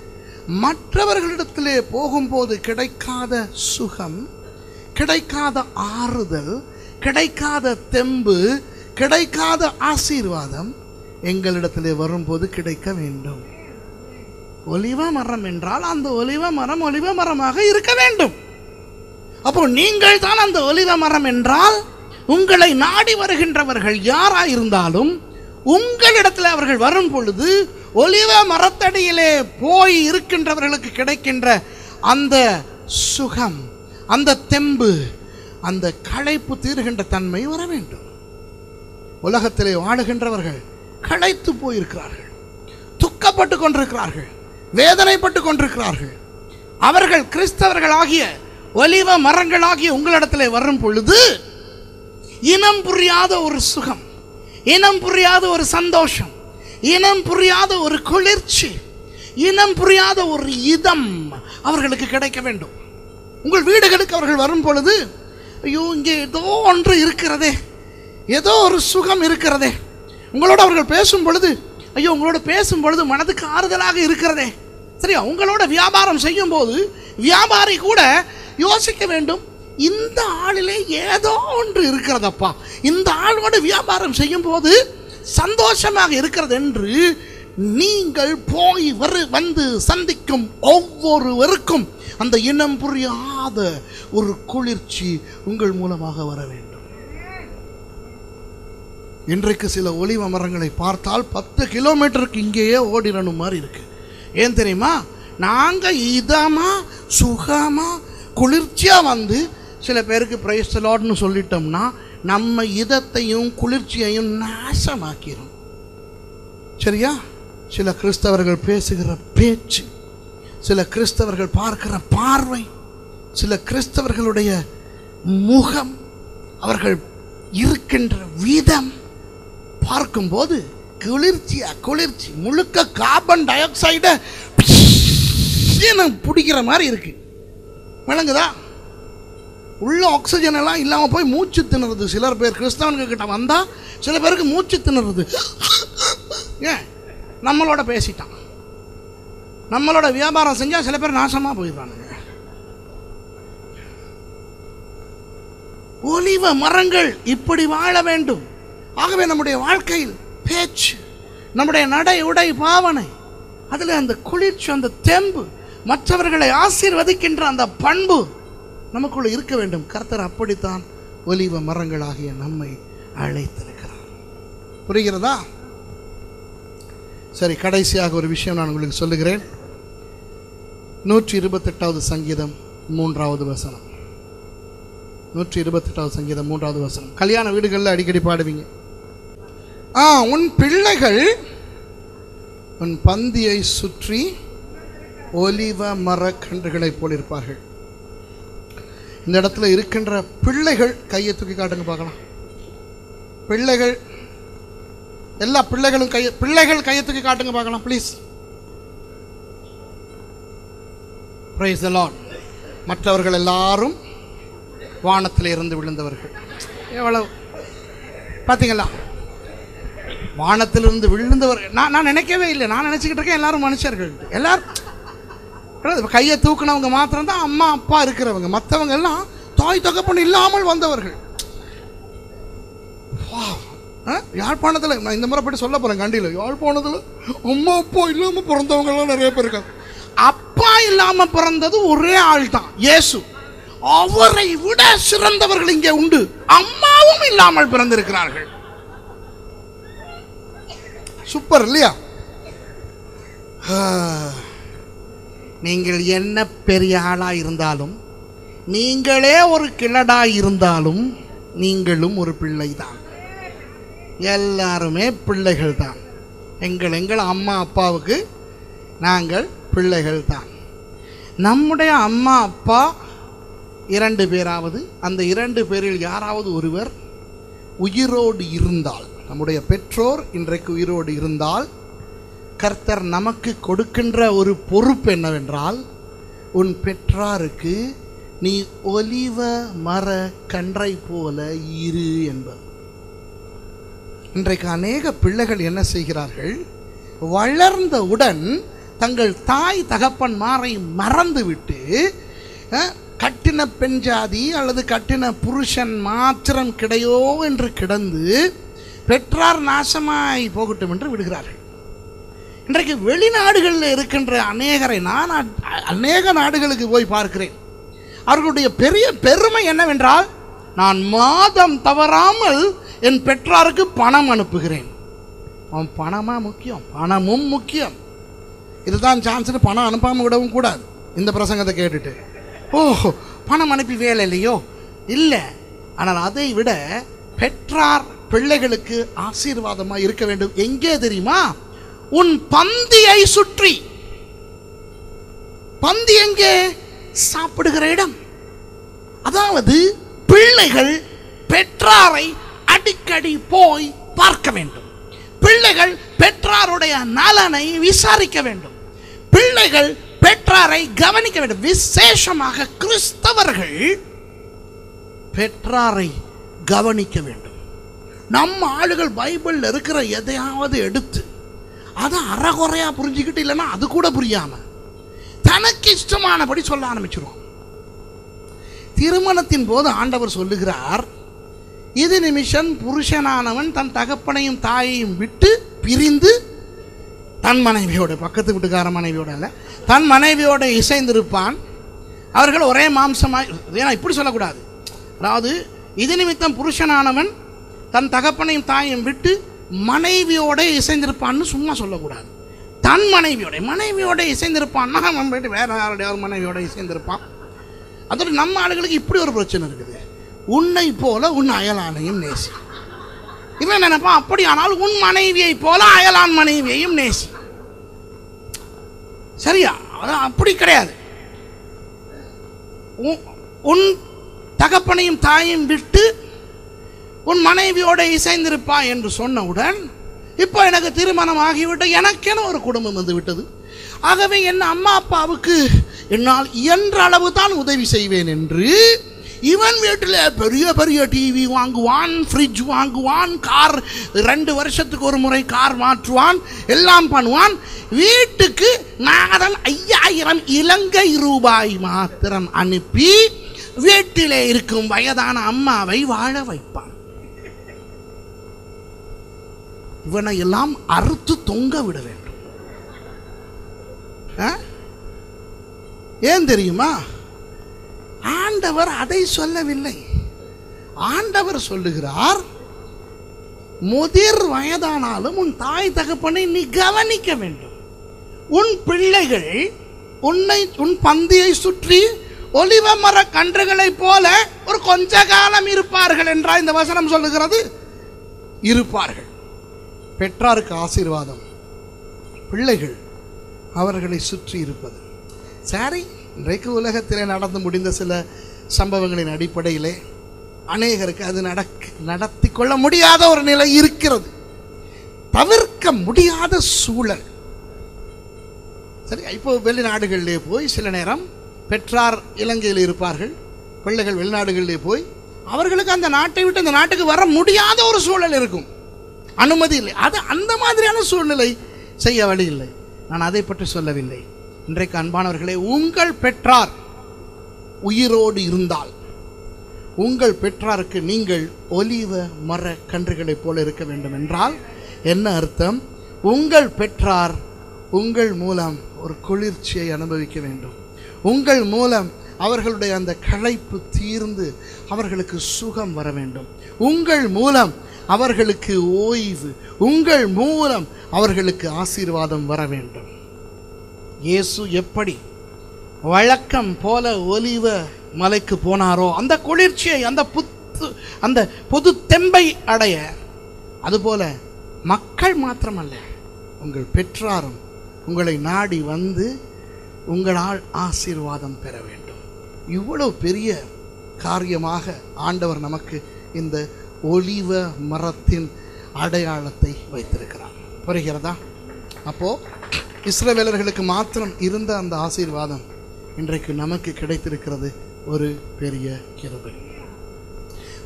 மற்றவர்களிடத்திலே போகும்போது கிடைக்காத சுகம் கிடைக்காத ஆறுதல் கிடைக்காத தெம்பு கிடைக்காத ஆசீர்வாதம் எங்களிடத்திலே வரும்போது கிடைக்க வேண்டும். ஒலிவ மரம் என்றால் அந்த ஒலிவ மரம் ஒலிவ மரமாக இருக்க வேண்டும். அப்போ நீங்கள் தான் அந்த ஒலிவ மரம் என்றால் உங்களை நாடி வருகின்றவர்கள் யாராயிருந்தாலும் உங்களிடத்தில் அவர்கள் வரும் பொழுது ஒலிவ மரத்தடியிலே போய் இருக்கின்றவர்களுக்கு கிடைக்கின்ற அந்த சுகம் அந்த தெம்பு அந்த களைப்பு தீர்கின்ற தன்மை வர வேண்டும். உலகத்திலே வாழுகின்றவர்கள் களைத்து போயிருக்கிறார்கள் துக்கப்பட்டு கொண்டிருக்கிறார்கள் வேதனைப்பட்டு கொண்டிருக்கிறார்கள். அவர்கள் கிறிஸ்தவர்களாகிய ஒலிவ மரங்களாகிய உங்களிடத்திலே வரும் பொழுது இனம் புரியாத ஒரு சுகம் இனம் புரியாத ஒரு சந்தோஷம் இனம் புரியாத ஒரு குளிர்ச்சி இனம் புரியாத ஒரு இதம் அவர்களுக்கு கிடைக்க வேண்டும். உங்கள் வீடுகளுக்கு அவர்கள் வரும் பொழுது ஐயோ இங்கே ஏதோ ஒன்று இருக்கிறதே ஏதோ ஒரு சுகம் இருக்கிறதே. உங்களோட அவர்கள் பேசும் பொழுது ஐயோ உங்களோட பேசும் பொழுது மனதுக்கு ஆறுதலாக இருக்கிறதே. சரியா? உங்களோட வியாபாரம் செய்யும் போது வியாபாரி கூட யோசிக்க வேண்டும். இந்த ஆளிலே ஏதோ ஒன்று இருக்கிறதப்பா. இந்த ஆளோட வியாபாரம் செய்யும் போது சந்தோஷமாக இருக்கிறது என்று நீங்கள் போய் வரு வந்து சந்திக்கும் ஒவ்வொருவருக்கும் அந்த இனம் புரியாத ஒரு குளிர்ச்சி உங்கள் மூலமாக வர வேண்டும். இன்றைக்கு சில ஒளிவ மரங்களை பார்த்தால் பத்து கிலோமீட்டருக்கு இங்கேயே ஓடிடணும் மாதிரி இருக்கு. ஏன் தெரியுமா? நாங்கள் இதமாக சுகமாக குளிர்ச்சியாக வந்து சில பேருக்கு பிரைஸ்தலாட்னு சொல்லிட்டோம்னா நம்ம இதத்தையும் குளிர்ச்சியையும் நாசமாக்கிறோம் சரியா? சில கிறிஸ்தவர்கள் பேசுகிற பேச்சு சில கிறிஸ்தவர்கள் பார்க்கிற பார்வை சில கிறிஸ்தவர்களுடைய முகம் அவர்கள் இருக்கின்ற விதம் பார்க்கும்போது குளிர்ச்சியா குளிர்ச்சி முழுக்க கார்பன் டை ஆக்சைடை பிடிக்கிற மாதிரி இருக்கு. விளங்குதா? உள்ள ஆக்சிஜன் எல்லாம் இல்லாமல் போய் மூச்சு திணறுது. சிலர் பேர் கிறிஸ்தவனுங்க கிட்ட வந்தா சில பேருக்கு மூச்சு திணறுது. ஏன் நம்மளோட பேசிட்டான். நம்மளோட வியாபாரம் செஞ்சா சில பேர் நாசமா போயிடுறானுங்க. ஒலிவ மரங்கள் இப்படி வாழ வேண்டும். ஆகவே நம்முடைய வாழ்க்கையில் பேச்சு நம்முடைய நடை உடை பாவனை அதில் அந்த குளிர்ச்சி அந்த தெம்பு மற்றவர்களை ஆசீர்வதிக்கின்ற அந்த பண்பு நமக்குள்ள இருக்க வேண்டும். கர்த்தர் அப்படித்தான் ஒலிவ மரங்களாகிய நம்மை அழைத்திருக்கிறார். புரிகிறதா? சரி கடைசியாக ஒரு விஷயம் நான் உங்களுக்கு சொல்லுகிறேன். நூற்றி இருபத்தெட்டாவது சங்கீதம் மூன்றாவது வசனம். நூற்றி இருபத்தெட்டாவது சங்கீதம் மூன்றாவது வசனம். கல்யாண வீடுகளில் அடிக்கடி பாடுவீங்க. ஆ உன் பிள்ளைகள் உன் பந்தியை சுற்றி ஒலிவ மரக்கன்றுகளைப் போல் இருப்பார்கள் இந்த இடத்துல இருக்கின்ற பிள்ளைகள் கையை தூக்கி காட்டுங்க பார்க்கலாம். பிள்ளைகள் எல்லா பிள்ளைகளும் கையை பிள்ளைகள் கையை தூக்கி காட்டுங்க பார்க்கலாம் ப்ளீஸ் பிரைஸ் மற்றவர்கள் எல்லாரும் வானத்தில் இருந்து விழுந்தவர்கள். எவ்வளவு? பார்த்தீங்களா? வானத்திலிருந்து விழுந்தவர் நான் நான் நினைக்கவே இல்லை. நான் நினச்சிக்கிட்டு இருக்கேன் எல்லாரும் மனுஷர்கள். எல்லாரும் கையை தூக்குனவங்க மாத்திரம்தான் அம்மா அப்பா இருக்கிறவங்க. மற்றவங்க எல்லாம் தாய் தகப்பன் இல்லாமல் வந்தவர்கள். யாழ்ப்பாணத்தில் ஆ? நான் இந்த முறை போய்ட்டு சொல்ல போறேன் கண்டியில். யாழ்ப்பாணத்தில் அம்மா அப்பா இல்லாமல் பிறந்தவங்கெல்லாம் நிறைய பேர் இருக்காங்க. அப்பா இல்லாமல் பிறந்தது ஒரே ஆள் தான் இயேசு. அவரை விட சிறந்தவர்கள் இங்கே உண்டு. அம்மாவும் இல்லாமல் பிறந்திருக்கிறார்கள். சூப்பர் இல்லையா? ஆ. நீங்கள் என்ன பெரிய ஆளாக இருந்தாலும் நீங்களே ஒரு கிழடாக இருந்தாலும் நீங்களும் ஒரு பிள்ளை தான் எல்லாருமே பிள்ளைகள் தான் எங்கள் எங்கள் அம்மா அப்பாவுக்கு நாங்கள் பிள்ளைகள் தான் நம்முடைய அம்மா அப்பா இரண்டு பேராவது அந்த இரண்டு பேரில் யாராவது ஒருவர் உயிரோடு இருந்தால் நம்முடைய பெற்றோர் இன்றைக்கு உயிரோடு இருந்தால் கர்த்தர் நமக்கு கொடுக்கின்ற ஒரு பொறுப்பு என்னவென்றால் உன் பெற்றாருக்கு நீ ஒலிவ மர கன்றை போல இரு என்பது. இன்றைக்கு அநேக பிள்ளைகள் என்ன செய்கிறார்கள்? வளர்ந்தவுடன் தங்கள் தாய் தகப்பன்மாரை மறந்துவிட்டு கட்டின பெண் ஜாதி அல்லது கட்டின புருஷன் மாத்திரம் கிடையோ என்று கிடந்து பெற்றார் நாசமாய் போகட்டும் என்று விடுகிறார்கள். இன்றைக்கு வெளிநாடுகளில் இருக்கின்ற அநேகரை நான் அநேக நாடுகளுக்கு போய் பார்க்கிறேன். அவர்களுடைய பெரிய பெருமை என்னவென்றால் நான் மாதம் தவறாமல் என் பெற்றாருக்கு பணம் அனுப்புகிறேன். அவன் பணமாக முக்கியம்? பணமும் முக்கியம். இதுதான் சான்ஸ்னு பணம் அனுப்பாமல் விடவும் கூடாது. இந்த பிரசங்கத்தை கேட்டுட்டு. ஓ பணம் அனுப்பி வேலை இல்லையோ? இல்லை. ஆனால் அதை விட பெற்றார் பிள்ளைகளுக்கு ஆசீர்வாதமாக இருக்க வேண்டும். எங்கே தெரியுமா? உன் பந்தியை சுற்றி. பந்தி எங்கே? சாப்பிடுகிற இடம். அதாவது பிள்ளைகள் பெற்றாரை அடிக்கடி போய் பார்க்க வேண்டும். பிள்ளைகள் பெற்றாருடைய நலனை விசாரிக்க வேண்டும். பிள்ளைகள் பெற்றாரை கவனிக்க வேண்டும். விசேஷமாக கிறிஸ்தவர்கள் பெற்றாரை கவனிக்க வேண்டும். நம்ம ஆளுகள் பைபிளில் இருக்கிற எதையாவது எடுத்து அதை அறகுறையாக புரிஞ்சுக்கிட்டு இல்லைன்னா அது கூட புரியாம தனக்கு இஷ்டமானபடி சொல்ல ஆரம்பிச்சிருவோம். திருமணத்தின் போது ஆண்டவர் சொல்லுகிறார் இது நிமிஷம் புருஷனானவன் தன் தகப்பனையும் தாயையும் விட்டு பிரிந்து தன் மனைவியோட பக்கத்து வீட்டுக்கார மனைவியோட இல்லை தன் மனைவியோட இசைந்திருப்பான். அவர்கள் ஒரே மாம்சமாய் ஏன்னா இப்படி சொல்லக்கூடாது. அதாவது இது நிமித்தம் புருஷனானவன் தன் தகப்பனையும் தாயையும் விட்டு மனைவியோட இசைந்திருப்பான்னு சும்மா சொல்லக்கூடாது. தன் மனைவியோட மனைவியோட இசைந்திருப்பான்னா அவன் போயிட்டு வேற யாருடைய ஒரு மனைவியோட இசைந்திருப்பான் அதோட நம்ம ஆளுகளுக்கு இப்படி ஒரு பிரச்சனை இருக்குது. உன்னை போல உன் அயலானையும் நேசி. இவன் நினைப்பான்? அப்படி ஆனால் உன் மனைவியை போல அயலான் மனைவியையும் நேசி. சரியா? அது அப்படி கிடையாது. உன்- உன் தகப்பனையும் தாயையும் விட்டு உன் மனைவியோட இசைந்திருப்பா என்று சொன்னவுடன் இப்போ எனக்கு திருமணம் ஆகிவிட்டு எனக்கென ஒரு குடும்பம் வந்து விட்டது. ஆகவே என் அம்மா அப்பாவுக்கு என்னால் இயன்ற அளவு தான் உதவி செய்வேன் என்று இவன் வீட்டில் பெரிய பெரிய டிவி வாங்குவான் ஃப்ரிட்ஜ் வாங்குவான் கார் ரெண்டு வருஷத்துக்கு ஒரு முறை கார் மாற்றுவான் எல்லாம் பண்ணுவான். வீட்டுக்கு மாதம் ஐயாயிரம் இலங்கை ரூபாய் மாத்திரம் அனுப்பி வீட்டிலே இருக்கும் வயதான அம்மாவை வாழ வைப்பான். இவனை எல்லாம் அறுத்து தொங்க விட வேண்டும். ஏன் தெரியுமா? ஆண்டவர் அதை சொல்லவில்லை. ஆண்டவர் சொல்லுகிறார் முதிர் வயதானாலும் உன் தாய் தகப்பனை நீ கவனிக்க வேண்டும். உன் பிள்ளைகள் உன்னை உன் பந்தியை சுற்றி ஒலிவ மர கன்றுகளைப் போல ஒரு கொஞ்ச காலம் இருப்பார்கள் என்றால் இந்த வசனம் சொல்லுகிறது? இருப்பார்கள். பெற்றாருக்கு ஆசீர்வாதம். பிள்ளைகள் அவர்களை சுற்றி இருப்பது. சரி இன்றைக்கு உலகத்திலே நடந்து முடிந்த சில சம்பவங்களின் அடிப்படையிலே அநேகருக்கு அது நடக்க நடத்தி கொள்ள முடியாத ஒரு நிலை இருக்கிறது. தவிர்க்க முடியாத சூழல். சரி இப்போ வெளிநாடுகளிலே போய் சில நேரம் பெற்றார் இலங்கையில் இருப்பார்கள். பிள்ளைகள் வெளிநாடுகளிலே போய் அவர்களுக்கு அந்த நாட்டை விட்டு அந்த நாட்டுக்கு வர முடியாத ஒரு சூழல் இருக்கும். அனுமதி இல்லை. அது அந்த மாதிரியான சூழ்நிலை செய்ய வழி இல்லை. நான் அதை பற்றி சொல்லவில்லை. இன்றைக்கு அன்பானவர்களே உங்கள் பெற்றார் உயிரோடு இருந்தால் உங்கள் பெற்றாருக்கு நீங்கள் ஒலிவ மர கன்றுகளைப் போல இருக்க வேண்டும் என்றால் என்ன அர்த்தம்? உங்கள் பெற்றார் உங்கள் மூலம் ஒரு குளிர்ச்சியை அனுபவிக்க வேண்டும். உங்கள் மூலம் அவர்களுடைய அந்த களைப்பு தீர்ந்து அவர்களுக்கு சுகம் வர வேண்டும். உங்கள் மூலம் அவர்களுக்கு ஓய்வு உங்கள் மூலம் அவர்களுக்கு ஆசீர்வாதம் வர வேண்டும். இயேசு எப்படி வழக்கம் போல ஒலிவ மலைக்கு போனாரோ அந்த குளிர்ச்சியை அந்த புத்து அந்த பொது தெம்பை அடைய அதுபோல மக்கள் மாத்திரமல்ல உங்கள் பெற்றாரும் உங்களை நாடி வந்து உங்களால் ஆசீர்வாதம் பெற வேண்டும். இவ்வளவு பெரிய காரியமாக ஆண்டவர் நமக்கு இந்த ஒளிவ மரத்தின் அடையாளத்தை வைத்திருக்கிறார். புரிகிறதா? அப்போ இஸ்ரவேலர்களுக்கு மாத்திரம் இருந்த அந்த ஆசீர்வாதம் இன்றைக்கு நமக்கு கிடைத்திருக்கிறது ஒரு பெரிய கிருபை.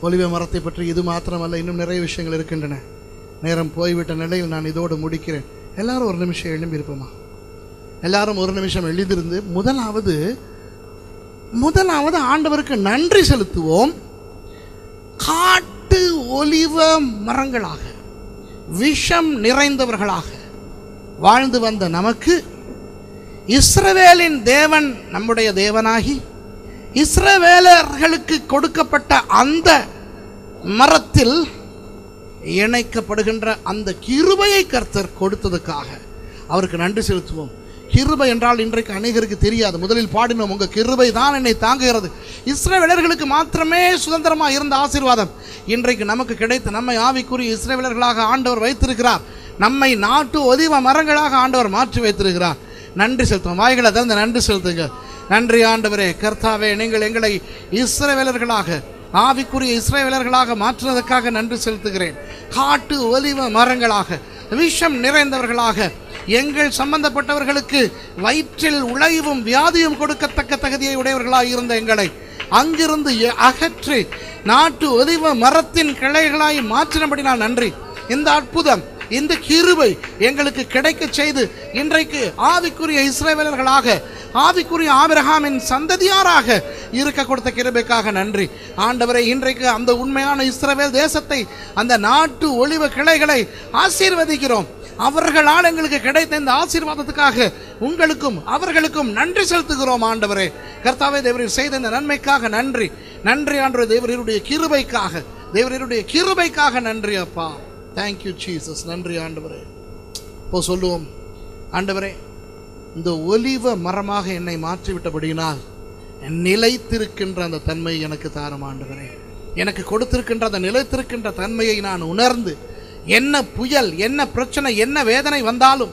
ஒலிவ மரத்தை பற்றி இது மாத்திரமல்ல இன்னும் நிறைய விஷயங்கள் இருக்கின்றன. நேரம் போய்விட்ட நிலையில் நான் இதோடு முடிக்கிறேன். எல்லாரும் ஒரு நிமிஷம் எழும்பியிருப்போமா? எல்லாரும் ஒரு நிமிஷம் எழுந்திருந்து முதலாவது முதலாவது ஆண்டவருக்கு நன்றி செலுத்துவோம். காட்டு ஒலிவ மரங்களாக விஷம் நிறைந்தவர்களாக வாழ்ந்து வந்த நமக்கு இஸ்ரவேலின் தேவன் நம்முடைய தேவனாகி இஸ்ரவேலர்களுக்கு கொடுக்கப்பட்ட அந்த மரத்தில் இணைக்கப்படுகின்ற அந்த கிருபையை கர்த்தர் கொடுத்ததுக்காக அவருக்கு நன்றி செலுத்துவோம். கிருபை என்றால் இன்றைக்கு அநேகருக்கு தெரியாது. முதலில் பாடினோம் உங்கள் கிருபை தான் என்னை தாங்குகிறது. இஸ்ரவேலர்களுக்கு மாத்திரமே சுதந்திரமாக இருந்த ஆசீர்வாதம் இன்றைக்கு நமக்கு கிடைத்த நம்மை ஆவிக்குரிய இஸ்ரவேலர்களாக ஆண்டவர் வைத்திருக்கிறார். நம்மை நாட்டு ஒதிவ மரங்களாக ஆண்டவர் மாற்றி வைத்திருக்கிறார். நன்றி செலுத்துவோம் வாய்களை திறந்து நன்றி செலுத்துங்க. நன்றி ஆண்டவரே. கர்த்தாவே நீங்கள் எங்களை இஸ்ரவேலர்களாக ஆவிக்குரிய இஸ்ரவேலர்களாக மாற்றுவதற்காக நன்றி செலுத்துகிறேன். காட்டு ஒலிவ மரங்களாக விஷம் நிறைந்தவர்களாக எங்கள் சம்பந்தப்பட்டவர்களுக்கு வயிற்றில் உழைவும் வியாதியும் கொடுக்கத்தக்க தகுதியை உடையவர்களாக இருந்த எங்களை அங்கிருந்து அகற்றி நாட்டு ஒலிவ மரத்தின் கிளைகளாய் மாற்றினபடினால் நன்றி. இந்த அற்புதம் இந்த கிருபை எங்களுக்கு கிடைக்க செய்து இன்றைக்கு ஆவிக்குரிய இஸ்ரவேலர்களாக ஆவிக்குரிய ஆபிரகாமின் சந்ததியாராக இருக்க கொடுத்த கிருபைக்காக நன்றி. ஆண்டவரை இன்றைக்கு அந்த உண்மையான இஸ்ரேவேல் தேசத்தை அந்த நாட்டு ஒளிவ கிளைகளை ஆசீர்வதிக்கிறோம். அவர்களால் எங்களுக்கு கிடைத்த இந்த ஆசீர்வாதத்துக்காக உங்களுக்கும் அவர்களுக்கும் நன்றி செலுத்துகிறோம் ஆண்டவரே. கர்த்தாவே தேவரீர் செய்த இந்த நன்மைக்காக நன்றி. நன்றி ஆண்டவர் தேவரீருடைய கிருபைக்காக. தேவரீருடைய கிருபைக்காக நன்றி அப்பா. தேங்க்யூ ஜீசஸ் நன்றி ஆண்டவரே. இப்போ சொல்லுவோம். ஆண்டவரே இந்த ஒலிவ மரமாக என்னை மாற்றிவிட்டபடியினால் நிலைத்திருக்கின்ற அந்த தன்மை எனக்கு தாரும் ஆண்டவரே. எனக்கு கொடுத்திருக்கின்ற அந்த நிலைத்திருக்கின்ற தன்மையை நான் உணர்ந்து என்ன புயல் என்ன பிரச்சனை என்ன வேதனை வந்தாலும்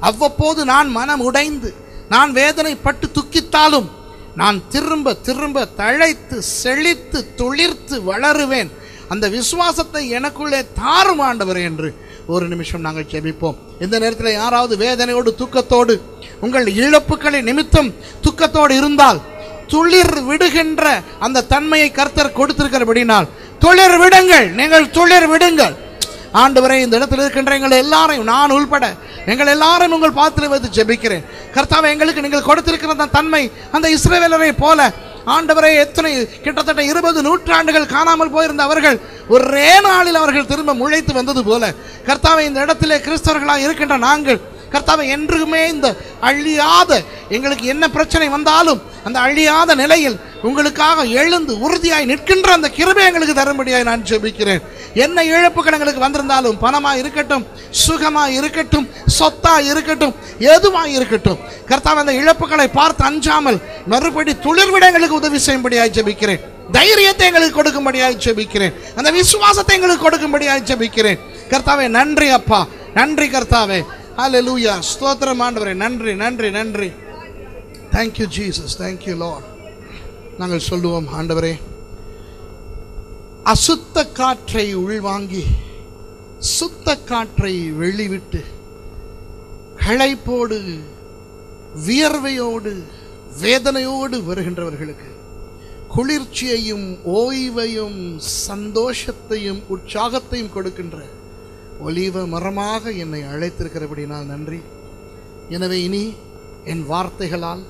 அவ்வப்போது நான் மனம் உடைந்து நான் வேதனைப்பட்டு துக்கித்தாலும் நான் திரும்ப திரும்ப தழைத்து செழித்து துளிர்த்து வளருவேன். அந்த விசுவாசத்தை எனக்குள்ளே தாரும் என்று ஒரு நிமிஷம் நாங்கள் ஜெபிப்போம். இந்த நேரத்தில் யாராவது வேதனையோடு துக்கத்தோடு உங்கள் இழப்புகளை நிமித்தம் துக்கத்தோடு இருந்தால் துளிர் விடுகின்ற அந்த தன்மையை கர்த்தர் கொடுத்திருக்கிறபடினால் துளிர் விடுங்கள் நீங்கள் துளிர் விடுங்கள். ஆண்டவரே இந்த இடத்தில் இருக்கின்ற எங்கள் எல்லாரையும் நான் உள்பட எங்கள் எல்லாரையும் உங்கள் பாத்திரம் வைத்து ஜெபிக்கிறேன். கர்த்தாவை எங்களுக்கு நீங்கள் கொடுத்திருக்கிற அந்த தன்மை அந்த இஸ்ரேவேலரை போல ஆண்டவரை எத்தனை கிட்டத்தட்ட இருபது நூற்றாண்டுகள் காணாமல் போயிருந்த அவர்கள் ஒரே நாளில் அவர்கள் திரும்ப முளைத்து வந்தது போல. கர்த்தாவை இந்த இடத்திலே கிறிஸ்தவர்களாக இருக்கின்ற நாங்கள் கர்த்தாவை என்றுமே இந்த அழியாத எங்களுக்கு என்ன பிரச்சனை வந்தாலும் அந்த அழியாத நிலையில் உங்களுக்காக எழுந்து உறுதியாய் நிற்கின்ற அந்த கிருபை எங்களுக்கு தரும்படியாய் நான் ஜெபிக்கிறேன். என்ன இழப்புகள் எங்களுக்கு வந்திருந்தாலும் பணமாக இருக்கட்டும் சுகமாக இருக்கட்டும் சொத்தாக இருக்கட்டும் எதுவாக இருக்கட்டும் கர்த்தாவை அந்த இழப்புகளை பார்த்து அஞ்சாமல் மறுபடி துளிர்விட எங்களுக்கு உதவி செய்யும்படியாய் ஜெபிக்கிறேன். தைரியத்தை எங்களுக்கு கொடுக்கும்படியாய் ஜெபிக்கிறேன். அந்த விசுவாசத்தை எங்களுக்கு கொடுக்கும்படியாய் ஜெபிக்கிறேன். கர்த்தாவே நன்றி அப்பா நன்றி கர்த்தாவே. ஹalleluya ஸ்தோத்திரம் ஆண்டவரே. நன்றி நன்றி நன்றி. Thank you Jesus thank you you Lord நாங்கள் சொல்லுவோம் ஆண்டவரே. அசுத்த காற்றை உள்வாங்கி சுத்த காற்றை வெளிவிட்டு களைப்போடு வியர்வையோடு வேதனையோடு வருகின்றவர்களுக்கு குளிர்ச்சியையும் ஓய்வையும் சந்தோஷத்தையும் உற்சாகத்தையும் கொடுக்கின்ற ஒலிவ மரமாக என்னை அழைத்திருக்கிறபடினால் நன்றி. எனவே இனி என் வார்த்தைகளால்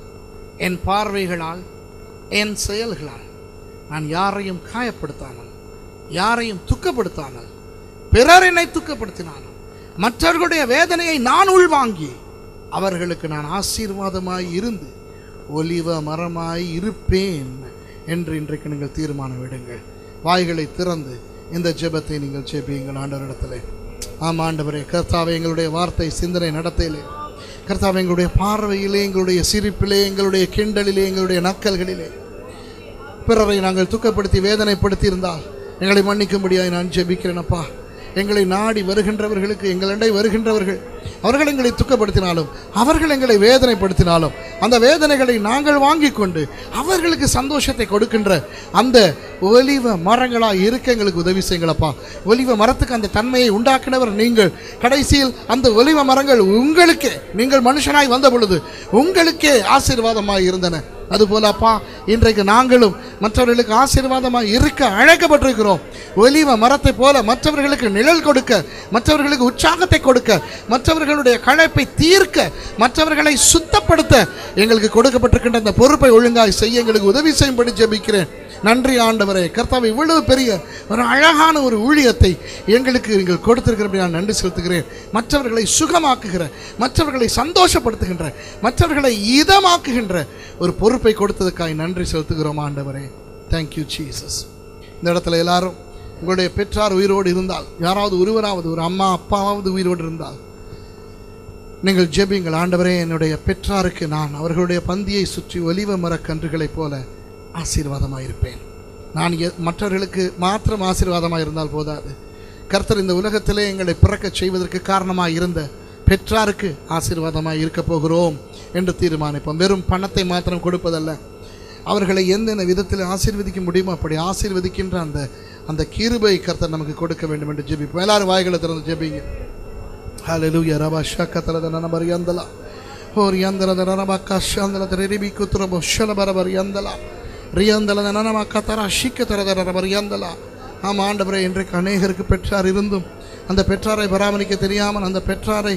என் பார்வைகளால் என் செயல்களால் நான் யாரையும் காயப்படுத்தாமல் யாரையும் துக்கப்படுத்தாமல் பிறர் என்னை துக்கப்படுத்தினாலும் மற்றவர்களுடைய வேதனையை நான் உள்வாங்கி அவர்களுக்கு நான் ஆசீர்வாதமாய் இருந்து ஒலிவ மரமாய் இருப்பேன் என்று இன்றைக்கு நீங்கள் தீர்மானம் விடுங்கள் வாய்களை திறந்து இந்த ஜெபத்தை நீங்கள் ஜெபியுங்கள் ஆண்டவரிடத்தில். ஆமாம் ஆண்டவரே கர்த்தாவை எங்களுடைய வார்த்தை சிந்தனை நடத்தையிலே. கர்த்தாவை எங்களுடைய பார்வையிலே எங்களுடைய சிரிப்பிலே எங்களுடைய கிண்டலிலே எங்களுடைய நக்கல்களிலே. பிறரை நாங்கள் துக்கப்படுத்தி வேதனைப்படுத்தி இருந்தால் எங்களை மன்னிக்கும்படியாக நான் ஜெபிக்கிறேன் அப்பா. எங்களை நாடி வருகின்றவர்களுக்கு எங்களிடை வருகின்றவர்கள் அவர்கள் எங்களை துக்கப்படுத்தினாலும் அவர்கள் எங்களை வேதனைப்படுத்தினாலும் அந்த வேதனைகளை நாங்கள் வாங்கி கொண்டு அவர்களுக்கு சந்தோஷத்தை கொடுக்கின்ற அந்த ஒலிவ மரங்களாக இருக்க எங்களுக்கு உதவி செய்யுங்களப்பா ஒலிவ மரத்துக்கு அந்த தன்மையை உண்டாக்கினவர் நீங்கள். கடைசியில் அந்த ஒலிவ மரங்கள் உங்களுக்கே நீங்கள் மனுஷனாய் வந்த பொழுது உங்களுக்கே ஆசீர்வாதமாய் இருந்தன. அதுபோல அப்பா இன்றைக்கு நாங்களும் மற்றவர்களுக்கு ஆசீர்வாதமாக இருக்க அழைக்கப்பட்டிருக்கிறோம். ஒலிவ மரத்தை போல மற்றவர்களுக்கு நிழல் கொடுக்க மற்றவர்களுக்கு உற்சாகத்தை கொடுக்க மற்றவர்களுடைய களைப்பை தீர்க்க மற்றவர்களை சுத்தப்படுத்த எங்களுக்கு கொடுக்கப்பட்டிருக்கின்ற அந்த பொறுப்பை ஒழுங்காய் செய்ய எங்களுக்கு உதவி செய்யும்படி ஜெபிக்கிறேன். நன்றி ஆண்டவரே. கர்த்தாவை இவ்வளவு பெரிய ஒரு அழகான ஒரு ஊழியத்தை எங்களுக்கு நீங்கள் கொடுத்திருக்கிறபடி நான் நன்றி செலுத்துகிறேன். மற்றவர்களை சுகமாக்குகிற மற்றவர்களை சந்தோஷப்படுத்துகின்ற மற்றவர்களை இதமாக்குகின்ற ஒரு பொறுப்பை கொடுத்ததுக்காய் நன்றி செலுத்துகிறோம் ஆண்டவரே. தேங்க்யூ ஜீசஸ் இந்த இடத்துல எல்லாரும் உங்களுடைய பெற்றார் உயிரோடு இருந்தால் யாராவது ஒருவராவது ஒரு அம்மா அப்பாவாவது உயிரோடு இருந்தால் நீங்கள் ஜெபிங்கள். ஆண்டவரே என்னுடைய பெற்றாருக்கு நான் அவர்களுடைய பந்தியை சுற்றி ஒலிவ மரக்கன்றுகளைப் போல ஆசீர்வாதமாக இருப்பேன் நான் எ- மற்றவர்களுக்கு மாத்திரம் ஆசீர்வாதமாக இருந்தால் போதாது. கர்த்தர் இந்த உலகத்திலே எங்களை பிறக்கச் செய்வதற்கு காரணமாக இருந்த பெற்றாருக்கு ஆசீர்வாதமாக இருக்க போகிறோம் என்று தீர்மானிப்போம். வெறும் பணத்தை மாத்திரம் கொடுப்பதல்ல. அவர்களை எந்தெந்த விதத்தில் ஆசீர்வதிக்க முடியுமோ அப்படி ஆசீர்வதிக்கின்ற அந்த அந்த கிருபை கர்த்தர் நமக்கு கொடுக்க வேண்டும் என்று ஜெபிப்போம். எல்லாரும் வாய்களை திறந்து ஜெபிங்க Hallelujah. Rabba shakatala dana bariyandala. Oriandala dana rabba kashandala dana ribi kutura boshana bara bariyandala. ரியந்தல நனமா கத்தரா ஷிக்கத்தர தர bariyandala. ஆமாம் ஆண்டவரே இன்றைக்கு அநேகருக்கு பெற்றார் இருந்தும் அந்த பெற்றாரை பராமரிக்க தெரியாமல் அந்த பெற்றாரை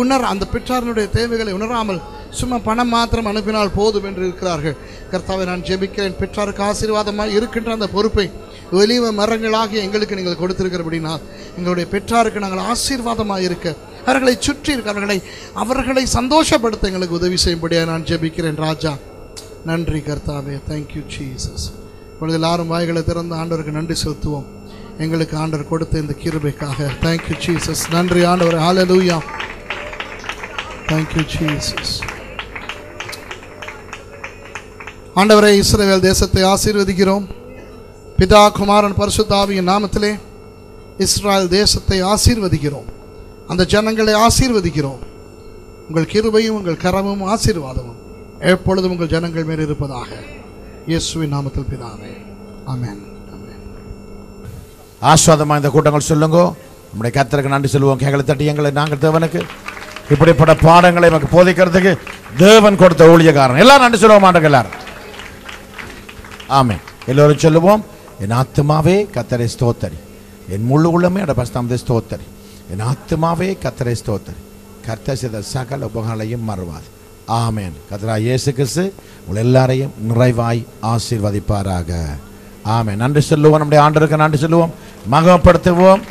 உணர அந்த பெற்றாரினுடைய தேவைகளை உணராமல் சும்மா பணம் மாத்திரம் அனுப்பினால் போதும் என்று இருக்கிறார்கள் கர்த்தாவை நான் ஜெபிக்கிறேன் பெற்றாருக்கு ஆசீர்வாதமாக இருக்கின்ற அந்த பொறுப்பை ஒலிவ மரங்களாக எங்களுக்கு நீங்கள் கொடுத்திருக்கிறபடினால் எங்களுடைய பெற்றாருக்கு நாங்கள் ஆசீர்வாதமாக இருக்க அவர்களை சுற்றி இருக்க அவர்களை அவர்களை சந்தோஷப்படுத்த எங்களுக்கு உதவி செய்யும்படியாக நான் ஜெபிக்கிறேன் ராஜா. நன்றி கர்த்தாவே. தேங்க்யூ ஜீசஸ் இப்பொழுது எல்லாரும் வாய்களை திறந்து ஆண்டவருக்கு நன்றி செலுத்துவோம். எங்களுக்கு ஆண்டவர் கொடுத்த இந்த கிருபைக்காக. தேங்க்யூ ஜீசஸ் நன்றி ஆண்டவர். ஹalleluya தேங்க்யூ ஜீசஸ் ஆண்டவரை இஸ்ரேல் தேசத்தை ஆசீர்வதிக்கிறோம். பிதா குமாரன் பரிசுத்தாவியின் நாமத்திலே இஸ்ராயல் தேசத்தை ஆசீர்வதிக்கிறோம். அந்த ஜனங்களை ஆசீர்வதிக்கிறோம். உங்கள் கிருபையும் உங்கள் கரமும் ஆசீர்வாதமும் எப்பொழுதும் உங்கள் ஜனங்கள் மேல் இருப்பதாக இயேசுவின் நாமத்தில் பிதாவே. ஆமேன். ஆஸ்வாதமாக இந்த கூட்டங்கள் சொல்லுங்க. நம்முடைய கத்தருக்கு நன்றி சொல்லுவோம். கேங்களை தட்டி எங்களை நாங்கள் தேவனுக்கு. இப்படிப்பட்ட பாடங்களை நமக்கு போதிக்கிறதுக்கு தேவன் கொடுத்த ஊழியக்காரன். எல்லாம் நன்றி சொல்லுவோம் மாட்டோம் எல்லாரும். ஆமே எல்லோரும் சொல்லுவோம். என் ஆத்மாவே கத்தரை ஸ்தோத்தரி. என் முழு உள்ளமே அட பஸ்தாமதே ஸ்தோத்தரி. என் ஆத்மாவே கத்தரை ஸ்தோத்தரி. கர்த்தர் செய்த சகல உபகாரங்களையும் மறுவாது. ஆமேன். கத்தரா இயேசு கிறிஸ்து உங்கள் எல்லாரையும் நிறைவாய் ஆசீர்வதிப்பாராக. ஆமே நன்றி சொல்லுவோம். நம்முடைய ஆண்டருக்கு நன்றி சொல்லுவோம். மகப்படுத்துவோம்